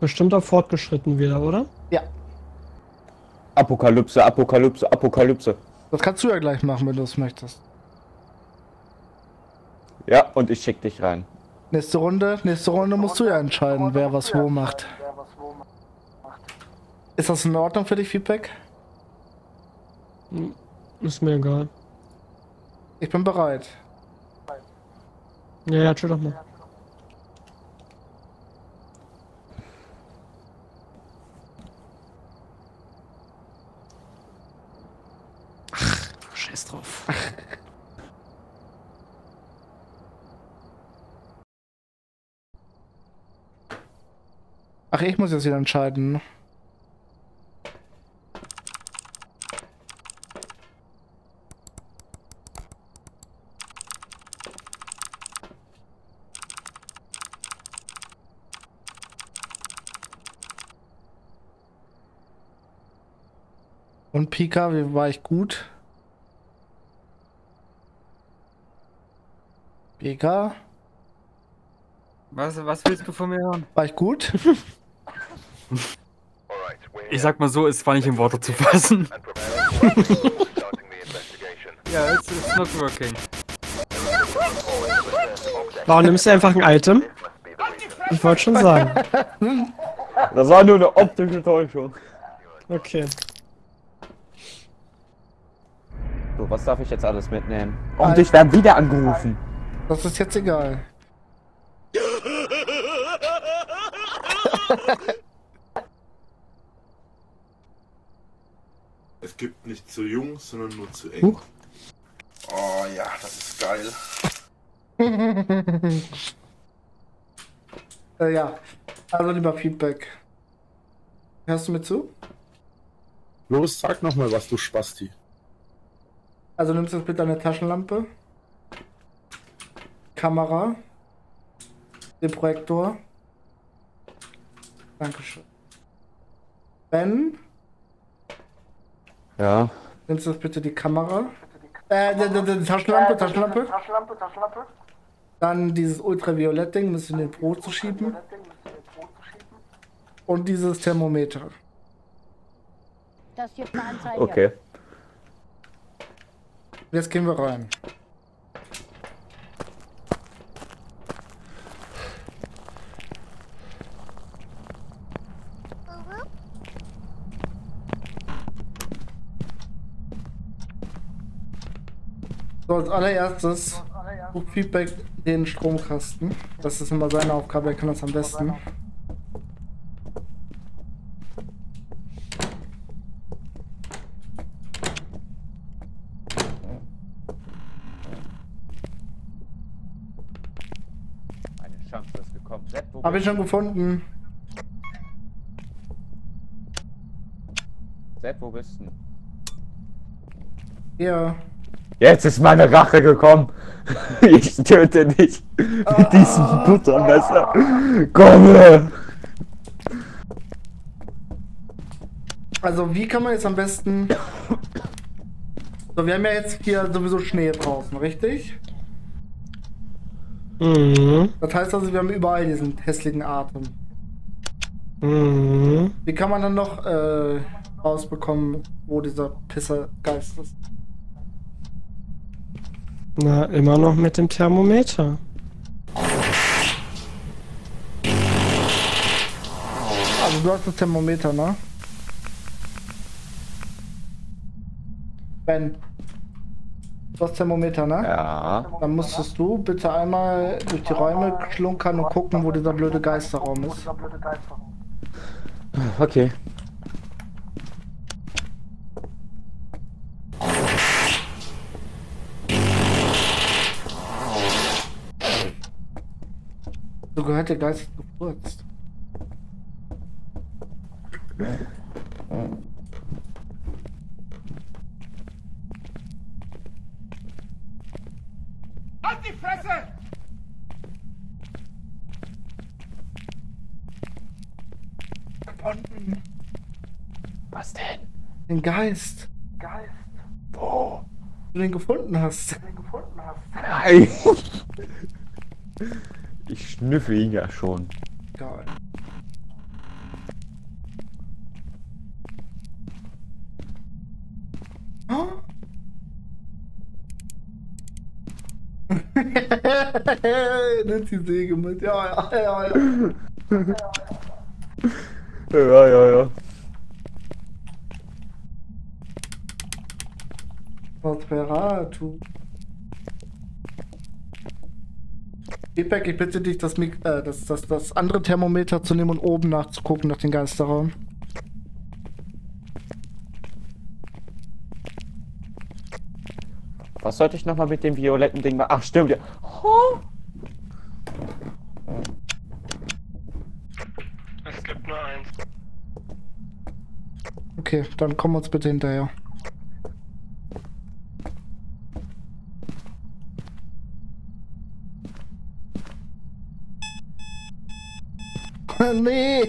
Bestimmt auch fortgeschritten wieder, oder? Ja, Apokalypse, Apokalypse, Apokalypse. das kannst du ja gleich machen, wenn du es möchtest. Ja, und ich schick dich rein. Nächste Runde, nächste Runde musst du ja entscheiden, wer was wo macht. Ist das in Ordnung für dich, Feedback? Hm, Ist mir egal. Ich bin bereit. Ja, ja, chill doch mal. Ach, scheiß drauf. Ach, ich muss jetzt wieder entscheiden. Und Pika, wie war ich gut? Pika, Was, was willst du von mir hören? war ich gut? Ich sag mal so, es war nicht in Worte zu fassen. ja, it's, it's not working. Warum nimmst du einfach ein Item? Ich wollte schon sagen. Das war nur eine optische Täuschung. Okay. So, was darf ich jetzt alles mitnehmen? Und ich werde wieder angerufen. Das ist jetzt egal. Es gibt nicht zu jung, sondern nur zu eng. Huch. Oh ja, das ist geil. äh, ja, also lieber Feedback. Hörst du mir zu? Los, sag nochmal was, du Spasti. Also nimmst du jetzt bitte eine Taschenlampe, Kamera, den Projektor. Dankeschön. Ben, Ja. nimmst du bitte die Kamera. Äh, die, die, die Taschenlampe, Taschenlampe. Taschenlampe, Taschenlampe. Dann dieses Ultraviolett-Ding, das in den Pro zu schieben. Und dieses Thermometer. Das gibt eine Anzeige. Okay. Jetzt gehen wir rein. So, als allererstes sucht Feedback den Stromkasten. Das ist immer seine Aufgabe, er kann das am besten. Eine Chance ist gekommen. Sepp, wo Habe ich schon gefunden. Sepp, wo bist du? Hier. Jetzt ist meine Rache gekommen. Ich töte dich mit diesem Buttermesser. Komme! Also, wie kann man jetzt am besten. So, wir haben ja jetzt hier sowieso Schnee draußen, richtig? Mhm. Das heißt also, wir haben überall diesen hässlichen Atem. Mhm. Wie kann man dann noch äh, rausbekommen, wo dieser Pissergeist ist? Na, immer noch mit dem Thermometer. Also du hast das Thermometer, ne? Ben. Du hast Thermometer, ne? Ja. Dann musstest du bitte einmal durch die Räume schlunkern und gucken, wo dieser blöde Geisterraum ist. Okay. So gehört der Geist gefurzt. Halt die Fresse! Gefunden. Was denn? Den Geist. Geist, Wo? Du den gefunden hast. den gefunden hast. Nein. Ich schnüffel ihn ja schon. Geil. Nimmt die Säge mit. Ja, ja, ja, ja. Ja, ja, ja. Nosferatu. Feedback, ich bitte dich, das, Mik äh, das, das, das andere Thermometer zu nehmen und oben nachzugucken nach dem Geisterraum. Was sollte ich nochmal mit dem violetten Ding machen? Ach, stimmt ja. Oh. Es gibt nur eins. Okay, dann komm uns bitte hinterher. Nee!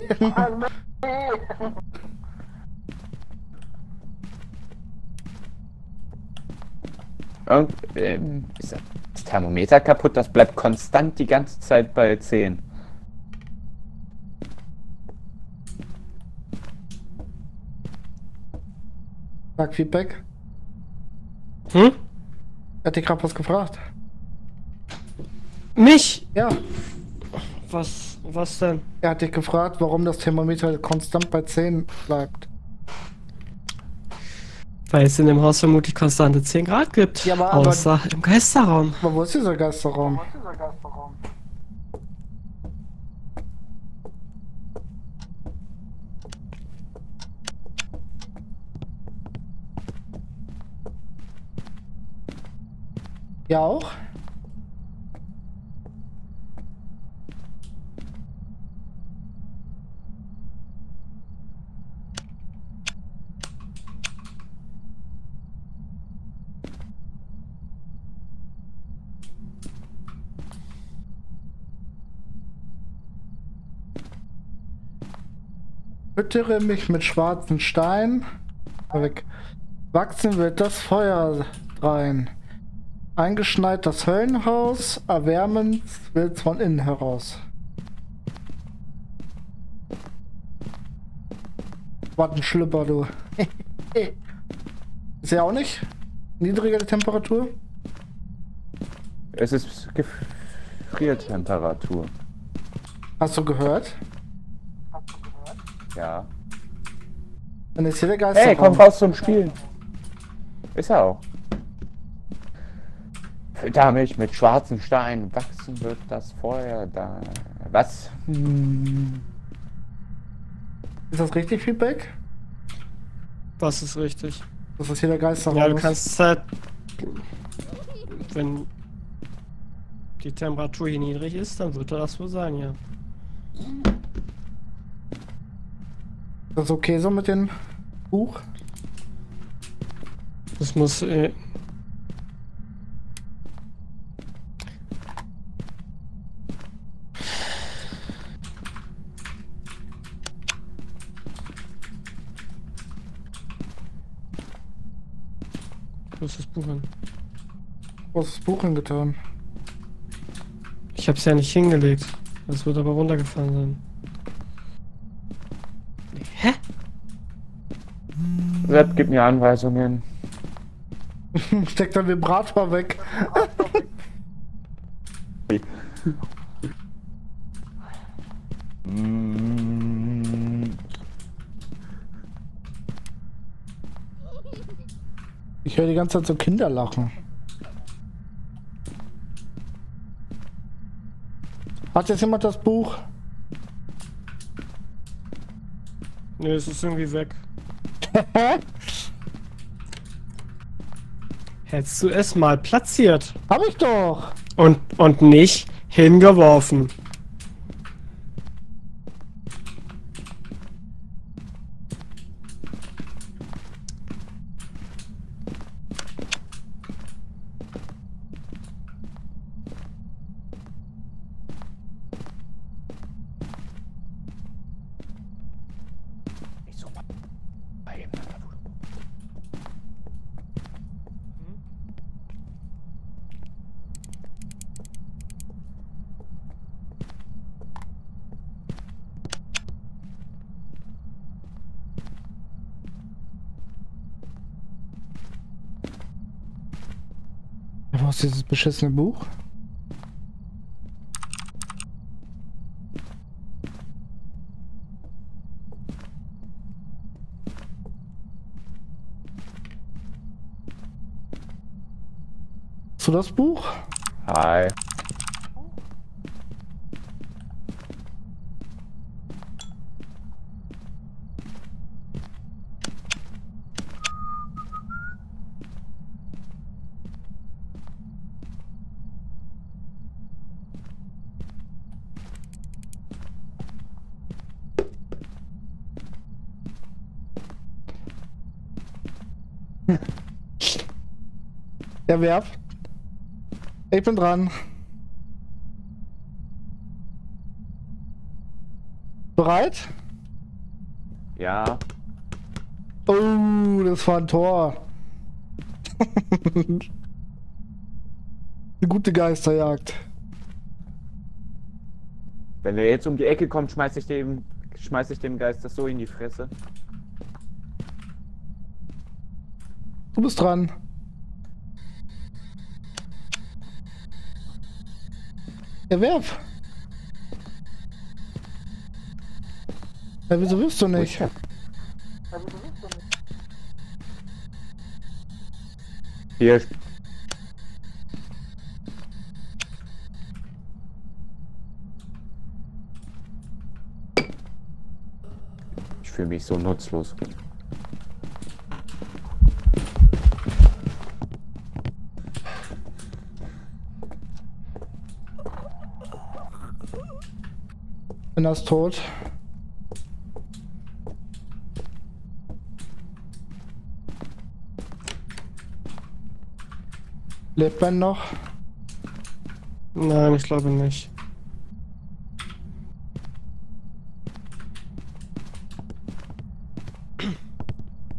Irgend, ähm, ist das Thermometer kaputt? Das bleibt konstant die ganze Zeit bei 10. Sag Feedback. Hm? Hat dich gerade was gefragt? Mich? Ja. Was, was denn? Er hat dich gefragt, warum das Thermometer konstant bei 10 bleibt. Weil es in dem Haus vermutlich konstante 10 Grad gibt. Ja, aber- aber- außer im Geisterraum. Aber wo ist dieser Geisterraum? Dieser Geisterraum. Ja auch? Füttere mich mit schwarzen Stein. Weg. Wachsen wird das Feuer rein. Eingeschneit das Höllenhaus, erwärmen wird's von innen heraus. Was ein Schlüpper, du. Ist ja auch nicht? Niedrigere Temperatur? Es ist Gefriertemperatur. Hast du gehört? Ja. Dann ist hier der Geisterraum. Hey, komm raus zum Spielen. Ist er auch. Fütter mich mit schwarzen Steinen, wachsen wird das Feuer da. Was? Hm. Ist das richtig, Feedback? Was ist richtig? Das ist hier der Geisterraum. Ja, du kannst halt. Wenn die Temperatur hier niedrig ist, dann wird er das wohl sein, ja. Ist das okay so mit dem Buch? Das muss. Äh, Wo ist das Buch hin? Wo ist das Buch hingetan? Ich hab's ja nicht hingelegt. Das wird aber runtergefallen sein. Sepp, gib mir Anweisungen. Steck dein Vibrator weg. Ich höre die ganze Zeit so Kinder lachen. Hat jetzt jemand das Buch? Nee, es ist irgendwie weg. Hättest du es mal platziert. Hab ich doch. Und, und nicht hingeworfen. Beschissene Buch? Hast du das Buch? Hi. Der werft. Ich bin dran. Bereit? Ja. Oh, das war ein Tor. Eine gute Geisterjagd. Wenn er jetzt um die Ecke kommt, schmeiß ich dem, schmeiß ich dem Geist das so in die Fresse. Du bist dran. Ja, werf. Ja, wieso wirst du nicht? Hier. Ich fühle mich so nutzlos. Bin das tot? Lebt Ben noch? Nein, ich glaube nicht.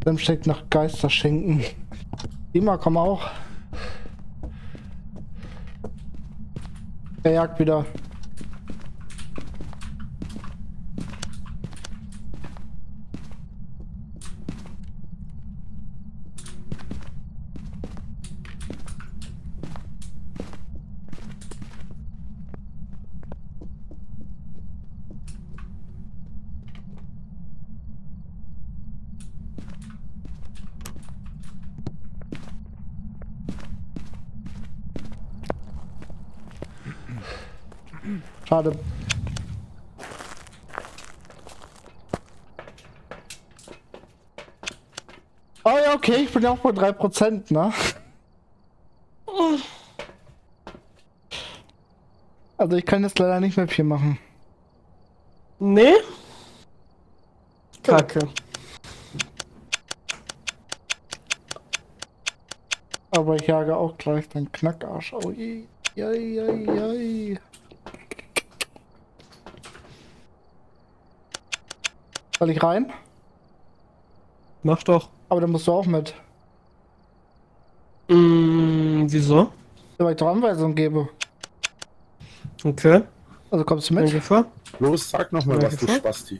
Dann steckt nach Geisterschinken. Ima, komm auch. Er jagt wieder. Schade. Oh ja, okay, ich bin ja auch bei 3%, ne? Also ich kann jetzt leider nicht mehr viel machen. Nee? Kacke. Aber ich jage auch gleich den Knackarsch. Oh je. Jei, jei. Soll ich rein? Mach doch. Aber dann musst du auch mit. Wieso? Weil ich doch Anweisungen gebe. Okay. Also kommst du mit? Ungefähr? Los, sag nochmal was, du? Spasti.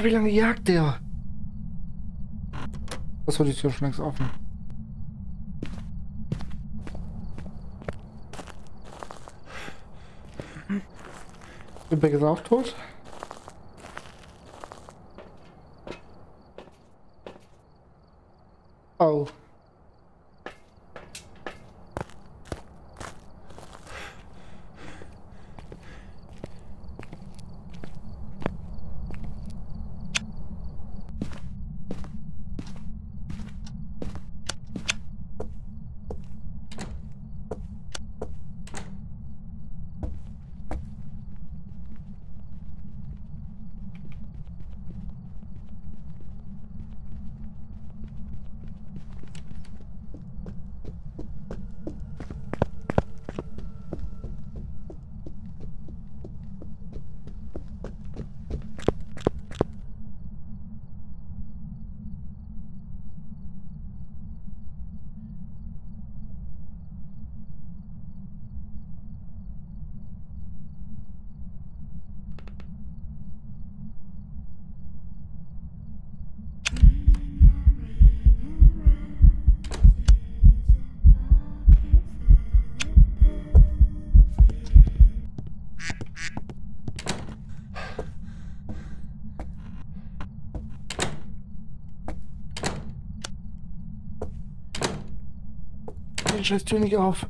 Digga, wie lange jagt der? Das war die Tür schon längst offen. Lübeck ist auch tot. Scheiß Tür nicht auf.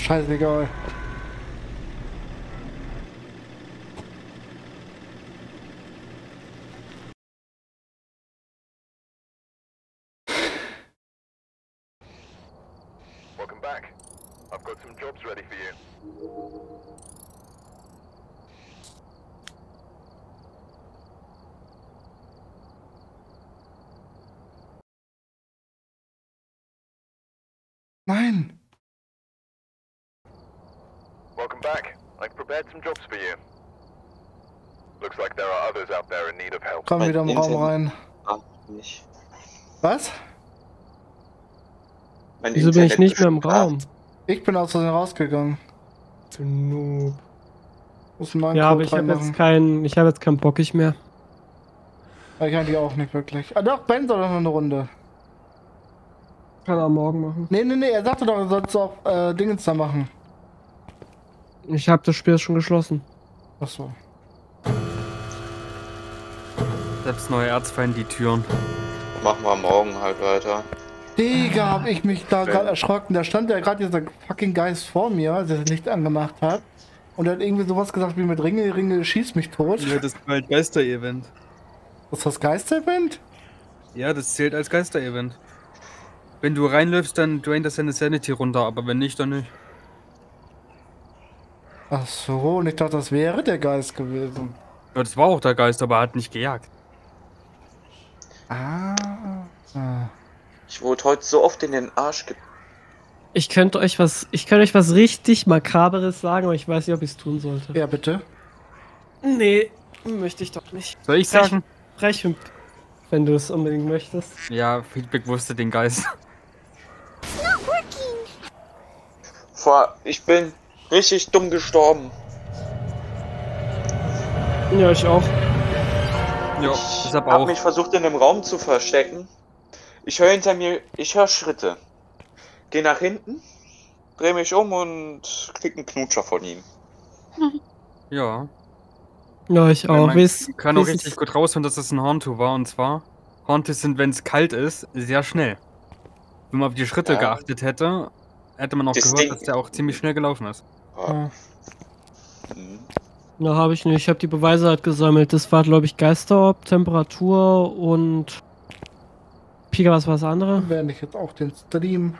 Scheißegal. Welcome back. I've got some jobs ready for you. Nein! Welcome back. I've prepared some jobs for you. Looks like there are others out there in need of help. Komm wieder im Raum rein. Ah, nicht. Was? Mein Wieso bin ich Internet nicht mehr im Raum? Ich bin aus Versehen rausgegangen. Du Noob. Muss einen neuen Ja, Code aber ich habe jetzt keinen, ich habe jetzt keinen Bockig mehr. Ich eigentlich auch nicht wirklich. Ah doch, Ben soll doch noch eine Runde. Kann er morgen machen. Nee, nee, nee, er sagte doch, er sollst auch äh, Dingens da machen. Ich habe das Spiel schon geschlossen. Achso. Selbst neue Erzfeind die Türen. Machen wir morgen halt weiter. Digga, hab ich mich da gerade erschrocken. Da stand ja gerade dieser fucking Geist vor mir, als er das Licht angemacht hat. Und er hat irgendwie sowas gesagt wie mit Ringe, Ringe, schieß mich tot. Ja, das ist halt Geister-Event. Ist das Geister-Event? Ja, das zählt als Geister-Event. Wenn du reinläufst, dann draint das deine Sanity runter, aber wenn nicht, dann nicht. Ach so, und ich dachte, das wäre der Geist gewesen. Ja, das war auch der Geist, aber er hat nicht gejagt. Ah. ah. Ich wurde heute so oft in den Arsch ge Ich könnte euch was, ich könnte euch was richtig Makaberes sagen, aber ich weiß nicht, ob ich es tun sollte. Ja, bitte. Nee, möchte ich doch nicht. Soll ich sagen? Reich, wenn du es unbedingt möchtest. Ja, Feedback wusste den Geist. Vor, ich bin richtig dumm gestorben. Ja, ich auch. Ja, Ich deshalb hab auch. mich versucht in einem Raum zu verstecken. Ich höre hinter mir, ich höre Schritte. Geh nach hinten, dreh mich um und krieg einen Knutscher von ihm. Ja. Ja, ich auch. man kann auch richtig gut rausfinden, dass das ein Honto war. Und zwar, Hontos sind, wenn es kalt ist, sehr schnell. Wenn man auf die Schritte Ja. geachtet hätte, hätte man auch Das gehört, Ding- dass der auch ziemlich schnell gelaufen ist. Ja. Na, habe ich nicht. Ich habe die Beweise halt gesammelt. Das war, glaube ich, Geisterorb, Temperatur und. Pika, was war das andere? Während ich jetzt auch den Stream